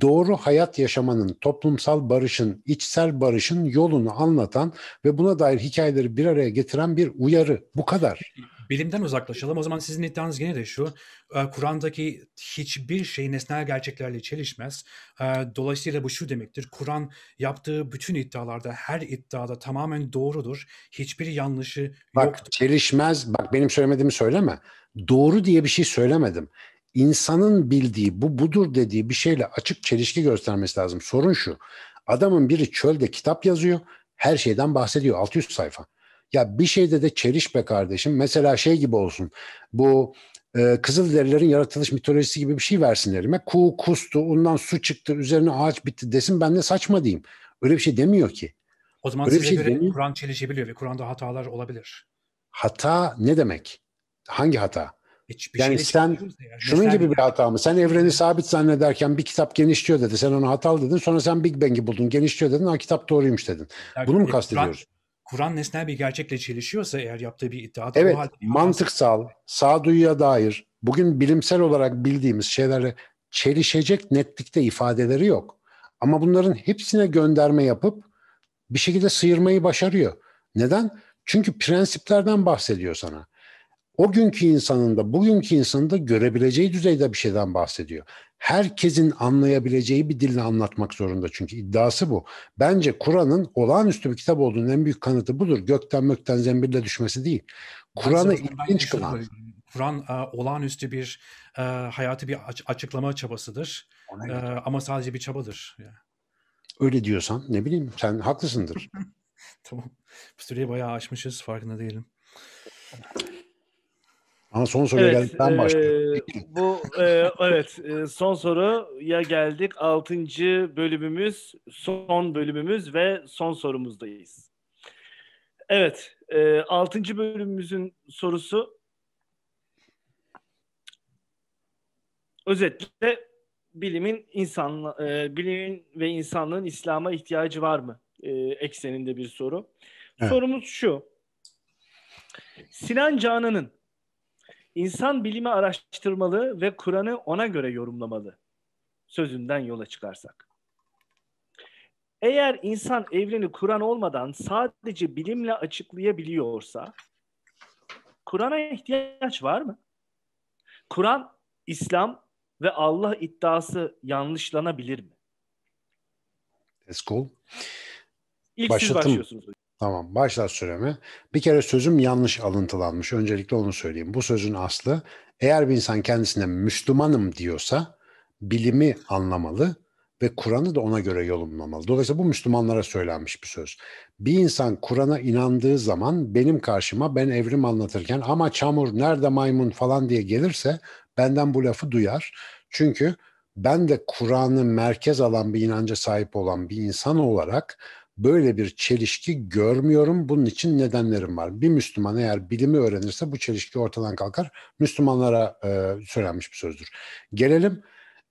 doğru hayat yaşamanın, toplumsal barışın, içsel barışın yolunu anlatan ve buna dair hikayeleri bir araya getiren bir uyarı. Bu kadar. Bilimden uzaklaşalım. O zaman sizin iddianız yine de şu. E, Kur'an'daki hiçbir şey nesnel gerçeklerle çelişmez. E, dolayısıyla bu şu demektir. Kur'an yaptığı bütün iddialarda, her iddiada tamamen doğrudur. Hiçbir yanlışı bak, yoktur. çelişmez. Bak benim söylemediğimi söyleme. Doğru diye bir şey söylemedim insanın bildiği bu budur dediği bir şeyle açık çelişki göstermesi lazım. Sorun şu. Adamın biri çölde kitap yazıyor. Her şeyden bahsediyor. 600 sayfa. Ya bir şeyde de çeliş be kardeşim. Mesela şey gibi olsun. Bu e, Kızılderililerin yaratılış mitolojisi gibi bir şey versin elime. Ku kustu, ondan su çıktı, üzerine ağaç bitti desin ben de saçma diyeyim. Öyle bir şey demiyor ki. O zaman Öyle size şey göre Kur'an çelişebiliyor ve Kur'an'da hatalar olabilir. Hata ne demek? Hangi hata? Hiçbir yani sen yani. şunun gibi bir hata mı? Sen evreni sabit zannederken bir kitap genişliyor dedi. Sen ona hatalı dedin. Sonra sen Big Bang'i buldun. Genişliyor dedin. Ha kitap doğruymuş dedin. Yani, Bunu mu kastediyoruz? Kur'an nesnel bir gerçekle çelişiyorsa eğer yaptığı bir iddia. Evet. O halde mantıksal, sağduyuya dair bugün bilimsel olarak bildiğimiz şeylerle çelişecek netlikte ifadeleri yok. Ama bunların hepsine gönderme yapıp bir şekilde sıyırmayı başarıyor. Neden? Çünkü prensiplerden bahsediyor sana o günkü insanın da bugünkü insanın da görebileceği düzeyde bir şeyden bahsediyor. Herkesin anlayabileceği bir dille anlatmak zorunda çünkü iddiası bu. Bence Kur'an'ın olağanüstü bir kitap olduğunun en büyük kanıtı budur. Gökten mökten zembille düşmesi değil. Kur'an'ı ilginç kılan. Kur'an e, olağanüstü bir e, hayatı bir açıklama çabasıdır. E, ama sadece bir çabadır. Yani. Öyle diyorsan ne bileyim sen haklısındır. tamam. Bu süreyi bayağı aşmışız farkında değilim. Ama son soruya evet, geldik. Ben e, başlıyorum. bu e, evet e, son soruya geldik. Altıncı bölümümüz, son bölümümüz ve son sorumuzdayız. Evet, e, altıncı bölümümüzün sorusu özetle bilimin insan e, bilimin ve insanlığın İslam'a ihtiyacı var mı? E, ekseninde bir soru. Evet. Sorumuz şu. Sinan Canan'ın İnsan bilimi araştırmalı ve Kur'an'ı ona göre yorumlamalı. Sözünden yola çıkarsak. Eğer insan evreni Kur'an olmadan sadece bilimle açıklayabiliyorsa Kur'an'a ihtiyaç var mı? Kur'an, İslam ve Allah iddiası yanlışlanabilir mi? Let's go. İlk Başlatım. siz başlıyorsunuz. Tamam başlar süremi. Bir kere sözüm yanlış alıntılanmış. Öncelikle onu söyleyeyim. Bu sözün aslı eğer bir insan kendisine Müslümanım diyorsa bilimi anlamalı ve Kur'an'ı da ona göre yorumlamalı. Dolayısıyla bu Müslümanlara söylenmiş bir söz. Bir insan Kur'an'a inandığı zaman benim karşıma ben evrim anlatırken ama çamur nerede maymun falan diye gelirse benden bu lafı duyar. Çünkü ben de Kur'an'ı merkez alan bir inanca sahip olan bir insan olarak böyle bir çelişki görmüyorum. Bunun için nedenlerim var. Bir Müslüman eğer bilimi öğrenirse bu çelişki ortadan kalkar. Müslümanlara e, söylenmiş bir sözdür. Gelelim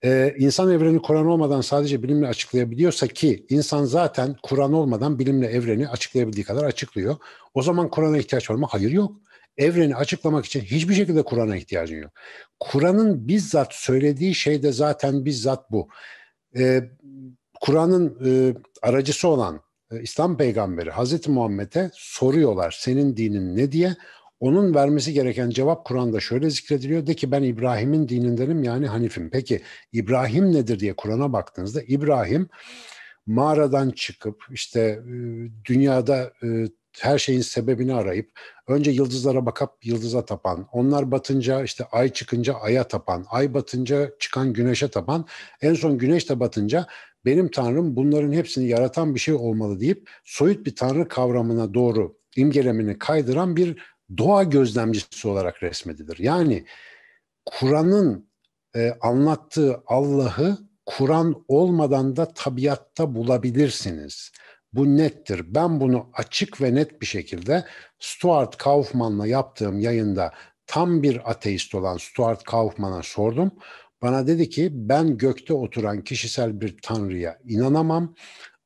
e, insan evreni Kur'an olmadan sadece bilimle açıklayabiliyorsa ki insan zaten Kur'an olmadan bilimle evreni açıklayabildiği kadar açıklıyor. O zaman Kur'an'a ihtiyaç var mı? Hayır yok. Evreni açıklamak için hiçbir şekilde Kur'an'a ihtiyacın yok. Kur'an'ın bizzat söylediği şey de zaten bizzat bu. Ee, Kur'an'ın e, aracısı olan İslam peygamberi Hazreti Muhammed'e soruyorlar senin dinin ne diye. Onun vermesi gereken cevap Kur'an'da şöyle zikrediliyor. De ki ben İbrahim'in dinindenim yani Hanif'im. Peki İbrahim nedir diye Kur'an'a baktığınızda İbrahim mağaradan çıkıp işte e, dünyada e, her şeyin sebebini arayıp önce yıldızlara bakıp yıldıza tapan, onlar batınca işte ay çıkınca aya tapan, ay batınca çıkan güneşe tapan, en son güneş de batınca benim tanrım bunların hepsini yaratan bir şey olmalı deyip soyut bir tanrı kavramına doğru imgelemini kaydıran bir doğa gözlemcisi olarak resmedilir. Yani Kur'an'ın e, anlattığı Allah'ı Kur'an olmadan da tabiatta bulabilirsiniz. Bu nettir. Ben bunu açık ve net bir şekilde Stuart Kaufman'la yaptığım yayında tam bir ateist olan Stuart Kaufman'a sordum. Bana dedi ki ben gökte oturan kişisel bir tanrıya inanamam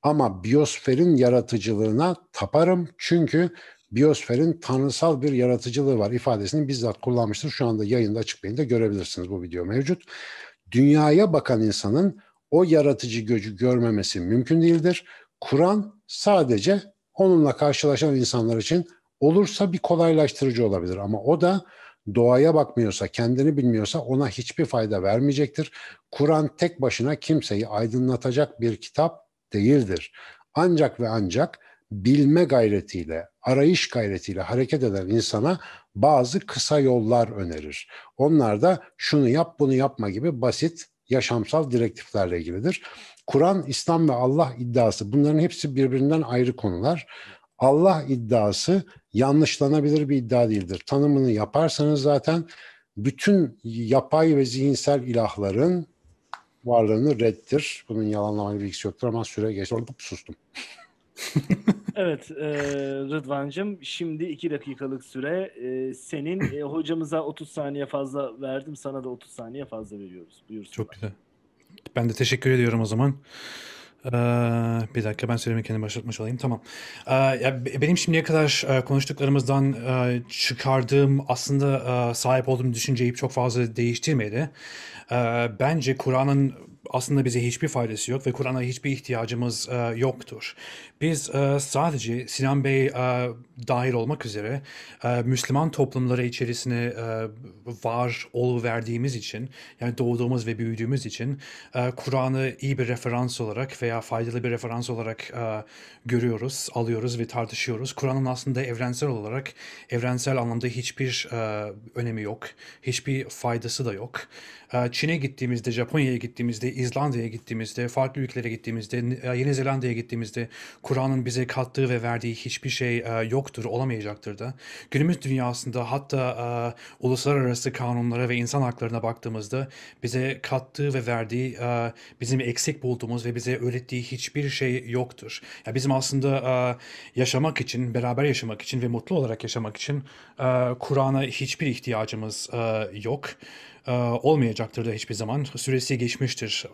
ama biyosferin yaratıcılığına taparım. Çünkü biyosferin tanrısal bir yaratıcılığı var ifadesini bizzat kullanmıştır. Şu anda yayında açık beyinde görebilirsiniz bu video mevcut. Dünyaya bakan insanın o yaratıcı gücü görmemesi mümkün değildir. Kur'an sadece onunla karşılaşan insanlar için olursa bir kolaylaştırıcı olabilir ama o da doğaya bakmıyorsa, kendini bilmiyorsa ona hiçbir fayda vermeyecektir. Kur'an tek başına kimseyi aydınlatacak bir kitap değildir. Ancak ve ancak bilme gayretiyle, arayış gayretiyle hareket eden insana bazı kısa yollar önerir. Onlar da şunu yap, bunu yapma gibi basit yaşamsal direktiflerle ilgilidir. Kur'an, İslam ve Allah iddiası bunların hepsi birbirinden ayrı konular. Allah iddiası yanlışlanabilir bir iddia değildir. Tanımını yaparsanız zaten bütün yapay ve zihinsel ilahların varlığını reddir. Bunun yalanlama bilgisi yoktur ama süre geçti. Sustum. Evet e, Rıdvan'cığım şimdi iki dakikalık süre e, senin e, hocamıza 30 saniye fazla verdim sana da 30 saniye fazla veriyoruz. Buyursun. Çok güzel. Ben de teşekkür ediyorum o zaman. Ee, bir dakika ben söylemeyi kendim başlatmış olayım. Tamam. Ee, ya benim şimdiye kadar e, konuştuklarımızdan e, çıkardığım aslında e, sahip olduğum düşünceyi çok fazla değiştirmedi. Ee, bence Kur'an'ın aslında bize hiçbir faydası yok ve Kur'an'a hiçbir ihtiyacımız e, yoktur. Biz e, sadece Sinan Bey e, dahil olmak üzere e, Müslüman toplumları içerisine e, var verdiğimiz için yani doğduğumuz ve büyüdüğümüz için e, Kur'an'ı iyi bir referans olarak veya faydalı bir referans olarak e, görüyoruz, alıyoruz ve tartışıyoruz. Kur'an'ın aslında evrensel olarak evrensel anlamda hiçbir e, önemi yok. Hiçbir faydası da yok. E, Çin'e gittiğimizde, Japonya'ya gittiğimizde, İzlanda'ya gittiğimizde, farklı ülkelere gittiğimizde, Yeni Zelanda'ya gittiğimizde Kur'an'ın bize kattığı ve verdiği hiçbir şey e, yoktur, olamayacaktır da. Günümüz dünyasında hatta e, uluslararası kanunlara ve insan haklarına baktığımızda bize kattığı ve verdiği, e, bizim eksik bulduğumuz ve bize öğrettiği hiçbir şey yoktur. Ya bizim aslında e, yaşamak için, beraber yaşamak için ve mutlu olarak yaşamak için e, Kur'an'a hiçbir ihtiyacımız e, yok e, olmayacaktır da hiçbir zaman. Süresi geçmiştir.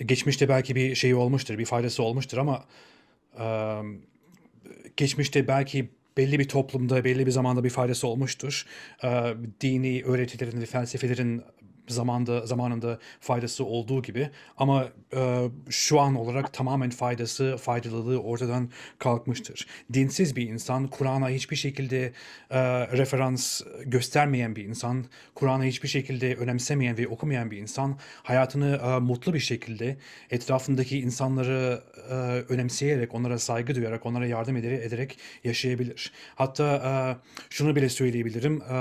E, geçmişte belki bir şey olmuştur, bir faydası olmuştur ama e, geçmişte belki belli bir toplumda, belli bir zamanda bir faydası olmuştur. E, dini öğretilerin felsefelerin zamanda zamanında faydası olduğu gibi ama e, şu an olarak tamamen faydası, faydalılığı ortadan kalkmıştır. Dinsiz bir insan, Kur'an'a hiçbir şekilde e, referans göstermeyen bir insan, Kur'an'ı hiçbir şekilde önemsemeyen ve okumayan bir insan hayatını e, mutlu bir şekilde etrafındaki insanları e, önemseyerek, onlara saygı duyarak, onlara yardım ederek yaşayabilir. Hatta e, şunu bile söyleyebilirim, e,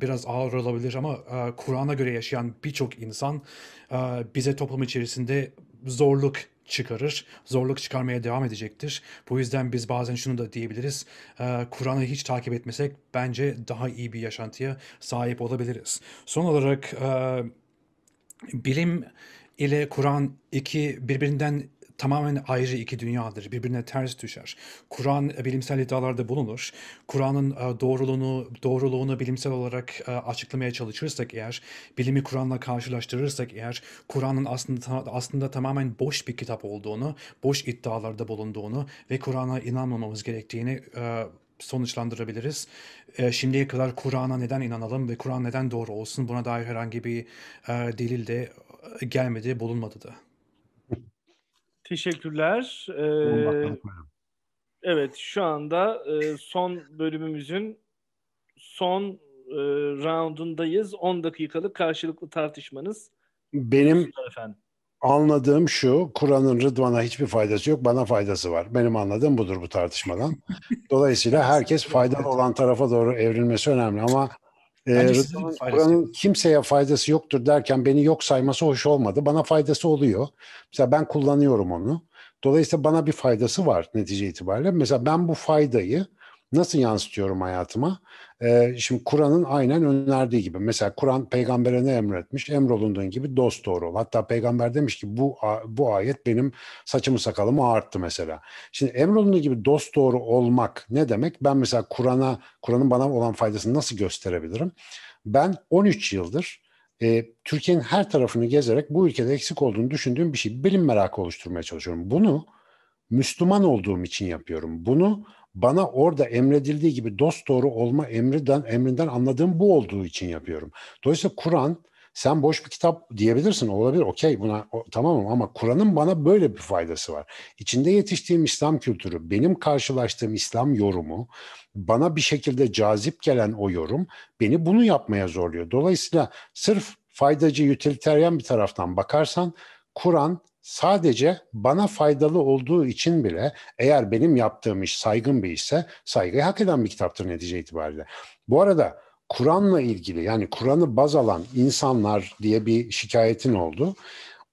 biraz ağır olabilir ama e, Kur'an'a göre yaşayan birçok insan e, bize toplum içerisinde zorluk çıkarır. Zorluk çıkarmaya devam edecektir. Bu yüzden biz bazen şunu da diyebiliriz. E, Kur'an'ı hiç takip etmesek bence daha iyi bir yaşantıya sahip olabiliriz. Son olarak e, bilim ile Kur'an iki birbirinden tamamen ayrı iki dünyadır. Birbirine ters düşer. Kur'an e, bilimsel iddialarda bulunur. Kur'an'ın e, doğruluğunu doğruluğunu bilimsel olarak e, açıklamaya çalışırsak eğer, bilimi Kur'an'la karşılaştırırsak eğer, Kur'an'ın aslında aslında tamamen boş bir kitap olduğunu, boş iddialarda bulunduğunu ve Kur'an'a inanmamamız gerektiğini sonuçlandırabiliriz. şimdiye kadar Kur'an'a neden inanalım ve Kur'an neden doğru olsun buna dair herhangi bir delil de gelmedi, bulunmadı da. Teşekkürler. Ee, evet şu anda e, son bölümümüzün son e, roundundayız. 10 dakikalık karşılıklı tartışmanız. Benim efendim. anladığım şu, Kur'an'ın Rıdvan'a hiçbir faydası yok, bana faydası var. Benim anladığım budur bu tartışmadan. Dolayısıyla herkes faydalı olan tarafa doğru evrilmesi önemli ama e, Kur'an'ın kimseye faydası yoktur derken beni yok sayması hoş olmadı. Bana faydası oluyor. Mesela ben kullanıyorum onu. Dolayısıyla bana bir faydası var netice itibariyle. Mesela ben bu faydayı nasıl yansıtıyorum hayatıma? Ee, şimdi Kur'an'ın aynen önerdiği gibi. Mesela Kur'an peygambere ne emretmiş? Emrolunduğun gibi dost doğru ol. Hatta peygamber demiş ki bu bu ayet benim saçımı sakalımı ağarttı mesela. Şimdi emrolunduğu gibi dost doğru olmak ne demek? Ben mesela Kur'an'a Kur'an'ın bana olan faydasını nasıl gösterebilirim? Ben 13 yıldır e, Türkiye'nin her tarafını gezerek bu ülkede eksik olduğunu düşündüğüm bir şey. Bilim merakı oluşturmaya çalışıyorum. Bunu Müslüman olduğum için yapıyorum. Bunu bana orada emredildiği gibi dost doğru olma emrinden emrinden anladığım bu olduğu için yapıyorum. Dolayısıyla Kur'an sen boş bir kitap diyebilirsin olabilir okey buna o, tamamım ama Kur'an'ın bana böyle bir faydası var. İçinde yetiştiğim İslam kültürü, benim karşılaştığım İslam yorumu, bana bir şekilde cazip gelen o yorum beni bunu yapmaya zorluyor. Dolayısıyla sırf faydacı, utilitarian bir taraftan bakarsan Kur'an sadece bana faydalı olduğu için bile eğer benim yaptığım iş saygın bir işse saygıyı hak eden bir kitaptır netice itibariyle. Bu arada Kur'an'la ilgili yani Kur'an'ı baz alan insanlar diye bir şikayetin oldu.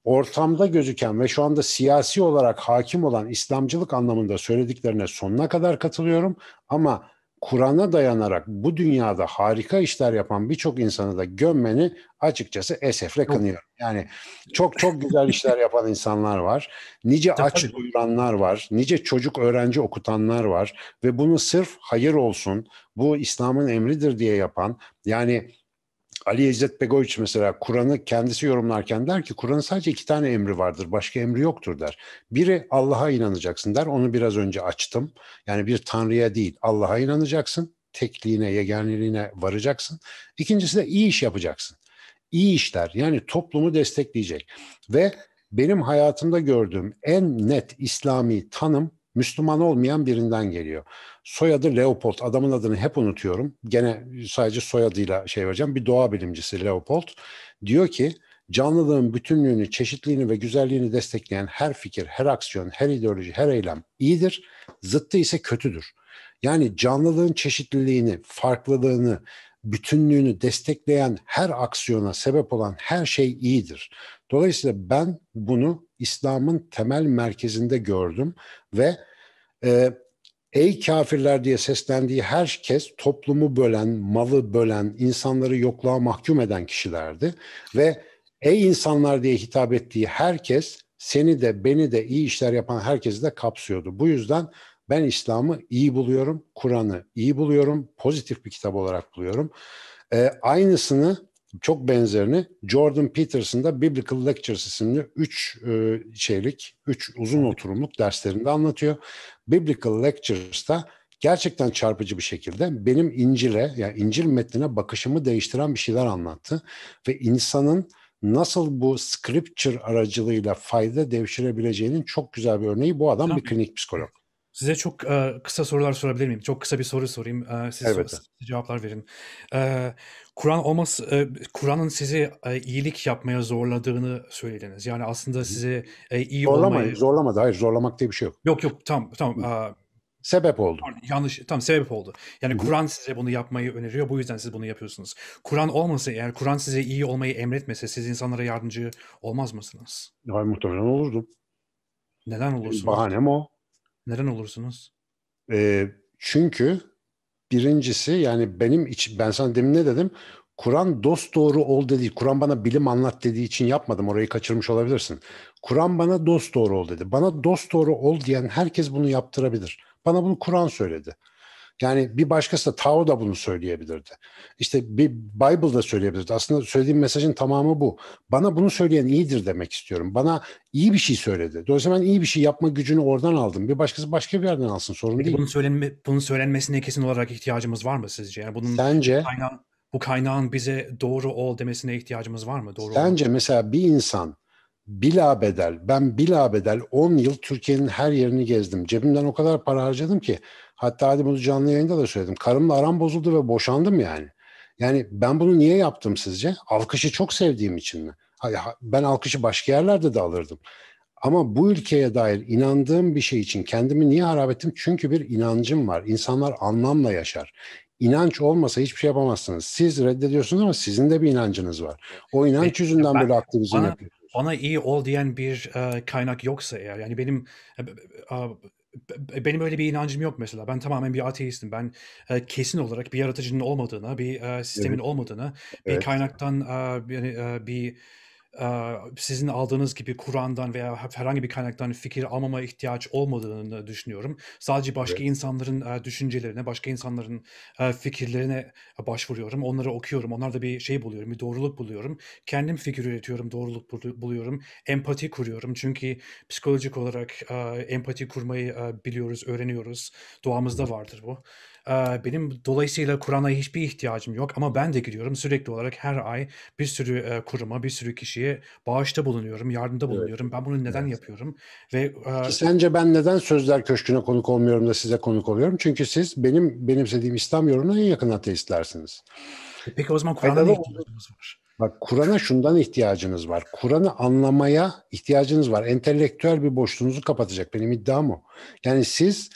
Ortamda gözüken ve şu anda siyasi olarak hakim olan İslamcılık anlamında söylediklerine sonuna kadar katılıyorum ama Kur'an'a dayanarak bu dünyada harika işler yapan birçok insanı da gömmeni açıkçası esefle kınıyorum. Yani çok çok güzel işler yapan insanlar var. Nice aç doyuranlar var. Nice çocuk öğrenci okutanlar var. Ve bunu sırf hayır olsun, bu İslam'ın emridir diye yapan yani Ali İzzet Begoviç mesela Kur'an'ı kendisi yorumlarken der ki Kur'an'ın sadece iki tane emri vardır. Başka emri yoktur der. Biri Allah'a inanacaksın der. Onu biraz önce açtım. Yani bir tanrıya değil Allah'a inanacaksın. Tekliğine, yeganeliğine varacaksın. İkincisi de iyi iş yapacaksın. İyi işler yani toplumu destekleyecek. Ve benim hayatımda gördüğüm en net İslami tanım Müslüman olmayan birinden geliyor. Soyadı Leopold. Adamın adını hep unutuyorum. Gene sadece soyadıyla şey vereceğim. Bir doğa bilimcisi Leopold. Diyor ki canlılığın bütünlüğünü, çeşitliliğini ve güzelliğini destekleyen her fikir, her aksiyon, her ideoloji, her eylem iyidir. Zıttı ise kötüdür. Yani canlılığın çeşitliliğini, farklılığını, bütünlüğünü destekleyen her aksiyona sebep olan her şey iyidir. Dolayısıyla ben bunu İslam'ın temel merkezinde gördüm ve e, ey kafirler diye seslendiği herkes toplumu bölen, malı bölen, insanları yokluğa mahkum eden kişilerdi ve ey insanlar diye hitap ettiği herkes seni de beni de iyi işler yapan herkesi de kapsıyordu. Bu yüzden ben İslam'ı iyi buluyorum, Kur'an'ı iyi buluyorum, pozitif bir kitap olarak buluyorum. Ee, aynısını çok benzerini Jordan Peterson'da Biblical Lectures isimli üç e, şeylik, üç uzun oturumluk derslerinde anlatıyor. Biblical Lectures'ta gerçekten çarpıcı bir şekilde benim İncil'e, yani İncil metnine bakışımı değiştiren bir şeyler anlattı. Ve insanın nasıl bu scripture aracılığıyla fayda devşirebileceğinin çok güzel bir örneği. Bu adam Tabii. bir klinik psikolog. Size çok e, kısa sorular sorabilir miyim? Çok kısa bir soru sorayım. E, siz so- cevaplar verin. E, Kur'an olmaz, e, Kur'an'ın sizi e, iyilik yapmaya zorladığını söylediniz. Yani aslında sizi e, iyi Zorlamayın, olmayı... zorlamadı. Hayır, zorlamak diye bir şey yok. Yok yok, tam tamam. E, sebep oldu. Yanlış, tam sebep oldu. Yani Kur'an size bunu yapmayı öneriyor. Bu yüzden siz bunu yapıyorsunuz. Kur'an olmasa eğer, Kur'an size iyi olmayı emretmese siz insanlara yardımcı olmaz mısınız? Hayır, muhtemelen olurdum. Neden olursunuz? Bahanem o. Neden olursunuz? E, çünkü birincisi yani benim için ben sana demin ne dedim? Kur'an dost doğru ol dedi. Kur'an bana bilim anlat dediği için yapmadım. Orayı kaçırmış olabilirsin. Kur'an bana dost doğru ol dedi. Bana dost doğru ol diyen herkes bunu yaptırabilir. Bana bunu Kur'an söyledi. Yani bir başkası da Tao da bunu söyleyebilirdi. İşte bir Bible da söyleyebilirdi. Aslında söylediğim mesajın tamamı bu. Bana bunu söyleyen iyidir demek istiyorum. Bana iyi bir şey söyledi. Dolayısıyla ben iyi bir şey yapma gücünü oradan aldım. Bir başkası başka bir yerden alsın sorun Peki değil. Bunun, söylenme, bunun söylenmesine kesin olarak ihtiyacımız var mı sizce? Yani bunun Sence? Kaynağın, bu kaynağın bize doğru ol demesine ihtiyacımız var mı? Doğru Sence ol. mesela bir insan bilabedel, ben bilabedel 10 yıl Türkiye'nin her yerini gezdim. Cebimden o kadar para harcadım ki Hatta hadi bunu canlı yayında da söyledim. Karımla aram bozuldu ve boşandım yani. Yani ben bunu niye yaptım sizce? Alkışı çok sevdiğim için mi? Ben alkışı başka yerlerde de alırdım. Ama bu ülkeye dair inandığım bir şey için kendimi niye harap ettim? Çünkü bir inancım var. İnsanlar anlamla yaşar. İnanç olmasa hiçbir şey yapamazsınız. Siz reddediyorsunuz ama sizin de bir inancınız var. O inanç yüzünden ben, böyle aktivizm bana, Bana iyi ol diyen bir e, kaynak yoksa eğer yani benim e, e, benim öyle bir inancım yok mesela. Ben tamamen bir ateistim. Ben e, kesin olarak bir yaratıcının olmadığına, bir e, sistemin evet. olmadığına, bir evet. kaynaktan e, yani, e, bir sizin aldığınız gibi Kur'an'dan veya herhangi bir kaynaktan fikir almama ihtiyaç olmadığını düşünüyorum. Sadece başka evet. insanların düşüncelerine, başka insanların fikirlerine başvuruyorum. Onları okuyorum. Onlarda bir şey buluyorum, bir doğruluk buluyorum. Kendim fikir üretiyorum, doğruluk buluyorum. Empati kuruyorum. Çünkü psikolojik olarak empati kurmayı biliyoruz, öğreniyoruz. Doğamızda vardır bu. Benim dolayısıyla Kur'an'a hiçbir ihtiyacım yok ama ben de gidiyorum sürekli olarak her ay bir sürü kuruma, bir sürü kişiye bağışta bulunuyorum, yardımda bulunuyorum. Evet. Ben bunu neden evet. yapıyorum? Ve Ki sence ben neden Sözler Köşkü'ne konuk olmuyorum da size konuk oluyorum? Çünkü siz benim benimsediğim İslam yorumuna en yakın ateistlersiniz. E peki o zaman Kur'an'a ne ihtiyacımız var? Bak Kur'an'a şundan ihtiyacınız var. Kur'an'ı anlamaya ihtiyacınız var. Entelektüel bir boşluğunuzu kapatacak. Benim iddiam o. Yani siz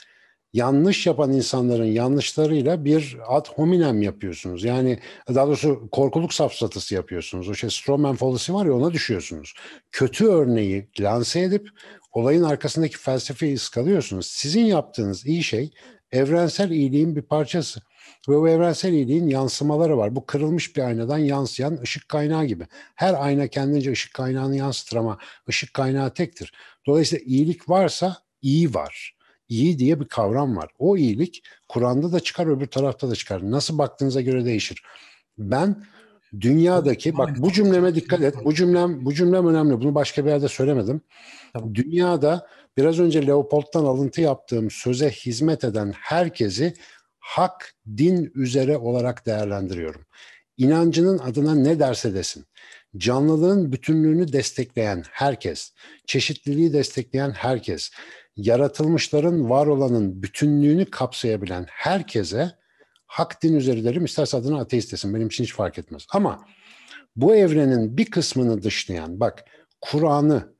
yanlış yapan insanların yanlışlarıyla bir ad hominem yapıyorsunuz. Yani daha doğrusu korkuluk safsatısı yapıyorsunuz. O şey Strawman fallacy var ya ona düşüyorsunuz. Kötü örneği lanse edip olayın arkasındaki felsefeyi ıskalıyorsunuz. Sizin yaptığınız iyi şey evrensel iyiliğin bir parçası. Ve bu evrensel iyiliğin yansımaları var. Bu kırılmış bir aynadan yansıyan ışık kaynağı gibi. Her ayna kendince ışık kaynağını yansıtır ama ışık kaynağı tektir. Dolayısıyla iyilik varsa iyi var iyi diye bir kavram var. O iyilik Kur'an'da da çıkar öbür tarafta da çıkar. Nasıl baktığınıza göre değişir. Ben dünyadaki bak bu cümleme dikkat et. Bu cümlem bu cümlem önemli. Bunu başka bir yerde söylemedim. Tamam. Dünyada biraz önce Leopold'dan alıntı yaptığım söze hizmet eden herkesi hak, din üzere olarak değerlendiriyorum. İnancının adına ne derse desin. Canlılığın bütünlüğünü destekleyen herkes, çeşitliliği destekleyen herkes, yaratılmışların var olanın bütünlüğünü kapsayabilen herkese hak din üzeri derim. İsterse adına ateist desin. Benim için hiç fark etmez. Ama bu evrenin bir kısmını dışlayan, bak Kur'an'ı,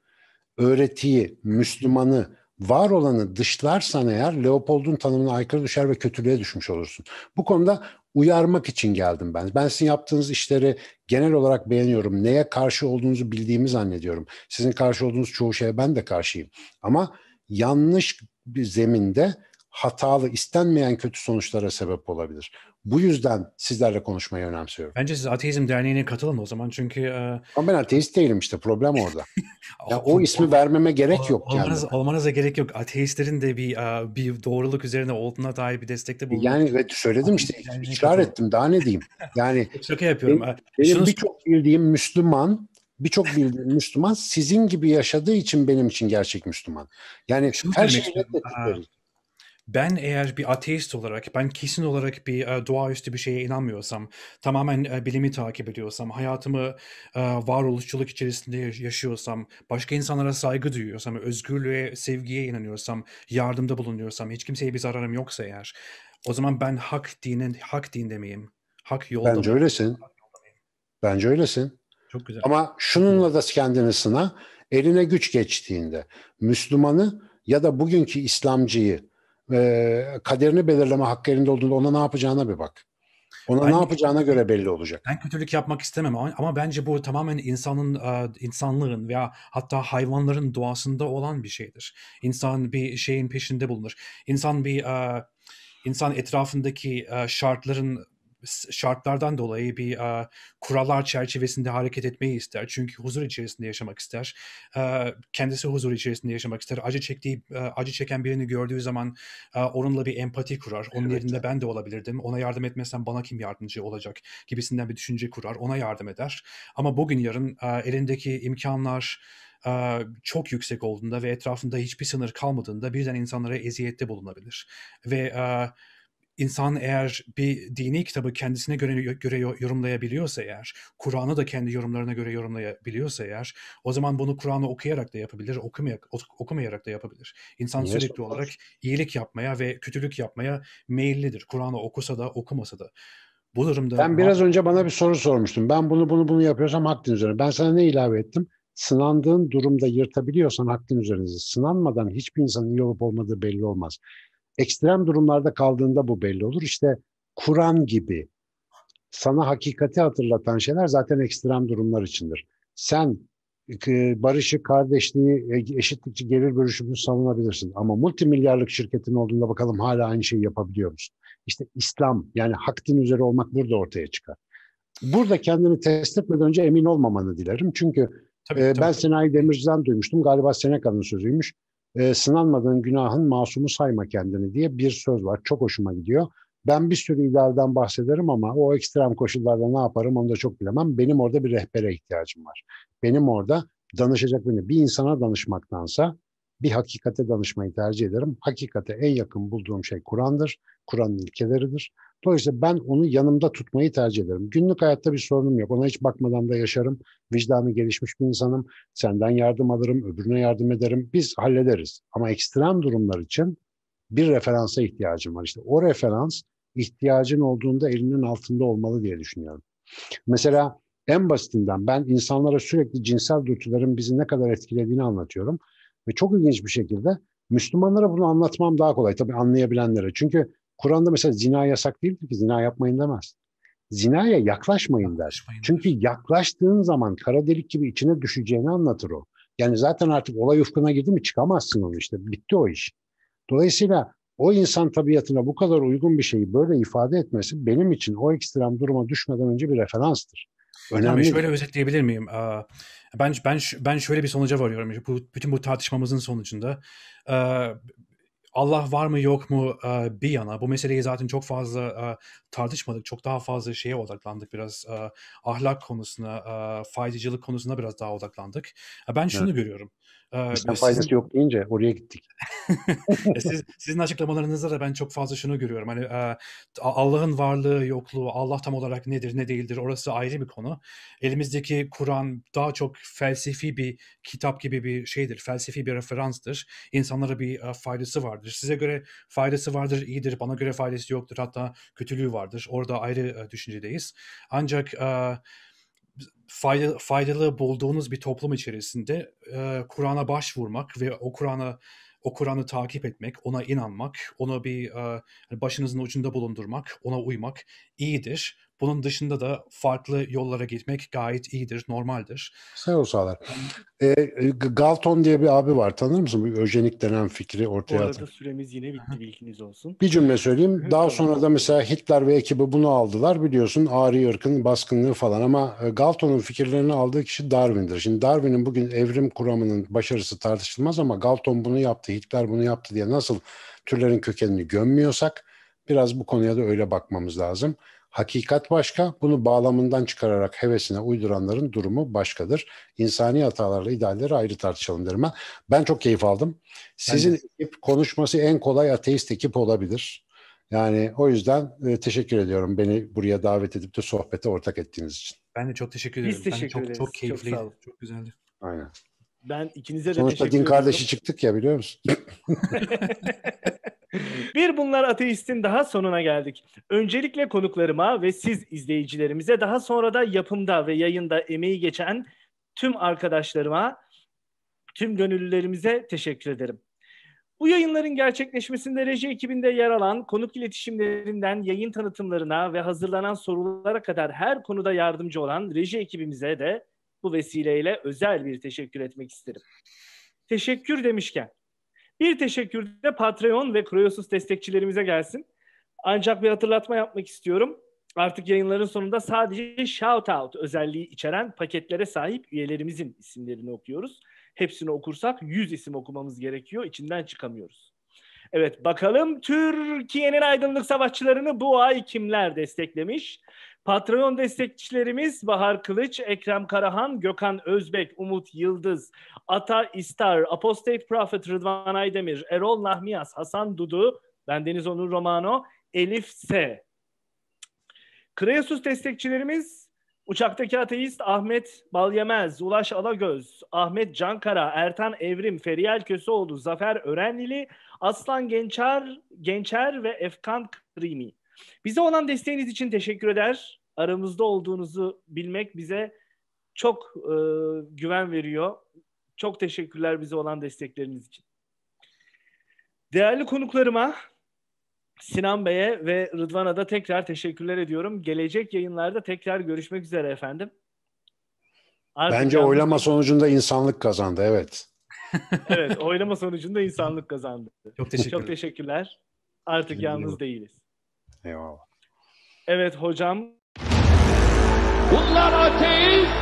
öğretiyi, Müslüman'ı, var olanı dışlarsan eğer Leopold'un tanımına aykırı düşer ve kötülüğe düşmüş olursun. Bu konuda uyarmak için geldim ben. Ben sizin yaptığınız işleri genel olarak beğeniyorum. Neye karşı olduğunuzu bildiğimi zannediyorum. Sizin karşı olduğunuz çoğu şeye ben de karşıyım. Ama yanlış bir zeminde hatalı, istenmeyen kötü sonuçlara sebep olabilir. Bu yüzden sizlerle konuşmayı önemsiyorum. Bence siz Ateizm Derneği'ne katılın o zaman çünkü... E... Ama ben ateist değilim işte problem orada. ya o ismi vermeme gerek yok olmanız, kendime. Olmanıza gerek yok. Ateistlerin de bir bir doğruluk üzerine olduğuna dair bir destekte bulunduk. Yani evet, söyledim işte ikrar ettim daha ne diyeyim. Yani Şaka yapıyorum. Benim, benim birçok bildiğim Müslüman birçok bildiğim Müslüman sizin gibi yaşadığı için benim için gerçek Müslüman. Yani Şunu her şeyi reddettikleri. Ben eğer bir ateist olarak, ben kesin olarak bir e, doğaüstü bir şeye inanmıyorsam, tamamen e, bilimi takip ediyorsam, hayatımı e, varoluşçuluk içerisinde yaşıyorsam, başka insanlara saygı duyuyorsam, özgürlüğe, sevgiye inanıyorsam, yardımda bulunuyorsam, hiç kimseye bir zararım yoksa eğer, o zaman ben hak dinin, hak dinde miyim? Hak yolda Bence mı? öylesin. Bence öylesin. Çok güzel. Ama şununla da kendini sına, eline güç geçtiğinde Müslümanı ya da bugünkü İslamcıyı e, kaderini belirleme hakkı elinde olduğunda ona ne yapacağına bir bak. Ona ben, ne yapacağına göre belli olacak. Ben kötülük yapmak istemem ama, ama bence bu tamamen insanın insanlığın veya hatta hayvanların doğasında olan bir şeydir. İnsan bir şeyin peşinde bulunur. İnsan bir insan etrafındaki şartların şartlardan dolayı bir uh, kurallar çerçevesinde hareket etmeyi ister. Çünkü huzur içerisinde yaşamak ister. Uh, kendisi huzur içerisinde yaşamak ister. Acı çektiği, uh, acı çeken birini gördüğü zaman uh, onunla bir empati kurar. Onun evet. yerinde ben de olabilirdim. Ona yardım etmezsem bana kim yardımcı olacak gibisinden bir düşünce kurar. Ona yardım eder. Ama bugün yarın uh, elindeki imkanlar çok yüksek olduğunda ve etrafında hiçbir sınır kalmadığında birden insanlara eziyette bulunabilir. Ve insan eğer bir dini kitabı kendisine göre, göre yorumlayabiliyorsa eğer, Kur'an'ı da kendi yorumlarına göre yorumlayabiliyorsa eğer, o zaman bunu Kur'an'ı okuyarak da yapabilir, okumayarak, okumayarak da yapabilir. İnsan Niye sürekli olarak iyilik yapmaya ve kötülük yapmaya meyillidir. Kur'an'ı okusa da okumasa da. Bu durumda... Ben biraz önce bana bir soru sormuştum. Ben bunu bunu bunu yapıyorsam hakkın üzerine. Ben sana ne ilave ettim? Sınandığın durumda yırtabiliyorsan hakkın üzerinde. Sınanmadan hiçbir insanın iyi olup olmadığı belli olmaz. Ekstrem durumlarda kaldığında bu belli olur. İşte Kur'an gibi sana hakikati hatırlatan şeyler zaten ekstrem durumlar içindir. Sen e, barışı, kardeşliği, e, eşitlikçi gelir bölüşümünü savunabilirsin. Ama multimilyarlık şirketin olduğunda bakalım hala aynı şeyi yapabiliyor musun? İşte İslam yani hak din üzere olmak burada ortaya çıkar. Burada kendini test etmeden önce emin olmamanı dilerim. Çünkü tabii, e, tabii. ben Sinayi Demirci'den duymuştum. Galiba Seneca'nın sözüymüş. E, sınanmadığın günahın masumu sayma kendini diye bir söz var. Çok hoşuma gidiyor. Ben bir sürü idealden bahsederim ama o ekstrem koşullarda ne yaparım onu da çok bilemem. Benim orada bir rehbere ihtiyacım var. Benim orada danışacak beni bir insana danışmaktansa bir hakikate danışmayı tercih ederim. Hakikate en yakın bulduğum şey Kur'an'dır. Kur'an'ın ilkeleridir. Dolayısıyla ben onu yanımda tutmayı tercih ederim. Günlük hayatta bir sorunum yok. Ona hiç bakmadan da yaşarım. Vicdanı gelişmiş bir insanım. Senden yardım alırım, öbürüne yardım ederim. Biz hallederiz. Ama ekstrem durumlar için bir referansa ihtiyacım var. İşte o referans ihtiyacın olduğunda elinin altında olmalı diye düşünüyorum. Mesela en basitinden ben insanlara sürekli cinsel dürtülerin bizi ne kadar etkilediğini anlatıyorum. Ve çok ilginç bir şekilde Müslümanlara bunu anlatmam daha kolay tabii anlayabilenlere. Çünkü Kur'an'da mesela zina yasak değildir ki zina yapmayın demez. Zinaya yaklaşmayın der. Çünkü yaklaştığın zaman kara delik gibi içine düşeceğini anlatır o. Yani zaten artık olay ufkuna girdi mi çıkamazsın onu işte. Bitti o iş. Dolayısıyla o insan tabiatına bu kadar uygun bir şeyi böyle ifade etmesi benim için o ekstrem duruma düşmeden önce bir referanstır. Önemli. Tabii şöyle özetleyebilir miyim? Ben ben ben şöyle bir sonuca varıyorum. Bu bütün bu tartışmamızın sonucunda Allah var mı yok mu bir yana bu meseleyi zaten çok fazla tartışmadık. Çok daha fazla şeye odaklandık biraz ahlak konusuna, faydacılık konusuna biraz daha odaklandık. Ben şunu evet. görüyorum. Bizden faydası sizin... yok deyince oraya gittik. Siz, sizin açıklamalarınızda da ben çok fazla şunu görüyorum. Hani Allah'ın varlığı, yokluğu, Allah tam olarak nedir, ne değildir orası ayrı bir konu. Elimizdeki Kur'an daha çok felsefi bir kitap gibi bir şeydir. Felsefi bir referanstır. İnsanlara bir faydası vardır. Size göre faydası vardır, iyidir. Bana göre faydası yoktur. Hatta kötülüğü vardır. Orada ayrı düşüncedeyiz. Ancak faydalı, faydalı bulduğunuz bir toplum içerisinde e, Kur'an'a başvurmak ve o Kur'an'a o Kur'an'ı takip etmek, ona inanmak, ona bir e, başınızın ucunda bulundurmak, ona uymak iyidir. Bunun dışında da farklı yollara gitmek gayet iyidir, normaldir. Ol sağlar. E, Galton diye bir abi var tanır mısın? Bir öjenik denen fikri ortaya atın. Bu arada süremiz yine bitti bilginiz olsun. Bir cümle söyleyeyim. Daha sonra da mesela Hitler ve ekibi bunu aldılar biliyorsun. Ari ırkın baskınlığı falan ama Galton'un fikirlerini aldığı kişi Darwin'dir. Şimdi Darwin'in bugün evrim kuramının başarısı tartışılmaz ama Galton bunu yaptı, Hitler bunu yaptı diye nasıl türlerin kökenini gömmüyorsak biraz bu konuya da öyle bakmamız lazım. Hakikat başka, bunu bağlamından çıkararak hevesine uyduranların durumu başkadır. İnsani hatalarla idealleri ayrı tartışalım derim ben. Ben çok keyif aldım. Sizin ekip konuşması en kolay ateist ekip olabilir. Yani o yüzden e, teşekkür ediyorum beni buraya davet edip de sohbete ortak ettiğiniz için. Ben de çok teşekkür ederim. Biz teşekkür ben çok. Çok keyifliydi. Çok, çok güzeldi. Aynen. Ben ikinize de Sonuçta teşekkür din kardeşi çıktık ya biliyor musun? Bir Bunlar Ateist'in daha sonuna geldik. Öncelikle konuklarıma ve siz izleyicilerimize daha sonra da yapımda ve yayında emeği geçen tüm arkadaşlarıma, tüm gönüllülerimize teşekkür ederim. Bu yayınların gerçekleşmesinde reji ekibinde yer alan konuk iletişimlerinden yayın tanıtımlarına ve hazırlanan sorulara kadar her konuda yardımcı olan reji ekibimize de bu vesileyle özel bir teşekkür etmek isterim. Teşekkür demişken bir teşekkür de Patreon ve Kroyosus destekçilerimize gelsin. Ancak bir hatırlatma yapmak istiyorum. Artık yayınların sonunda sadece shout out özelliği içeren paketlere sahip üyelerimizin isimlerini okuyoruz. Hepsini okursak 100 isim okumamız gerekiyor. İçinden çıkamıyoruz. Evet bakalım Türkiye'nin aydınlık savaşçılarını bu ay kimler desteklemiş? Patreon destekçilerimiz Bahar Kılıç, Ekrem Karahan, Gökhan Özbek, Umut Yıldız, Ata İstar, Apostate Prophet Rıdvan Aydemir, Erol Nahmiyas, Hasan Dudu, ben Deniz Onur Romano, Elif S. Kreasus destekçilerimiz Uçaktaki Ateist Ahmet Balyemez, Ulaş Alagöz, Ahmet Cankara, Ertan Evrim, Feriyel Köseoğlu, Zafer Örenlili, Aslan Gençer, Gençer ve Efkan Krimi. Bize olan desteğiniz için teşekkür eder. Aramızda olduğunuzu bilmek bize çok e, güven veriyor. Çok teşekkürler bize olan destekleriniz için. Değerli konuklarıma Sinan Bey'e ve Rıdvan'a da tekrar teşekkürler ediyorum. Gelecek yayınlarda tekrar görüşmek üzere efendim. Artık Bence yalnız... oylama sonucunda insanlık kazandı, evet. evet, oylama sonucunda insanlık kazandı. Çok teşekkürler. Çok teşekkürler. Artık yalnız değiliz. Eyvallah. Evet hocam. Bunlar ateist